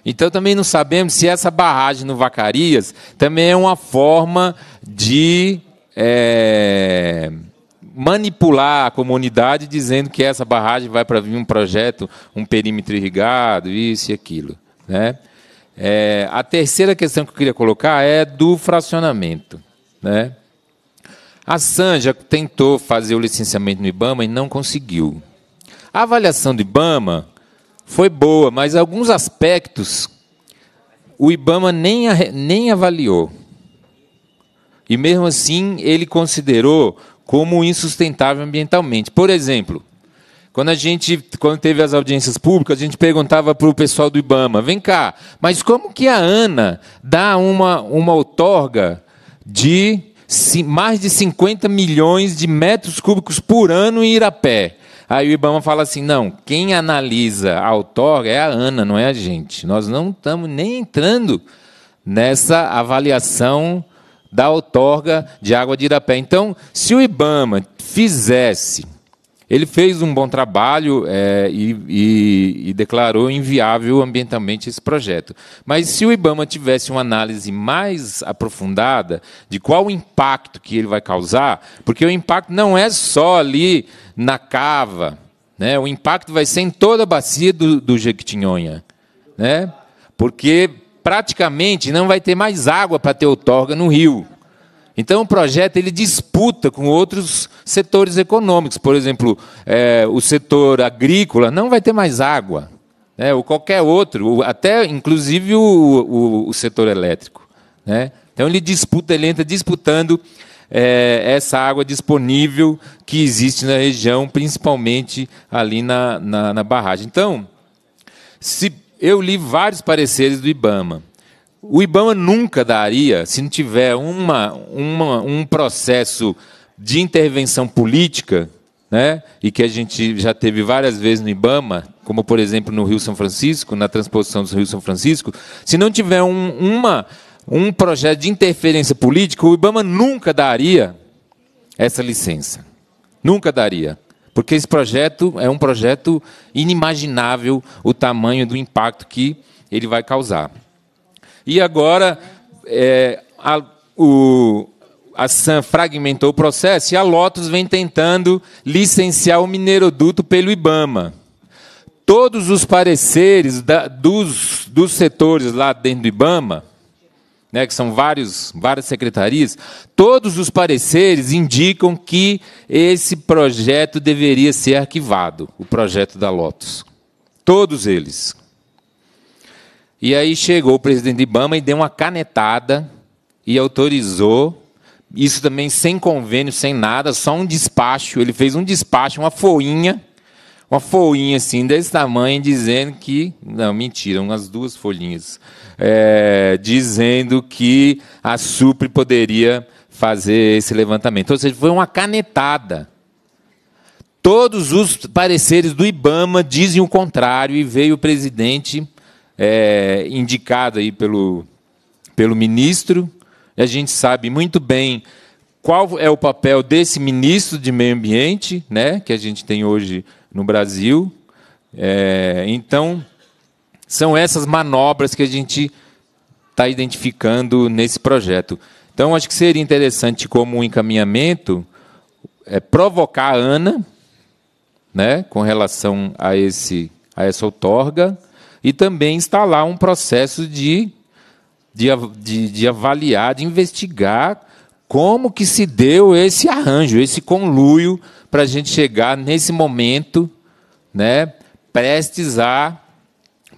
Então também não sabemos se essa barragem no Vacarias também é uma forma de é, manipular a comunidade dizendo que essa barragem vai para vir um projeto, um perímetro irrigado, isso e aquilo. Né? É, a terceira questão que eu queria colocar é do fracionamento. Né? A Sanja tentou fazer o licenciamento no IBAMA e não conseguiu. A avaliação do IBAMA foi boa, mas alguns aspectos o IBAMA nem, nem avaliou. E mesmo assim ele considerou como insustentável ambientalmente. Por exemplo, quando a gente, quando teve as audiências públicas, a gente perguntava para o pessoal do IBAMA: vem cá, mas como que a ANA dá uma, uma outorga de mais de 50 milhões de metros cúbicos por ano em Irapé? Aí o Ibama fala assim: não, quem analisa a outorga é a ANA, não é a gente. Nós não estamos nem entrando nessa avaliação da outorga de água de Irapé. Então, se o Ibama fizesse, ele fez um bom trabalho é, e, e, e, declarou inviável ambientalmente esse projeto. Mas se o IBAMA tivesse uma análise mais aprofundada de qual o impacto que ele vai causar, porque o impacto não é só ali na cava. Né? O impacto vai ser em toda a bacia do, do Jequitinhonha. Né? Porque praticamente não vai ter mais água para ter outorga no rio. Então o projeto ele disputa com outros setores econômicos, por exemplo, é, o setor agrícola não vai ter mais água, né, ou qualquer outro, até inclusive o, o, o setor elétrico. Né? Então ele disputa, ele entra disputando é, essa água disponível que existe na região, principalmente ali na, na, na barragem. Então, se eu li vários pareceres do IBAMA. O IBAMA nunca daria, se não tiver uma, uma, um processo de intervenção política, né, e que a gente já teve várias vezes no IBAMA, como por exemplo no Rio São Francisco, na transposição do Rio São Francisco, se não tiver um, uma um projeto de interferência política, o IBAMA nunca daria essa licença. Nunca daria. Porque esse projeto é um projeto inimaginável o tamanho do impacto que ele vai causar. E agora, é, a, o, a SAM fragmentou o processo e a Lotus vem tentando licenciar o mineroduto pelo IBAMA. Todos os pareceres da, dos, dos setores lá dentro do IBAMA né, que são vários, várias secretarias, todos os pareceres indicam que esse projeto deveria ser arquivado, o projeto da Lotus. Todos eles. E aí chegou o presidente Ibama e deu uma canetada e autorizou, isso também sem convênio, sem nada, só um despacho. Ele fez um despacho, uma folhinha, uma folhinha assim, desse tamanho, dizendo que. Não, mentira, umas duas folhinhas é, dizendo que a Supre poderia fazer esse levantamento. Ou seja, foi uma canetada. Todos os pareceres do IBAMA dizem o contrário, e veio o presidente, é, indicado aí pelo, pelo ministro, A gente sabe muito bem qual é o papel desse ministro de Meio Ambiente, né, que a gente tem hoje no Brasil. É, então, são essas manobras que a gente está identificando nesse projeto. Então, acho que seria interessante, como encaminhamento, é, provocar a ANA né, com relação a, esse, a essa outorga e também instalar um processo de, de, de, de avaliar, de investigar como que se deu esse arranjo, esse conluio para a gente chegar nesse momento, né, prestes a,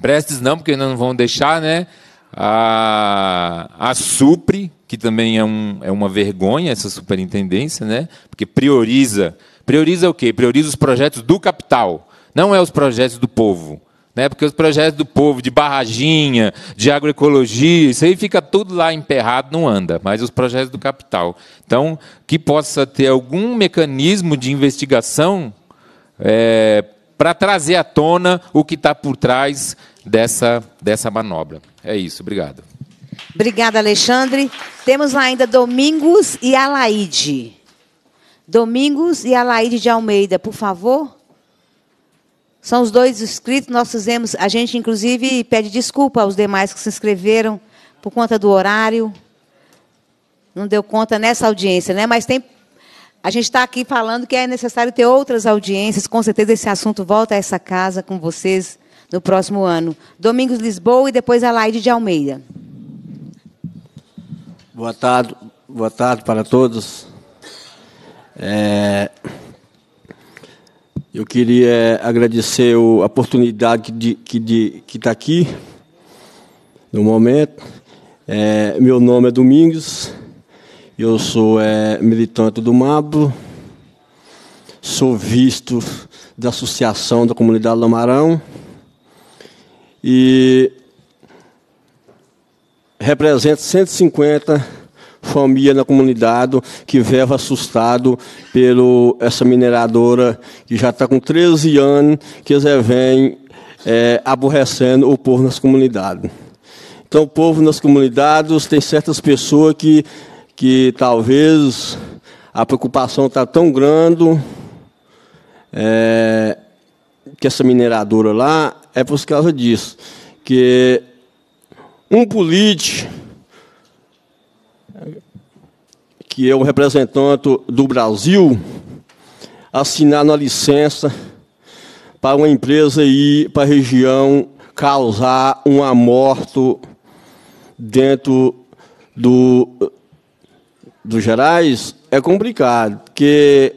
prestes não, porque não vão deixar, né, a, a Supre, que também é, um, é uma vergonha essa superintendência, né, porque prioriza Prioriza o quê? Prioriza os projetos do capital, não é os projetos do povo. Né? Porque os projetos do povo, de barraginha, de agroecologia, isso aí fica tudo lá emperrado, não anda. Mas os projetos do capital. Então, que possa ter algum mecanismo de investigação é, para trazer à tona o que está por trás dessa, dessa manobra. É isso, obrigado. Obrigada, Alexandre. Temos lá ainda Domingos e Alaide. Domingos e Alaide de Almeida, por favor. São os dois inscritos. Nós fizemos, a gente inclusive pede desculpa aos demais que se inscreveram por conta do horário. Não deu conta nessa audiência, né? Mas tem a gente está aqui falando que é necessário ter outras audiências. Com certeza esse assunto volta a essa casa com vocês no próximo ano. Domingos Lisboa e depois Alaide de Almeida. Boa tarde, boa tarde para todos. É, eu queria agradecer a oportunidade de, que está aqui no momento. É, meu nome é Domingos, eu sou é, militante do MABO, sou visto da Associação da Comunidade Lamarão e represento 150 família na comunidade que vive assustado pelo essa mineradora que já está com 13 anos que eles vêm é, aborrecendo o povo nas comunidades. Então, o povo nas comunidades tem certas pessoas que, que talvez a preocupação está tão grande é, que essa mineradora lá é por causa disso. Que um político que é o representante do Brasil, assinar a licença para uma empresa ir para a região causar um amorto dentro do, do Gerais, é complicado, porque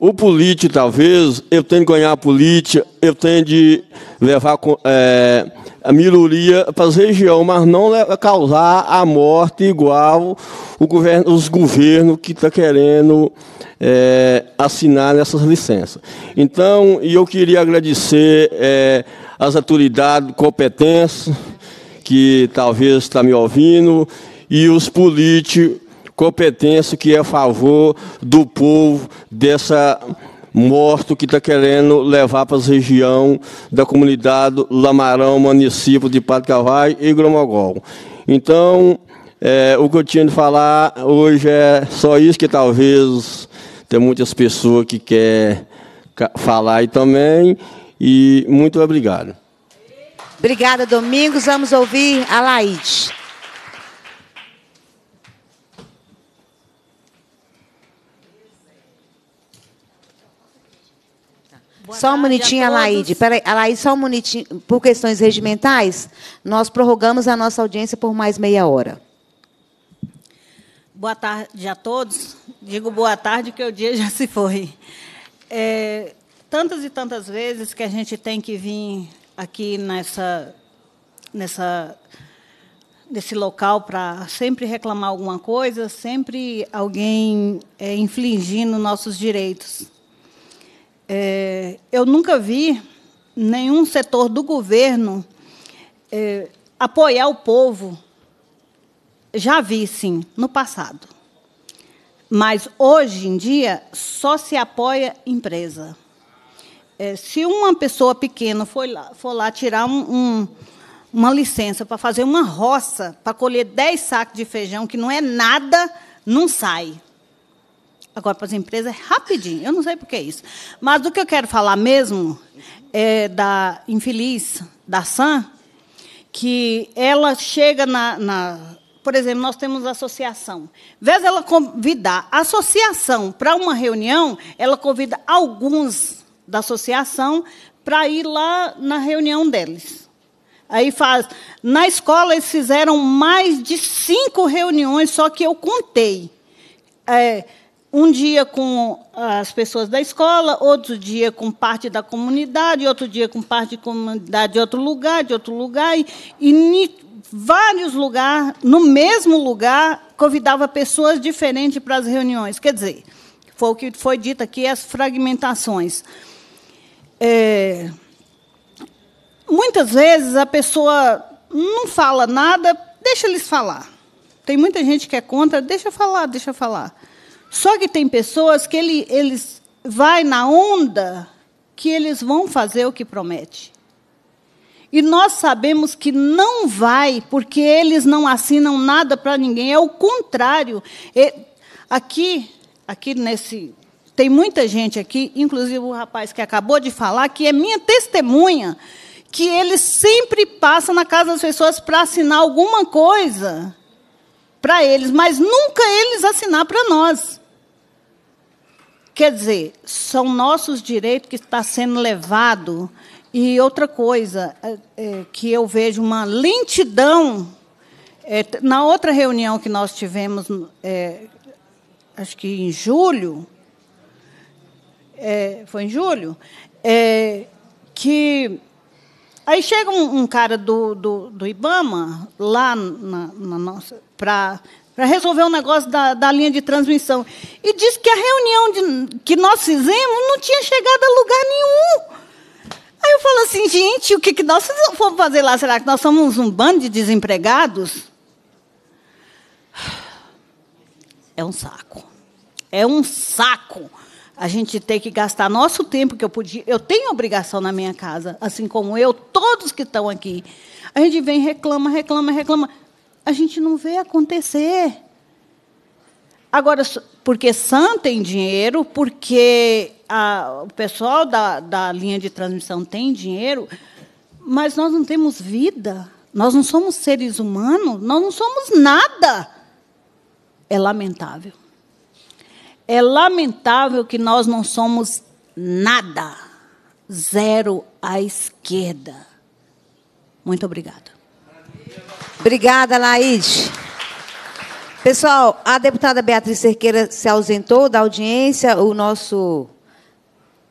o político, talvez, eu tenho que ganhar a política, eu tenho de levar é, a melhoria para as regiões, mas não causar a morte igual governo, os governos que estão tá querendo é, assinar essas licenças. Então, eu queria agradecer é, as autoridades competentes, que talvez estão tá me ouvindo, e os políticos competentes que é a favor do povo dessa morto que está querendo levar para a região da comunidade Lamarão, município de Padre Carvalho e Gromogol. Então, é, o que eu tinha de falar hoje é só isso, que talvez tem muitas pessoas que querem falar aí também. E muito obrigado. Obrigada, Domingos. Vamos ouvir a Laide. só um minutinho, Alaide. Peraí, Alaide, só um minutinho. Por questões regimentais, nós prorrogamos a nossa audiência por mais meia hora. Boa tarde a todos. Digo boa tarde, que o dia já se foi. É, tantas e tantas vezes que a gente tem que vir aqui nessa, nessa, nesse local para sempre reclamar alguma coisa, sempre alguém é, infligindo nossos direitos. É, eu nunca vi nenhum setor do governo é, apoiar o povo. Já vi, sim, no passado. Mas, hoje em dia, só se apoia empresa. É, se uma pessoa pequena for lá, for lá tirar um, um, uma licença para fazer uma roça, para colher 10 sacos de feijão, que não é nada, não sai. Agora, para as empresas, é rapidinho. Eu não sei por que é isso. Mas do que eu quero falar mesmo é da infeliz, da Sam, que ela chega na, na por exemplo, nós temos associação. Em vez dela convidar a associação para uma reunião, ela convida alguns da associação para ir lá na reunião deles. Aí faz. Na escola eles fizeram mais de cinco reuniões, só que eu contei. É, um dia com as pessoas da escola, outro dia com parte da comunidade, outro dia com parte da comunidade de outro lugar, de outro lugar, e, e vários lugares, no mesmo lugar, convidava pessoas diferentes para as reuniões. Quer dizer, foi o que foi dito aqui, as fragmentações. É, muitas vezes a pessoa não fala nada, deixa eles falar. Tem muita gente que é contra, deixa falar, deixa falar. Só que tem pessoas que ele, eles vai na onda que eles vão fazer o que promete. E nós sabemos que não vai, porque eles não assinam nada para ninguém. É o contrário. Aqui, aqui nesse tem muita gente aqui, inclusive o rapaz que acabou de falar, que é minha testemunha, que ele sempre passa na casa das pessoas para assinar alguma coisa para eles, mas nunca eles assinar para nós. Quer dizer, são nossos direitos que está sendo levado. E outra coisa, é, é, que eu vejo uma lentidão. É, na outra reunião que nós tivemos, é, acho que em julho, é, foi em julho, é, que aí chega um, um cara do, do, do, IBAMA lá na, na nossa para para resolver o um negócio da, da, linha de transmissão. E disse que a reunião de, que nós fizemos não tinha chegado a lugar nenhum. Aí eu falo assim, gente, o que, que nós vamos fazer lá? Será que nós somos um bando de desempregados? É um saco. É um saco a gente tem que gastar nosso tempo que eu podia. Eu tenho obrigação na minha casa, assim como eu, todos que estão aqui. A gente vem reclama, reclama, reclama. A gente não vê acontecer. Agora, porque SAM tem dinheiro, porque a, o pessoal da, da linha de transmissão tem dinheiro, mas nós não temos vida. Nós não somos seres humanos, nós não somos nada. É lamentável. É lamentável que nós não somos nada. Zero à esquerda. Muito obrigada. Obrigada, Laís. Pessoal, a deputada Beatriz Cerqueira se ausentou da audiência. O nosso,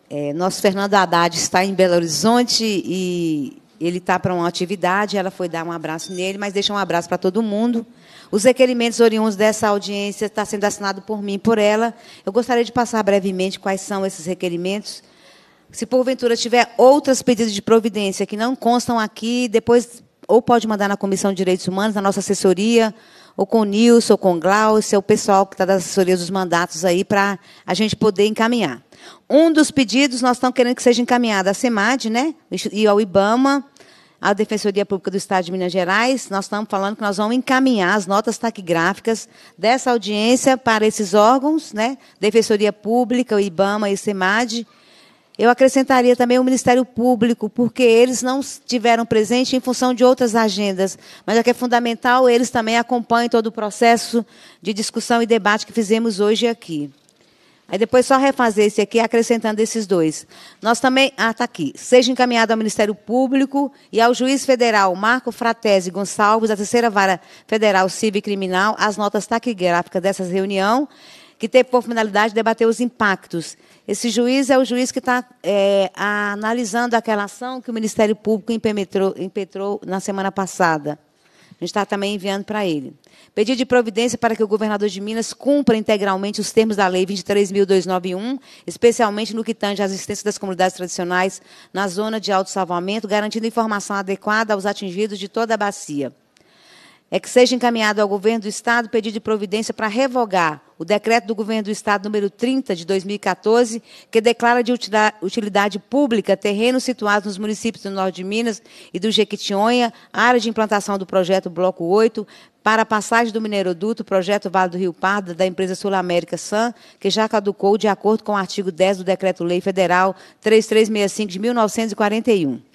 é, nosso Fernando Haddad está em Belo Horizonte e ele está para uma atividade. Ela foi dar um abraço nele, mas deixa um abraço para todo mundo. Os requerimentos oriundos dessa audiência está sendo assinado por mim e por ela. Eu gostaria de passar brevemente quais são esses requerimentos. Se porventura tiver outros pedidos de providência que não constam aqui, depois ou pode mandar na Comissão de Direitos Humanos, na nossa assessoria, ou com o Nilson, ou com o Glaucio, o pessoal que está da assessoria dos mandatos aí, para a gente poder encaminhar. Um dos pedidos nós estamos querendo que seja encaminhado à SEMAD, né? E ao IBAMA, à Defensoria Pública do Estado de Minas Gerais. Nós estamos falando que nós vamos encaminhar as notas taquigráficas dessa audiência para esses órgãos, né? Defensoria Pública, o IBAMA e o SEMAD. Eu acrescentaria também o Ministério Público, porque eles não tiveram presente em função de outras agendas, mas é que é fundamental eles também acompanhem todo o processo de discussão e debate que fizemos hoje aqui. Aí depois só refazer esse aqui, acrescentando esses dois. Nós também. Ah, está aqui. Seja encaminhado ao Ministério Público e ao juiz federal Marco Fratese Gonçalves, da terceira vara federal civil e criminal, as notas taquigráficas dessa reunião, que teve por finalidade debater os impactos. Esse juiz é o juiz que está é, analisando aquela ação que o Ministério Público impetrou, impetrou na semana passada. A gente está também enviando para ele. Pedir de providência para que o governador de Minas cumpra integralmente os termos da Lei 23.291, especialmente no que tange à existência das comunidades tradicionais na zona de autossalvamento, garantindo informação adequada aos atingidos de toda a bacia. É que seja encaminhado ao governo do Estado pedido de providência para revogar o decreto do governo do Estado número 30 de 2014, que declara de utilidade pública terrenos situados nos municípios do Norte de Minas e do Jequitinhonha, área de implantação do projeto Bloco 8, para a passagem do mineiroduto, projeto Vale do Rio Pardo, da empresa Sul América SAM, que já caducou de acordo com o artigo 10 do Decreto-Lei Federal 3365 de 1941.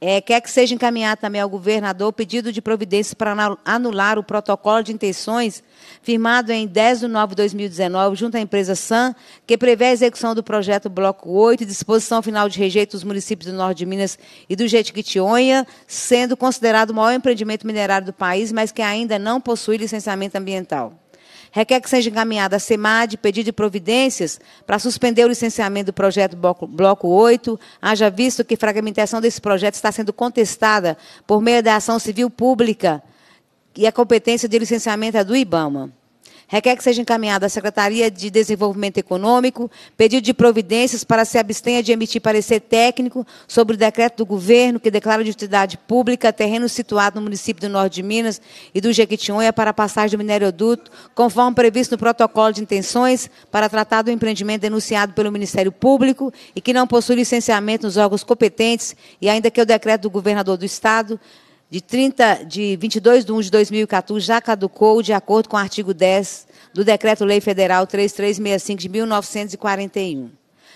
É, quer que seja encaminhado também ao governador pedido de providências para anular o protocolo de intenções firmado em 10 de nove de 2019 junto à empresa SAM, que prevê a execução do projeto Bloco 8 e disposição final de rejeito dos municípios do Norte de Minas e do Jequitinhonha, sendo considerado o maior empreendimento minerário do país, mas que ainda não possui licenciamento ambiental requer que seja encaminhada a SEMAD pedido de providências para suspender o licenciamento do projeto Bloco, bloco 8, haja visto que fragmentação desse projeto está sendo contestada por meio da ação civil pública e a competência de licenciamento é do IBAMA requer que seja encaminhado à Secretaria de Desenvolvimento Econômico pedido de providências para se abstenha de emitir parecer técnico sobre o decreto do governo que declara de utilidade pública terreno situado no município do Norte de Minas e do Jequitinhonha para a passagem do minérioduto, conforme previsto no protocolo de intenções para tratar do empreendimento denunciado pelo Ministério Público e que não possui licenciamento nos órgãos competentes e ainda que o decreto do governador do Estado de, 30, de 22 de 1 de 2014 já caducou de acordo com o artigo 10 do Decreto-Lei Federal 3365 de 1941.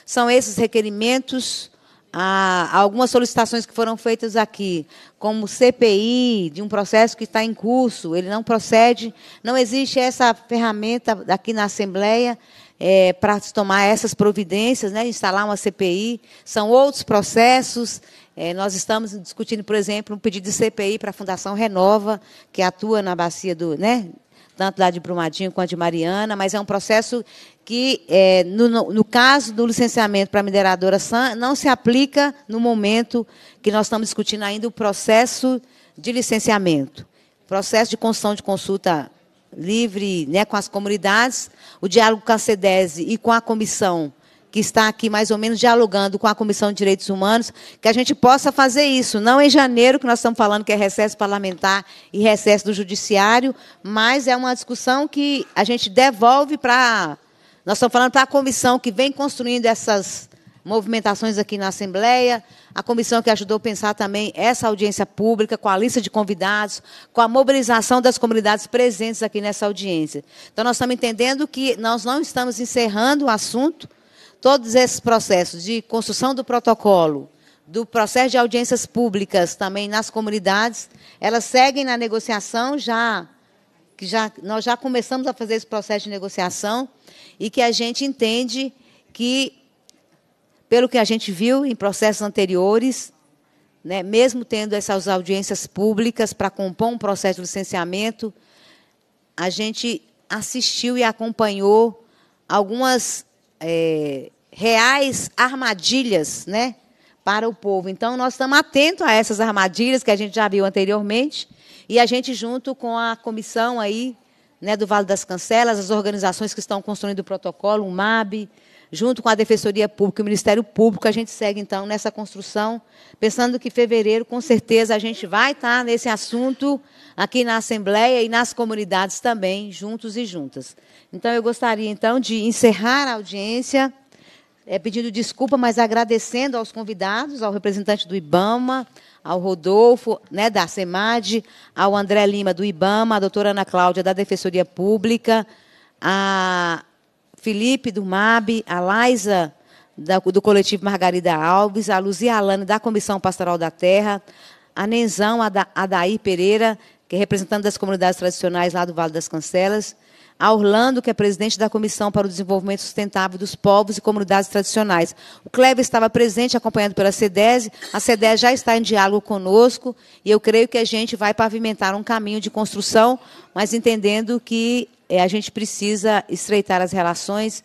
São esses requerimentos, ah, algumas solicitações que foram feitas aqui, como CPI de um processo que está em curso, ele não procede, não existe essa ferramenta aqui na Assembleia é, para tomar essas providências, né, instalar uma CPI, são outros processos é, nós estamos discutindo, por exemplo, um pedido de CPI para a Fundação Renova, que atua na bacia do, né, tanto lá de Brumadinho quanto de Mariana, mas é um processo que, é, no, no, no, caso do licenciamento para a mineradora SAM, não se aplica no momento que nós estamos discutindo ainda o processo de licenciamento. Processo de construção de consulta livre né, com as comunidades, o diálogo com a CEDESE e com a comissão que está aqui mais ou menos dialogando com a Comissão de Direitos Humanos, que a gente possa fazer isso, não em janeiro, que nós estamos falando que é recesso parlamentar e recesso do Judiciário, mas é uma discussão que a gente devolve para. Nós estamos falando para a comissão que vem construindo essas movimentações aqui na Assembleia, a comissão que ajudou a pensar também essa audiência pública, com a lista de convidados, com a mobilização das comunidades presentes aqui nessa audiência. Então, nós estamos entendendo que nós não estamos encerrando o assunto, todos esses processos de construção do protocolo, do processo de audiências públicas também nas comunidades, elas seguem na negociação já que já nós já começamos a fazer esse processo de negociação e que a gente entende que pelo que a gente viu em processos anteriores, né, mesmo tendo essas audiências públicas para compor um processo de licenciamento, a gente assistiu e acompanhou algumas é, reais armadilhas né, para o povo. Então, nós estamos atentos a essas armadilhas que a gente já viu anteriormente, e a gente, junto com a comissão aí, né, do Vale das Cancelas, as organizações que estão construindo o protocolo, o MAB, junto com a Defensoria Pública e o Ministério Público, a gente segue, então, nessa construção, pensando que fevereiro, com certeza, a gente vai estar nesse assunto aqui na Assembleia e nas comunidades também, juntos e juntas. Então, eu gostaria, então, de encerrar a audiência, é, pedindo desculpa, mas agradecendo aos convidados, ao representante do IBAMA, ao Rodolfo, né, da SEMAD, ao André Lima, do IBAMA, a doutora Ana Cláudia, da Defensoria Pública, a Felipe, do MAB, a Laisa, do coletivo Margarida Alves, a Luzia Alane, da Comissão Pastoral da Terra, a Nenzão, Adair Pereira, que é representante das comunidades tradicionais lá do Vale das Cancelas, a Orlando, que é presidente da Comissão para o Desenvolvimento Sustentável dos Povos e Comunidades Tradicionais. O Kleber estava presente, acompanhado pela CEDES. A CEDES já está em diálogo conosco e eu creio que a gente vai pavimentar um caminho de construção, mas entendendo que é, a gente precisa estreitar as relações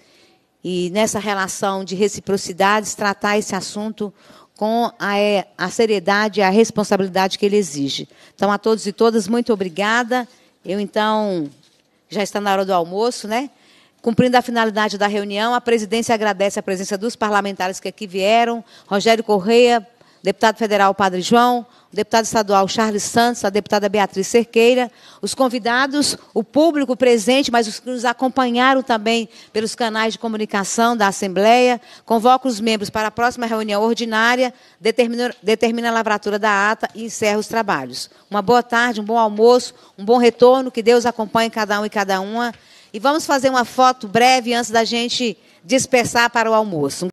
e, nessa relação de reciprocidades, tratar esse assunto com a, é, a seriedade e a responsabilidade que ele exige. Então, a todos e todas, muito obrigada. Eu, então, já está na hora do almoço, né? Cumprindo a finalidade da reunião, a presidência agradece a presença dos parlamentares que aqui vieram, Rogério Correia, deputado federal Padre João, o deputado estadual Charles Santos, a deputada Beatriz Cerqueira, os convidados, o público presente, mas os que nos acompanharam também pelos canais de comunicação da Assembleia. Convoco os membros para a próxima reunião ordinária, determina, determina a lavratura da ata e encerra os trabalhos. Uma boa tarde, um bom almoço, um bom retorno, que Deus acompanhe cada um e cada uma. E vamos fazer uma foto breve antes da gente dispersar para o almoço.